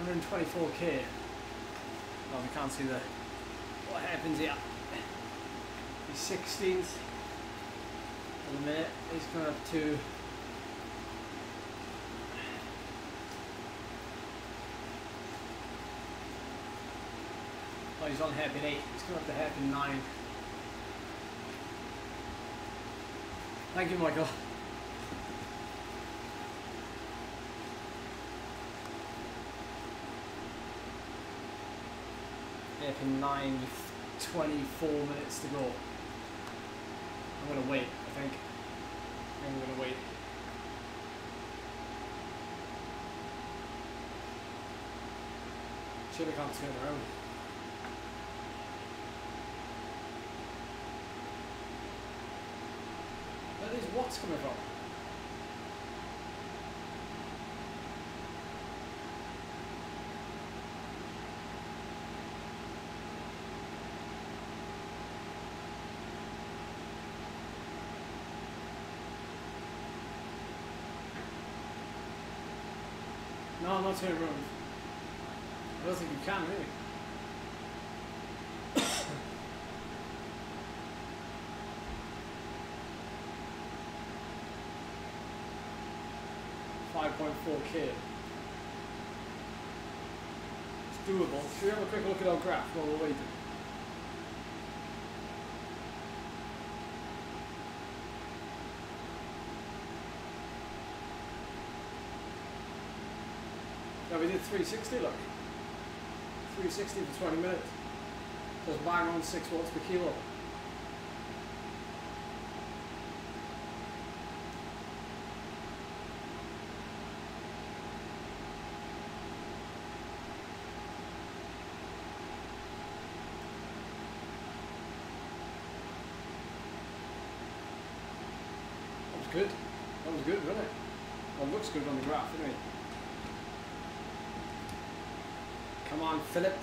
at 124k. Well, we can't see the what happens here. He's 16th at the minute. He's coming up to Oh, he's on hairpin 8. He's coming up to hairpin 9. Thank you, Michael. Hairpin 9 with 24 minutes to go. I'm gonna wait, I think. I think I'm gonna wait. Chile can't turn around. These coming from? No, I'm not turning around. I don't think you can, really. Five point four K. It's doable. Should we have a quick look at our graph while we're waiting? No, we did 360, look. 360 for 20 minutes. It's bang on 6 watts per kilo. That was good. Good, wasn't it? Well, it looks good on the graph, anyway. Come on, Philip.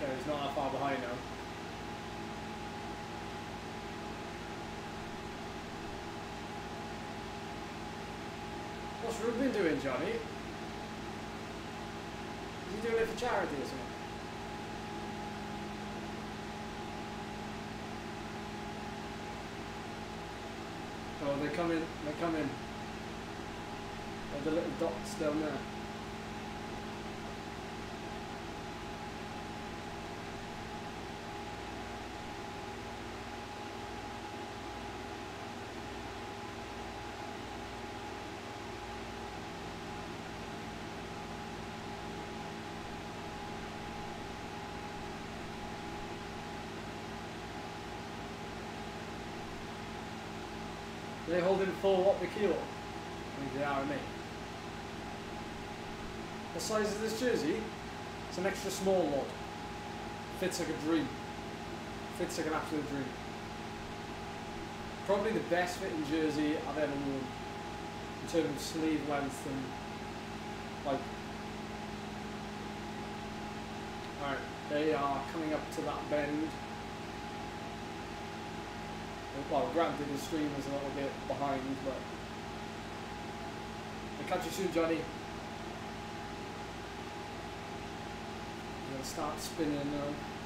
Okay, he's not that far behind now. What's Ruben doing, Johnny? Is he doing it for charity or something? Oh, they come in. They come in. Oh, the little dots down there. They hold in four watt per kilo. I think they are me. What size is this jersey? It's an extra small one. Fits like a dream. Fits like an absolute dream. Probably the best fitting jersey I've ever worn. In terms of sleeve length and like Alright, they are coming up to that bend. Well, granted the stream is a little bit behind, but I'll catch you soon, Johnny. I'm gonna start spinning now.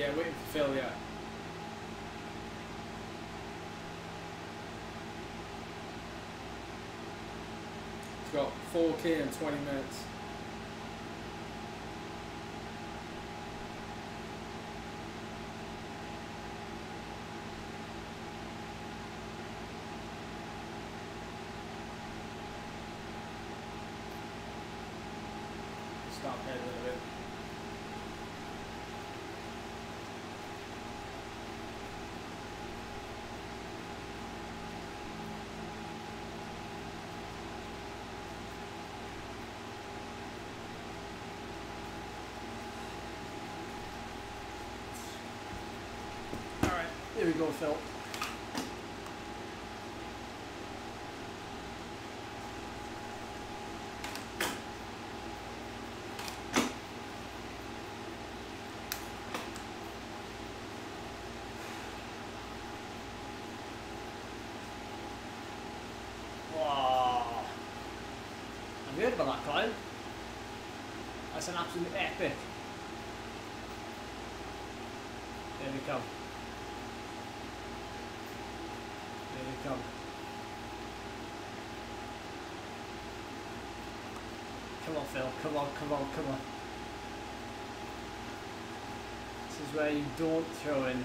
Yeah, waiting for Phil, yeah. It's got 4k in 20 minutes. Stop heading a bit. We go, Phil. Wow. You about that? That's an absolute epic. There we come. Come on, Phil. Come on, come on, come on. This is where you don't throw in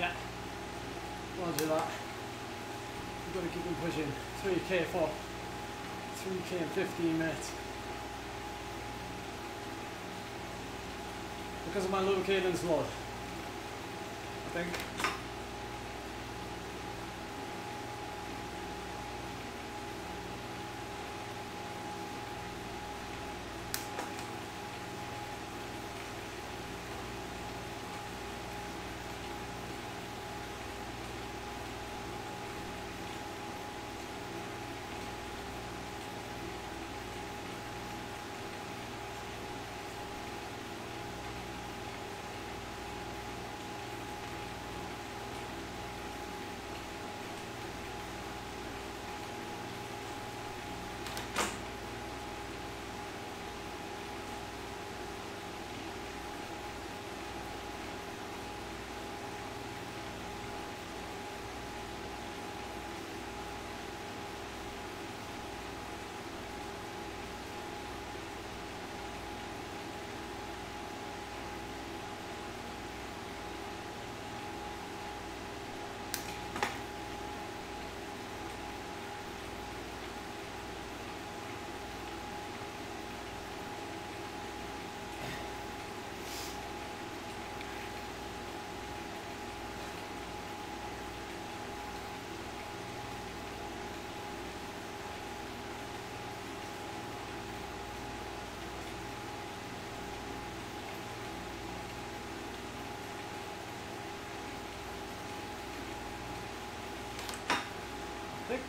Yeah. Roger that. We've got to keep them pushing. 3k for 3k in 15 minutes. Because of my low cadence load. I think.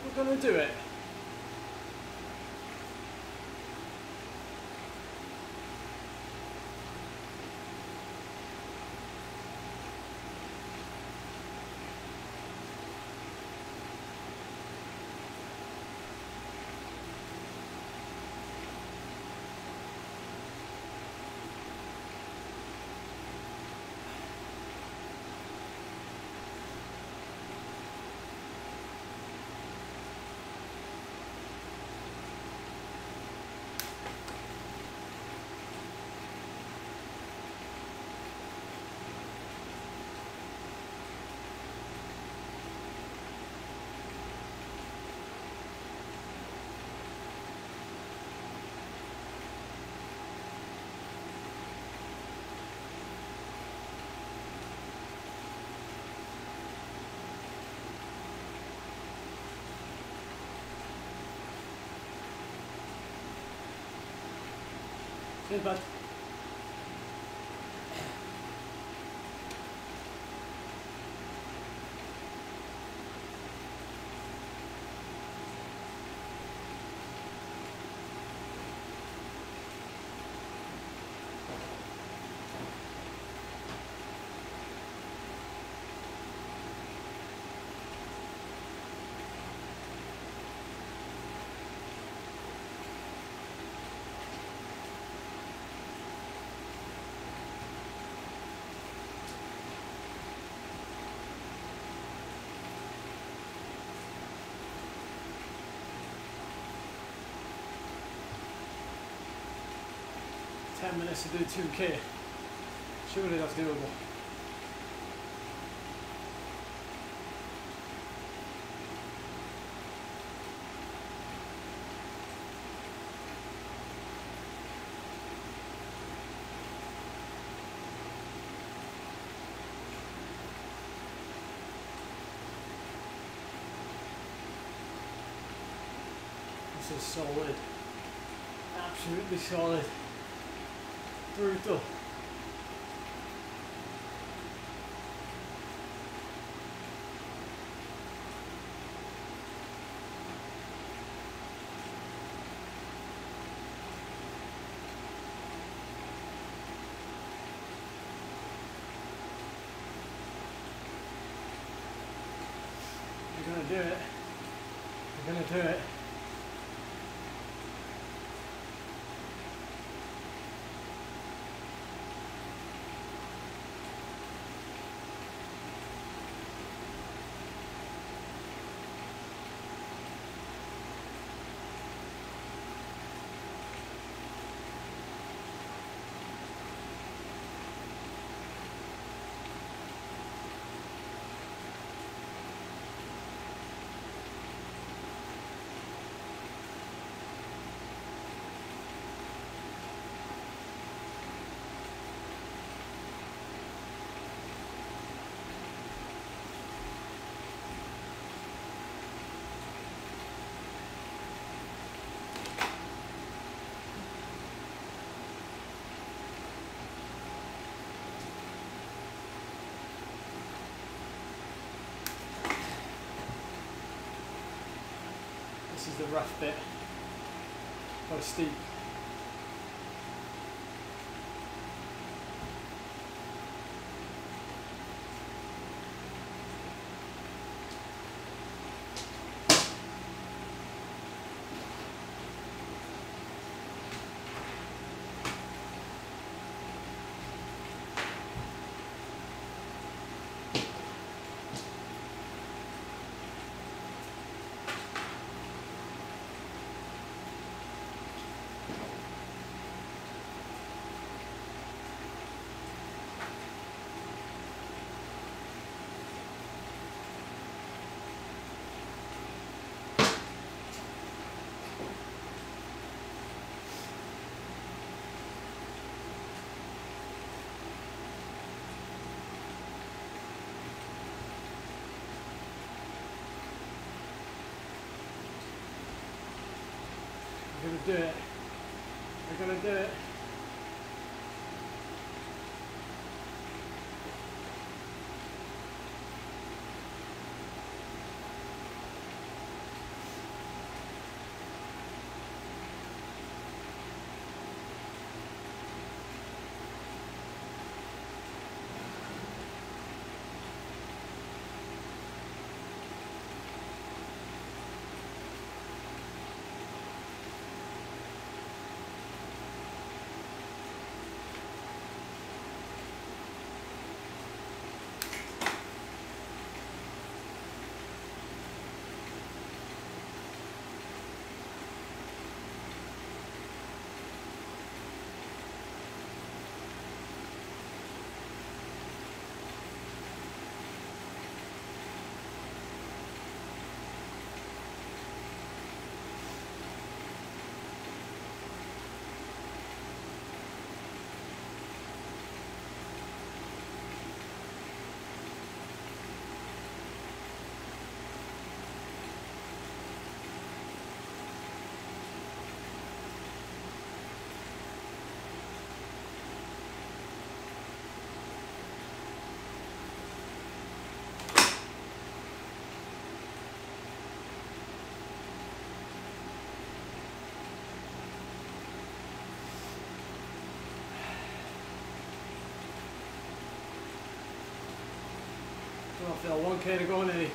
We're gonna do it. but 10 minutes to do 2k. Surely that's doable. This is solid. Absolutely solid. You're gonna do it. You're gonna do it. This is the rough bit. Quite steep. We're gonna do it. We're gonna do it. On, Phil. One K to go nearly.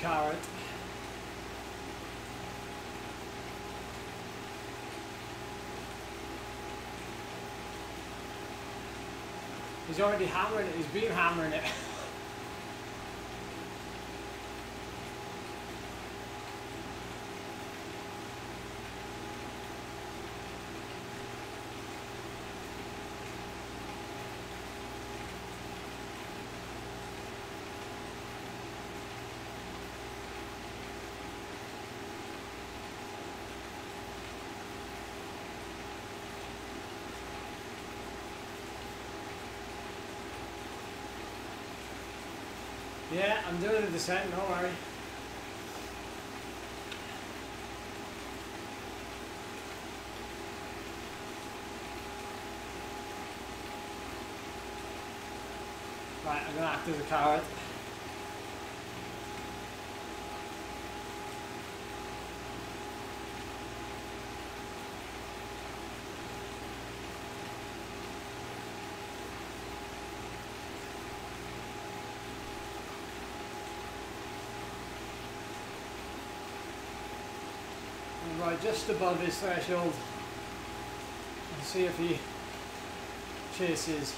Carrot. He's already hammering it. He's been hammering it. Yeah, I'm doing the descent, don't worry. Right, I'm gonna act as a carrot. And right just above his threshold and see if he chases.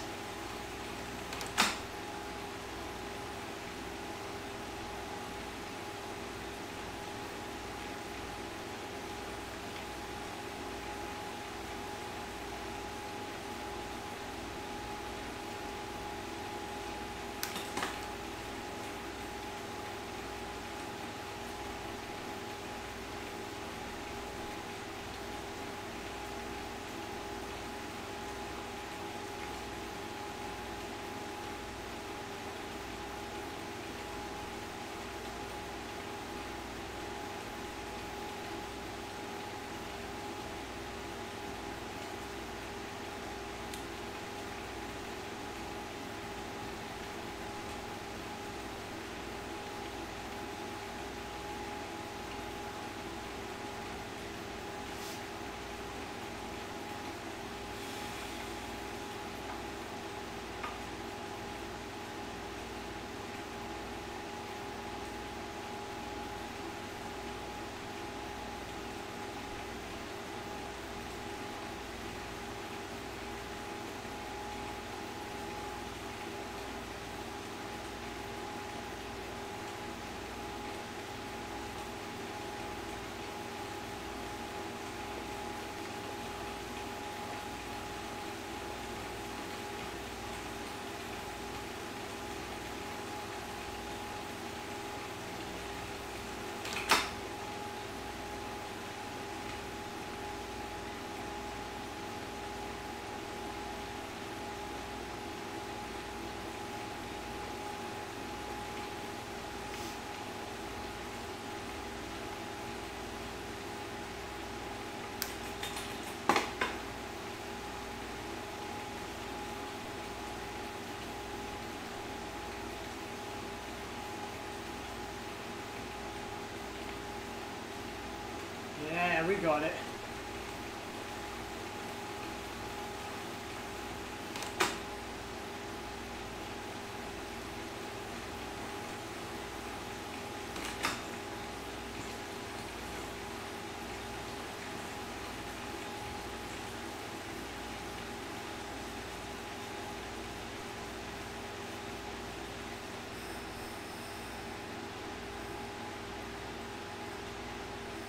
Yeah, we got it.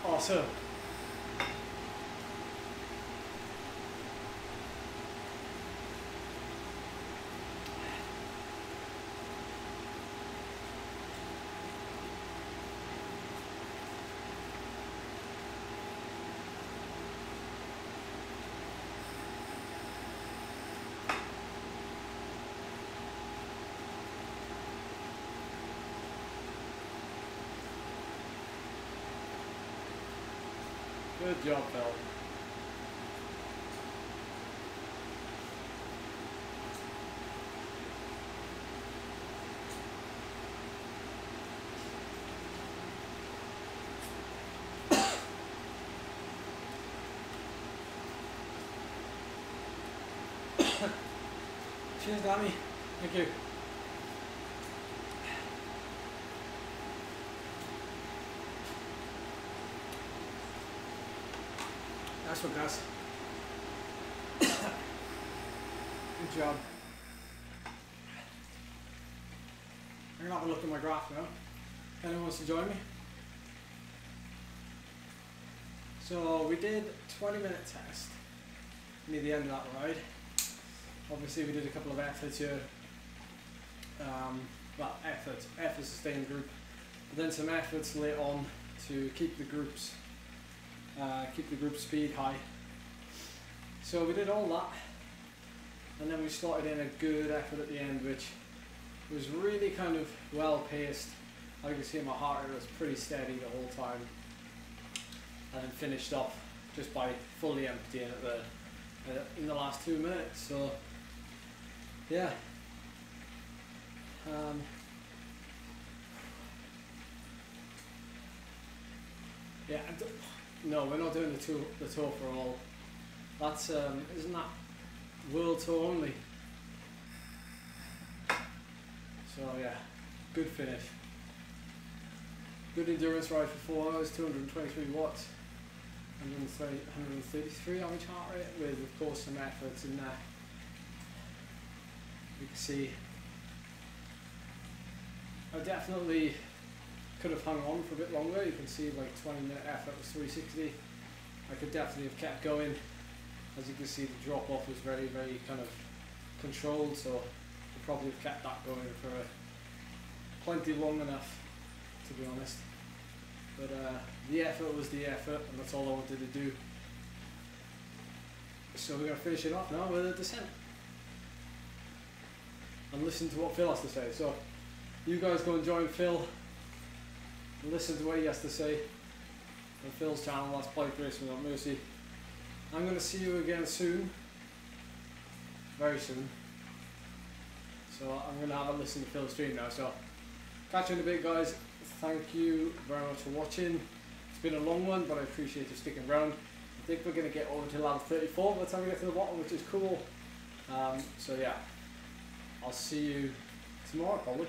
Awesome. Good job, Phil. Cheers, Danny. Thank you. Good job. I'm gonna have a look at my graph now. Anyone wants to join me? So we did 20 minute test near the end of that ride. Obviously we did a couple of efforts here. Um, well, efforts, effort sustained group. But then some efforts later on to keep the groups uh, keep the group speed high. So we did all that, and then we started in a good effort at the end, which was really kind of well paced. I can see my heart rate was pretty steady the whole time, and then finished off just by fully emptying at the uh, in the last two minutes. So yeah. Um, yeah, I d- no, we're not doing the tour, the tour for all. That's um, isn't that world tour only? So yeah, good finish. Good endurance ride for four hours, 223 watts, 130, 133 average heart rate, with of course some efforts in there. You can see. I definitely could have hung on for a bit longer. You can see like 20 minute effort was 360. I could definitely have kept going. As you can see, the drop off was very, very kind of controlled, so I probably have kept that going for plenty long enough, to be honest. But uh, the effort was the effort, and that's all I wanted to do. So we're going to finish it off now with a descent. And listen to what Phil has to say. So you guys go and join Phil listen to what he has to say on Phil's channel. That's Bike Racing Without Mercy. I'm going to see you again soon. Very soon. So I'm going to have a listen to Phil's stream now. So catch you in a bit, guys. Thank you very much for watching. It's been a long one, but I appreciate you sticking around. I think we're going to get over to level 34 by the time we get to the bottom, which is cool. Um, so yeah, I'll see you tomorrow probably.